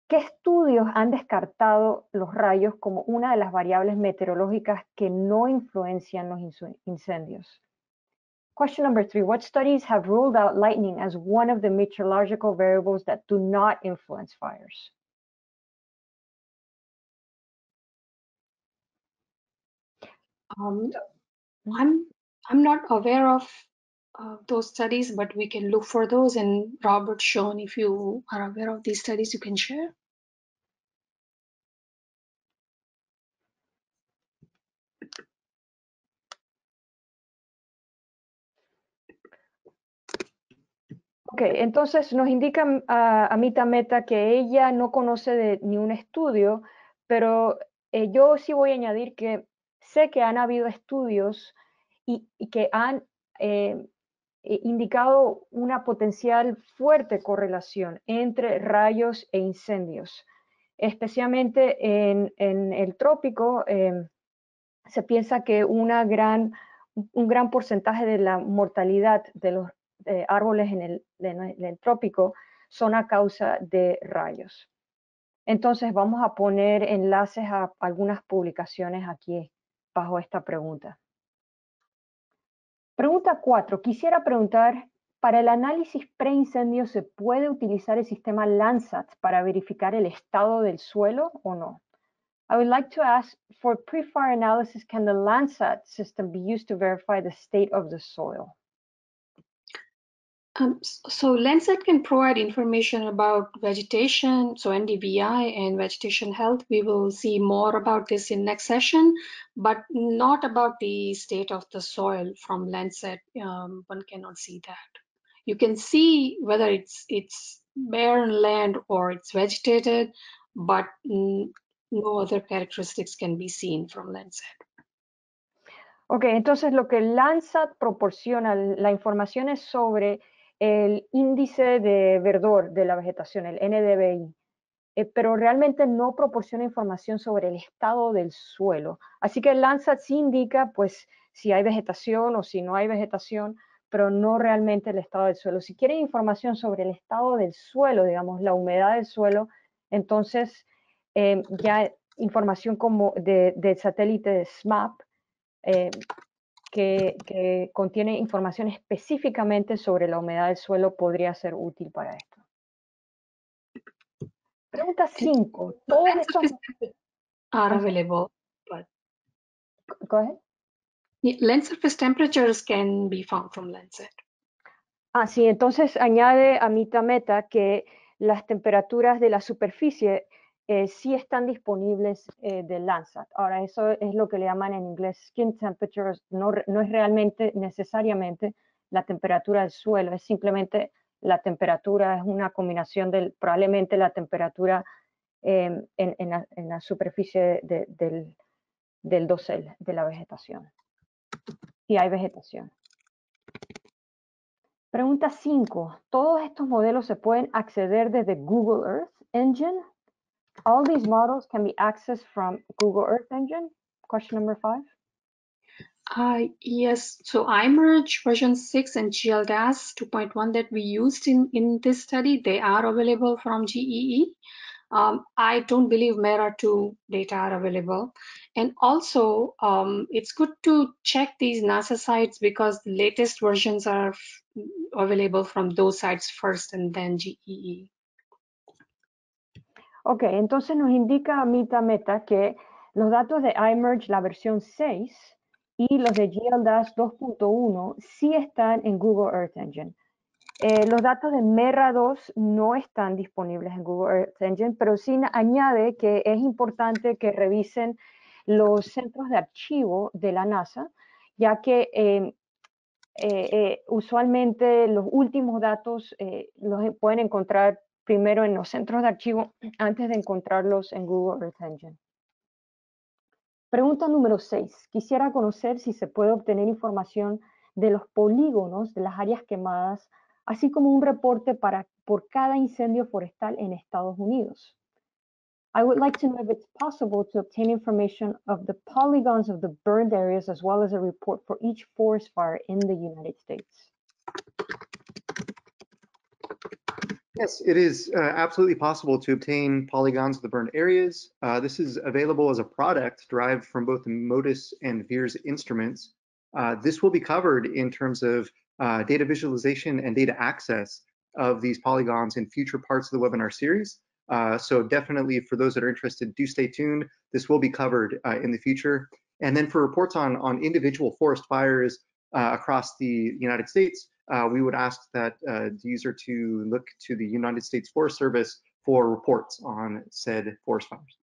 ¿Qué estudios han descartado los rayos como una de las variables meteorológicas que no influencian los incendios? Question number three, what studies have ruled out lightning as one of the meteorological variables that do not influence fires? Um, I'm I'm not aware of uh, those studies, but we can look for those. And Robert, Sean, if you are aware of these studies, you can share. Ok, entonces nos indica a Amita Meta que ella no conoce de ni un estudio, pero eh, yo sí voy a añadir que sé que han habido estudios y, que han eh, indicado una potencial fuerte correlación entre rayos e incendios, especialmente en, el trópico. em, se piensa que un gran porcentaje de la mortalidad de los eh, árboles en el- en el trópico son a causa de rayos. Entonces vamos a poner enlaces a algunas publicaciones aquí bajo esta pregunta. Pregunta 4. Quisiera preguntar, ¿para el análisis preincendio se puede utilizar el sistema Landsat para verificar el estado del suelo o no? I would like to ask, for pre-fire analysis, can the Landsat system be used to verify the state of the soil? Um, so Landsat can provide information about vegetation, so NDVI and vegetation health. We will see more about this in next session, but not about the state of the soil from Landsat. Um, one cannot see that. You can see whether it's it's barren land or it's vegetated, but no other characteristics can be seen from Landsat. Ok, entonces lo que Landsat proporciona, la información es sobre el índice de verdor de la vegetación, el NDVI, eh, pero realmente no proporciona información sobre el estado del suelo. Así que Landsat sí indica, pues, si hay vegetación o si no hay vegetación, pero no realmente el estado del suelo. Si quieren información sobre el estado del suelo, digamos, la humedad del suelo, entonces eh, ya información como de- del satélite SMAP, eh, que, que contiene información específicamente sobre la humedad del suelo podría ser útil para esto. Pregunta 5. Todos estos... are available, but Go ahead. yeah, land surface temperatures can be found from Landsat. Ah, sí, entonces añade a Mita Meta que las temperaturas de la superficie eh, sí están disponibles eh, de Landsat. Ahora, eso es lo que le llaman en inglés skin temperatures, no, no es realmente necesariamente la temperatura del suelo, es simplemente la temperatura, es una combinación del, probablemente la temperatura em, en, en la, superficie de- del, del dosel, de la vegetación. Si hay vegetación. Pregunta 5. ¿Todos estos modelos se pueden acceder desde Google Earth Engine? All these models can be accessed from Google Earth Engine? Question number 5. Uh, yes, so iMerge version 6 and GLDAS 2.1 that we used in, in this study, they are available from GEE. Um, I don't believe MERA 2 data are available. And also, um, it's good to check these NASA sites because the latest versions are available from those sites first and then. GEE. Ok, entonces nos indica Mita Meta que los datos de iMerge, la versión 6, y los de GLDAS 2.1 sí están en Google Earth Engine. Eh, los datos de MERA 2 no están disponibles en Google Earth Engine, pero sí añade que es importante que revisen los centros de archivo de la NASA, ya que eh, eh, eh, usualmente los últimos datos eh, los pueden encontrar primero en los centros de archivo antes de encontrarlos en Google Earth Engine. Pregunta número 6. Quisiera conocer si se puede obtener información de los polígonos de las áreas quemadas, así como un reporte para, por cada incendio forestal en Estados Unidos. I would like to know if it's possible to obtain information of the polygons of the burned areas as well as a report for each forest fire in the United States. Yes, it is uh, absolutely possible to obtain polygons of the burned areas. Uh, this is available as a product derived from both the MODIS and VIRS instruments. Uh, this will be covered in terms of uh, data visualization and data access of these polygons in future parts of the webinar series. Uh, so definitely for those that are interested, do stay tuned. This will be covered uh, in the future. And then for reports on, on individual forest fires across the United States, uh, we would ask that uh, the user to look to the United States Forest Service for reports on said forest fires.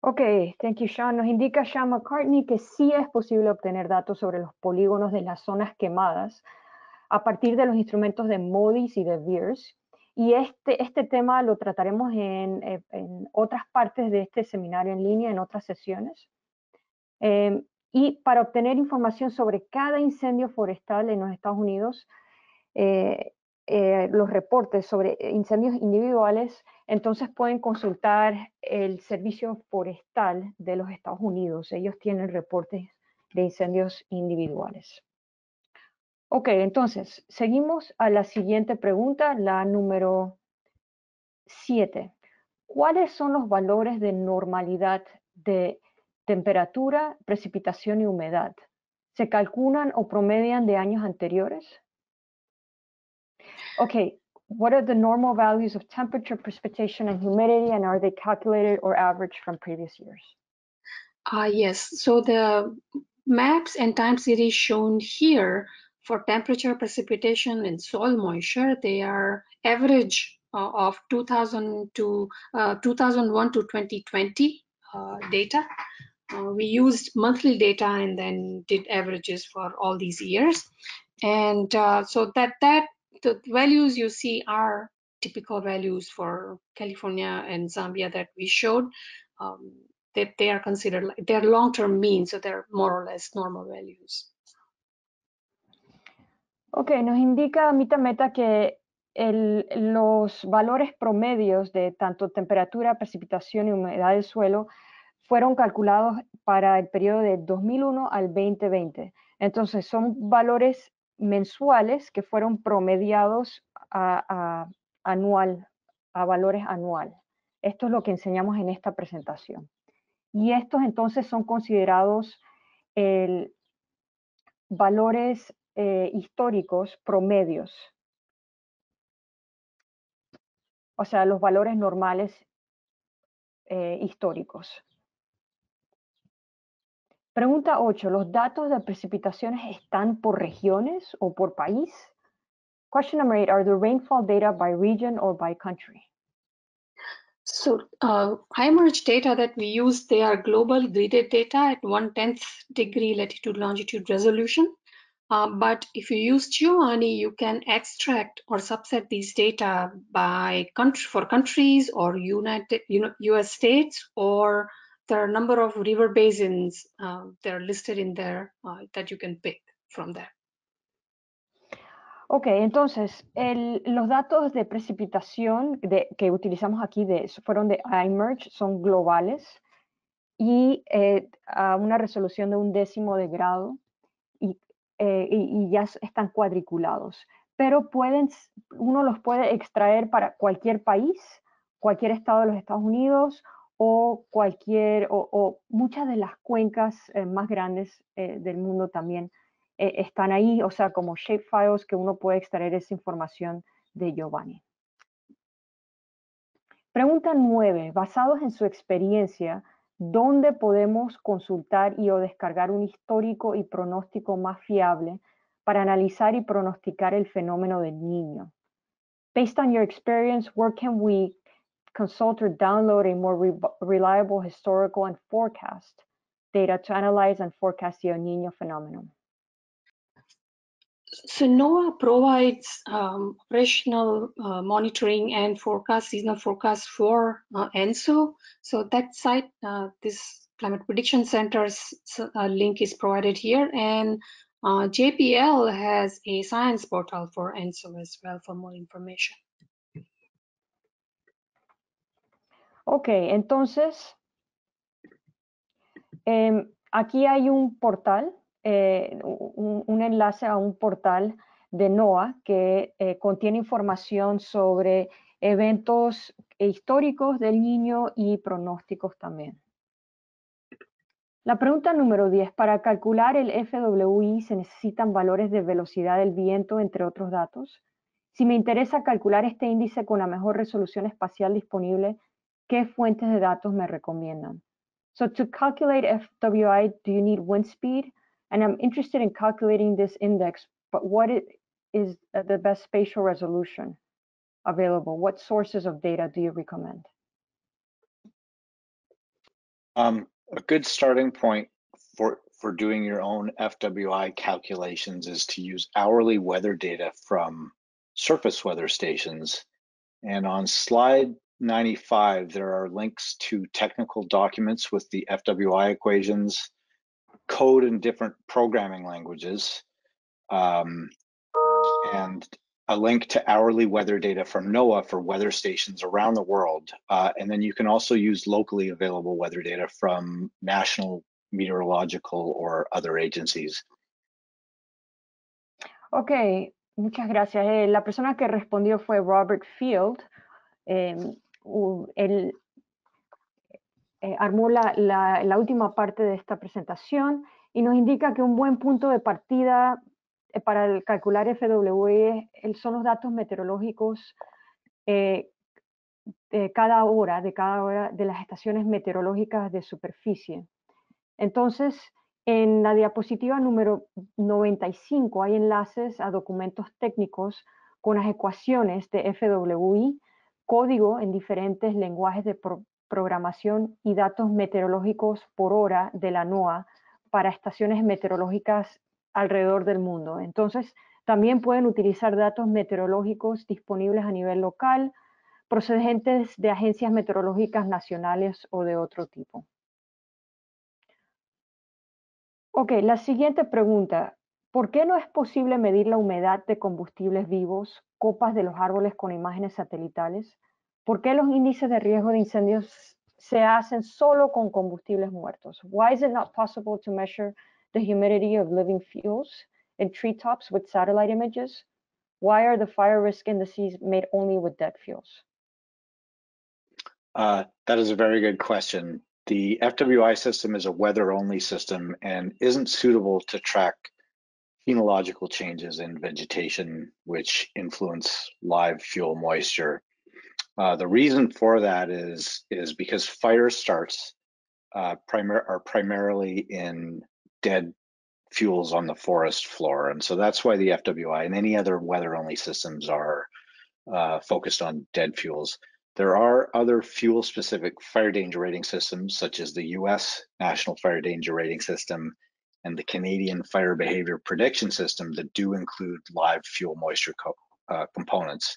Ok, thank you, Sean. Nos indica Sean McCartney que sí es posible obtener datos sobre los polígonos de las zonas quemadas a partir de los instrumentos de MODIS y de VIRS. Y este, este tema lo trataremos en, en, otras partes de este seminario en línea, en otras sesiones. Eh, y para obtener información sobre cada incendio forestal en los Estados Unidos, eh, eh, los reportes sobre incendios individuales, entonces pueden consultar el Servicio Forestal de los Estados Unidos. Ellos tienen reportes de incendios individuales. Ok, entonces, seguimos a la siguiente pregunta, la número 7. ¿Cuáles son los valores de normalidad de temperatura, precipitación y humedad? ¿Se calculan o promedian de años anteriores? Okay, what are the normal values of temperature, precipitation, and humidity, and are they calculated or averaged from previous years? Uh, yes, so the maps and time series shown here for temperature, precipitation, and soil moisture, they are average uh, of 2000 to uh, 2001 to 2020 uh, data. Uh, we used monthly data and then did averages for all these years. And uh, so that that the values you see are typical values for California and Zambia that we showed. Um, that they are considered they're long-term means, so they're more or less normal values. Ok, nos indica Mita Meta que el, los valores promedios de tanto temperatura, precipitación y humedad del suelo fueron calculados para el periodo de 2001 al 2020. Entonces, son valores mensuales que fueron promediados a, anual, a valores anual. Esto es lo que enseñamos en esta presentación. Y estos entonces son considerados valores eh, históricos promedios. O sea, los valores normales eh, históricos. Pregunta 8. ¿Los datos de precipitaciones están por regiones o por país? Question number 8. Are the rainfall data by region or by country? So uh, HIMERGE data that we use, they are global gridded data at 1 10th degree latitude longitude resolution. Uh, but if you use Giovanni, you can extract or subset these data by country for countries or United you know, US states, or there are a number of river basins uh, that are listed in there uh, that you can pick from there. Ok, entonces el, los datos de precipitación de, que utilizamos aquí de, fueron de iMerge, son globales y eh, a una resolución de un décimo de grado y, eh, y, y, ya están cuadriculados. Pero pueden, uno los puede extraer para cualquier país, cualquier estado de los Estados Unidos o cualquier, o, muchas de las cuencas eh, más grandes eh, del mundo también eh, están ahí, o sea, como shapefiles que uno puede extraer esa información de Giovanni. Pregunta 9. Basados en su experiencia, ¿dónde podemos consultar y o descargar un histórico y pronóstico más fiable para analizar y pronosticar el fenómeno del niño? Based on your experience, where can we consult or download a more re reliable historical and forecast data to analyze and forecast the El Nino phenomenon? So NOAA provides um, operational uh, monitoring and forecast, seasonal forecast for uh, ENSO. So that site, uh, this Climate Prediction Center's uh, link is provided here. And uh, JPL has a science portal for ENSO as well for more information. Ok, entonces, eh, aquí hay un portal eh, un, un, enlace a un portal de NOAA que eh, contiene información sobre eventos históricos del niño y pronósticos también. La pregunta número 10. Para calcular el FWI se necesitan valores de velocidad del viento, entre otros datos. Si me interesa calcular este índice con la mejor resolución espacial disponible, ¿qué fuentes de datos me recomiendan? So to calculate FWI, do you need wind speed? And I'm interested in calculating this index, but what is the best spatial resolution available? What sources of data do you recommend? Um, a good starting point for, for doing your own FWI calculations is to use hourly weather data from surface weather stations. And on slide 95, there are links to technical documents with the FWI equations, code in different programming languages, um, and a link to hourly weather data from NOAA for weather stations around the world. Uh, and then you can also use locally available weather data from national meteorological or other agencies. Ok, muchas gracias. Eh, la persona que respondió fue Robert Field. Eh, él eh, armó la, última parte de esta presentación y nos indica que un buen punto de partida eh, para calcular FWE son los datos meteorológicos eh, de cada hora, de cada hora de las estaciones meteorológicas de superficie. Entonces, en la diapositiva número 95 hay enlaces a documentos técnicos con las ecuaciones de FWI, código en diferentes lenguajes de programación y datos meteorológicos por hora de la NOAA para estaciones meteorológicas alrededor del mundo. Entonces, también pueden utilizar datos meteorológicos disponibles a nivel local, procedentes de agencias meteorológicas nacionales o de otro tipo. Ok, la siguiente pregunta. ¿Por qué no es posible medir la humedad de combustibles vivos, copas de los árboles con imágenes satelitales? ¿Por qué los índices de riesgo de incendios se hacen solo con combustibles muertos? Why is it not possible to measure the humidity of living fuels in treetops with satellite images? Why are the fire risk indices made only with dead fuels? Uh, that is a very good question. The FWI system is a weather only system and isn't suitable to track phenological changes in vegetation, which influence live fuel moisture. Uh, the reason for that is, is because fire starts uh, primar are primarily in dead fuels on the forest floor. And so that's why the FWI and any other weather only systems are uh, focused on dead fuels. There are other fuel specific fire danger rating systems, such as the US National Fire Danger Rating System and the Canadian Fire Behavior Prediction System that do include live fuel moisture co uh, components.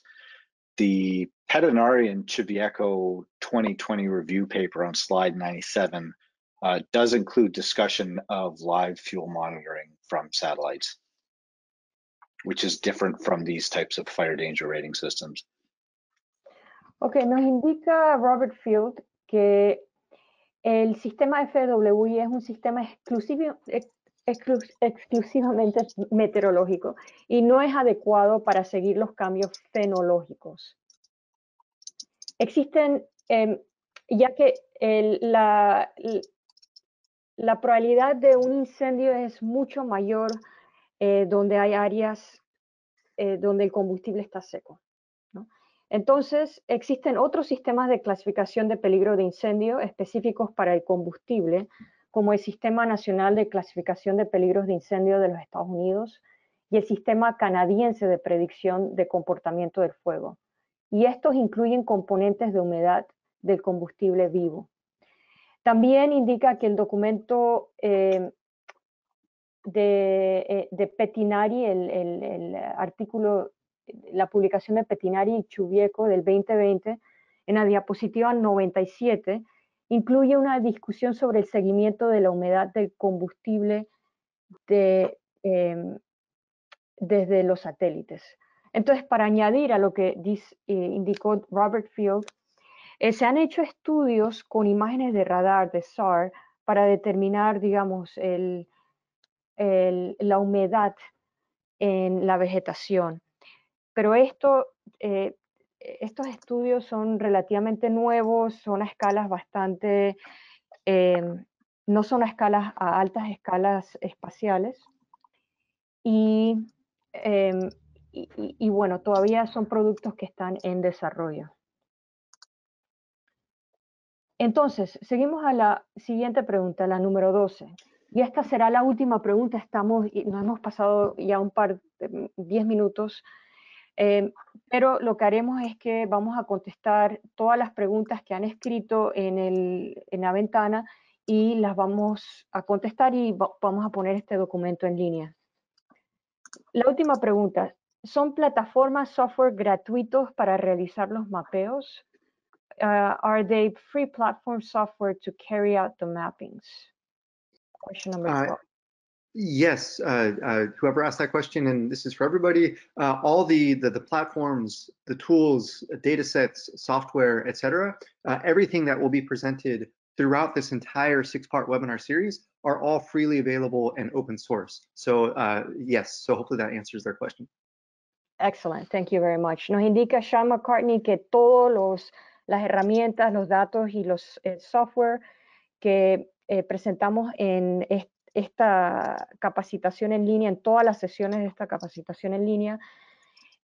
The Pedinari and Chivieco 2020 review paper on slide 97 uh, does include discussion of live fuel monitoring from satellites, which is different from these types of fire danger rating systems. Ok, nos indica Robert Field que el sistema FWI es un sistema exclusivamente meteorológico y no es adecuado para seguir los cambios fenológicos. Existen, eh, ya que la probabilidad de un incendio es mucho mayor eh, donde hay áreas eh, donde el combustible está seco. Entonces, existen otros sistemas de clasificación de peligro de incendio específicos para el combustible, como el Sistema Nacional de Clasificación de Peligros de Incendio de los Estados Unidos y el Sistema Canadiense de Predicción de Comportamiento del Fuego. Y estos incluyen componentes de humedad del combustible vivo. También indica que el documento eh, eh, de, Petinari, el, artículo, la publicación de Petinari y Chubieco del 2020, en la diapositiva 97, incluye una discusión sobre el seguimiento de la humedad del combustible em, desde los satélites. Entonces, para añadir a lo que eh, indicó Robert Field, eh, se han hecho estudios con imágenes de radar, de SAR, para determinar, digamos, la humedad en la vegetación. Pero esto, eh, estos estudios son relativamente nuevos, son a escalas bastante em, no son a escalas, a altas escalas espaciales. Y, em, y, bueno, todavía son productos que están en desarrollo. Entonces, seguimos a la siguiente pregunta, la número 12. Y esta será la última pregunta. Estamos, nos hemos pasado ya un par, de 10 minutos. Em, pero lo que haremos es que vamos a contestar todas las preguntas que han escrito en, el, en la ventana y las vamos a contestar y vamos a poner este documento en línea. La última pregunta. ¿Son plataformas software gratuitos para realizar los mapeos? Uh, are they free platform software to carry out the mappings? Question number uh, Yes, uh, uh, whoever asked that question, and this is for everybody, uh, all the, the, the platforms, the tools, data sets, software, etc., uh, everything that will be presented throughout this entire six-part webinar series are all freely available and open source. So uh, yes, so hopefully that answers their question. Excellent, thank you very much. Nos indica Sean McCartney que todos los las herramientas, los datos y los el software que eh, presentamos en esta capacitación en línea, en todas las sesiones de esta capacitación en línea,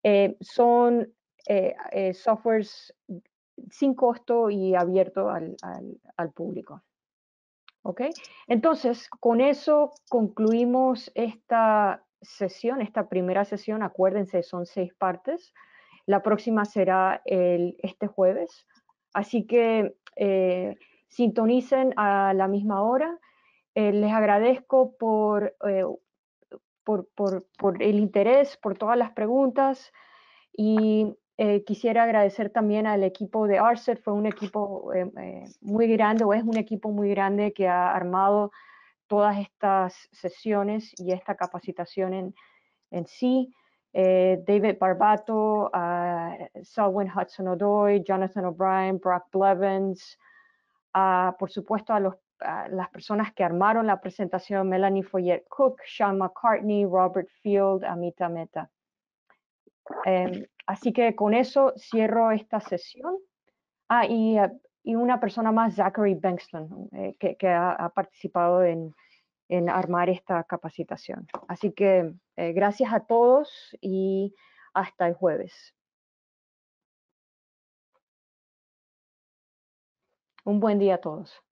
eh, son eh, softwares sin costo y abierto al, al, público. ¿Ok? Entonces, con eso concluimos esta sesión, esta primera sesión. Acuérdense, son seis partes. La próxima será el, este jueves. Así que eh, sintonicen a la misma hora. Eh, les agradezco eh, por, por, por, el interés, por todas las preguntas y eh, quisiera agradecer también al equipo de ARCET, fue un equipo eh, eh, muy grande o es un equipo muy grande que ha armado todas estas sesiones y esta capacitación en, en sí. David Barbato, uh, Selwyn Hudson O'Doy, Jonathan O'Brien, Brock Blevins, por supuesto a, los, las personas que armaron la presentación, Melanie Foyet Cook, Sean McCartney, Robert Field, Amita Meta. Em, así que con eso cierro esta sesión. Ah, y, eh, y una persona más, Zachary Bankston, eh, que, que ha, participado en, en, armar esta capacitación. Así que eh, gracias a todos y hasta el jueves. Un buen día a todos.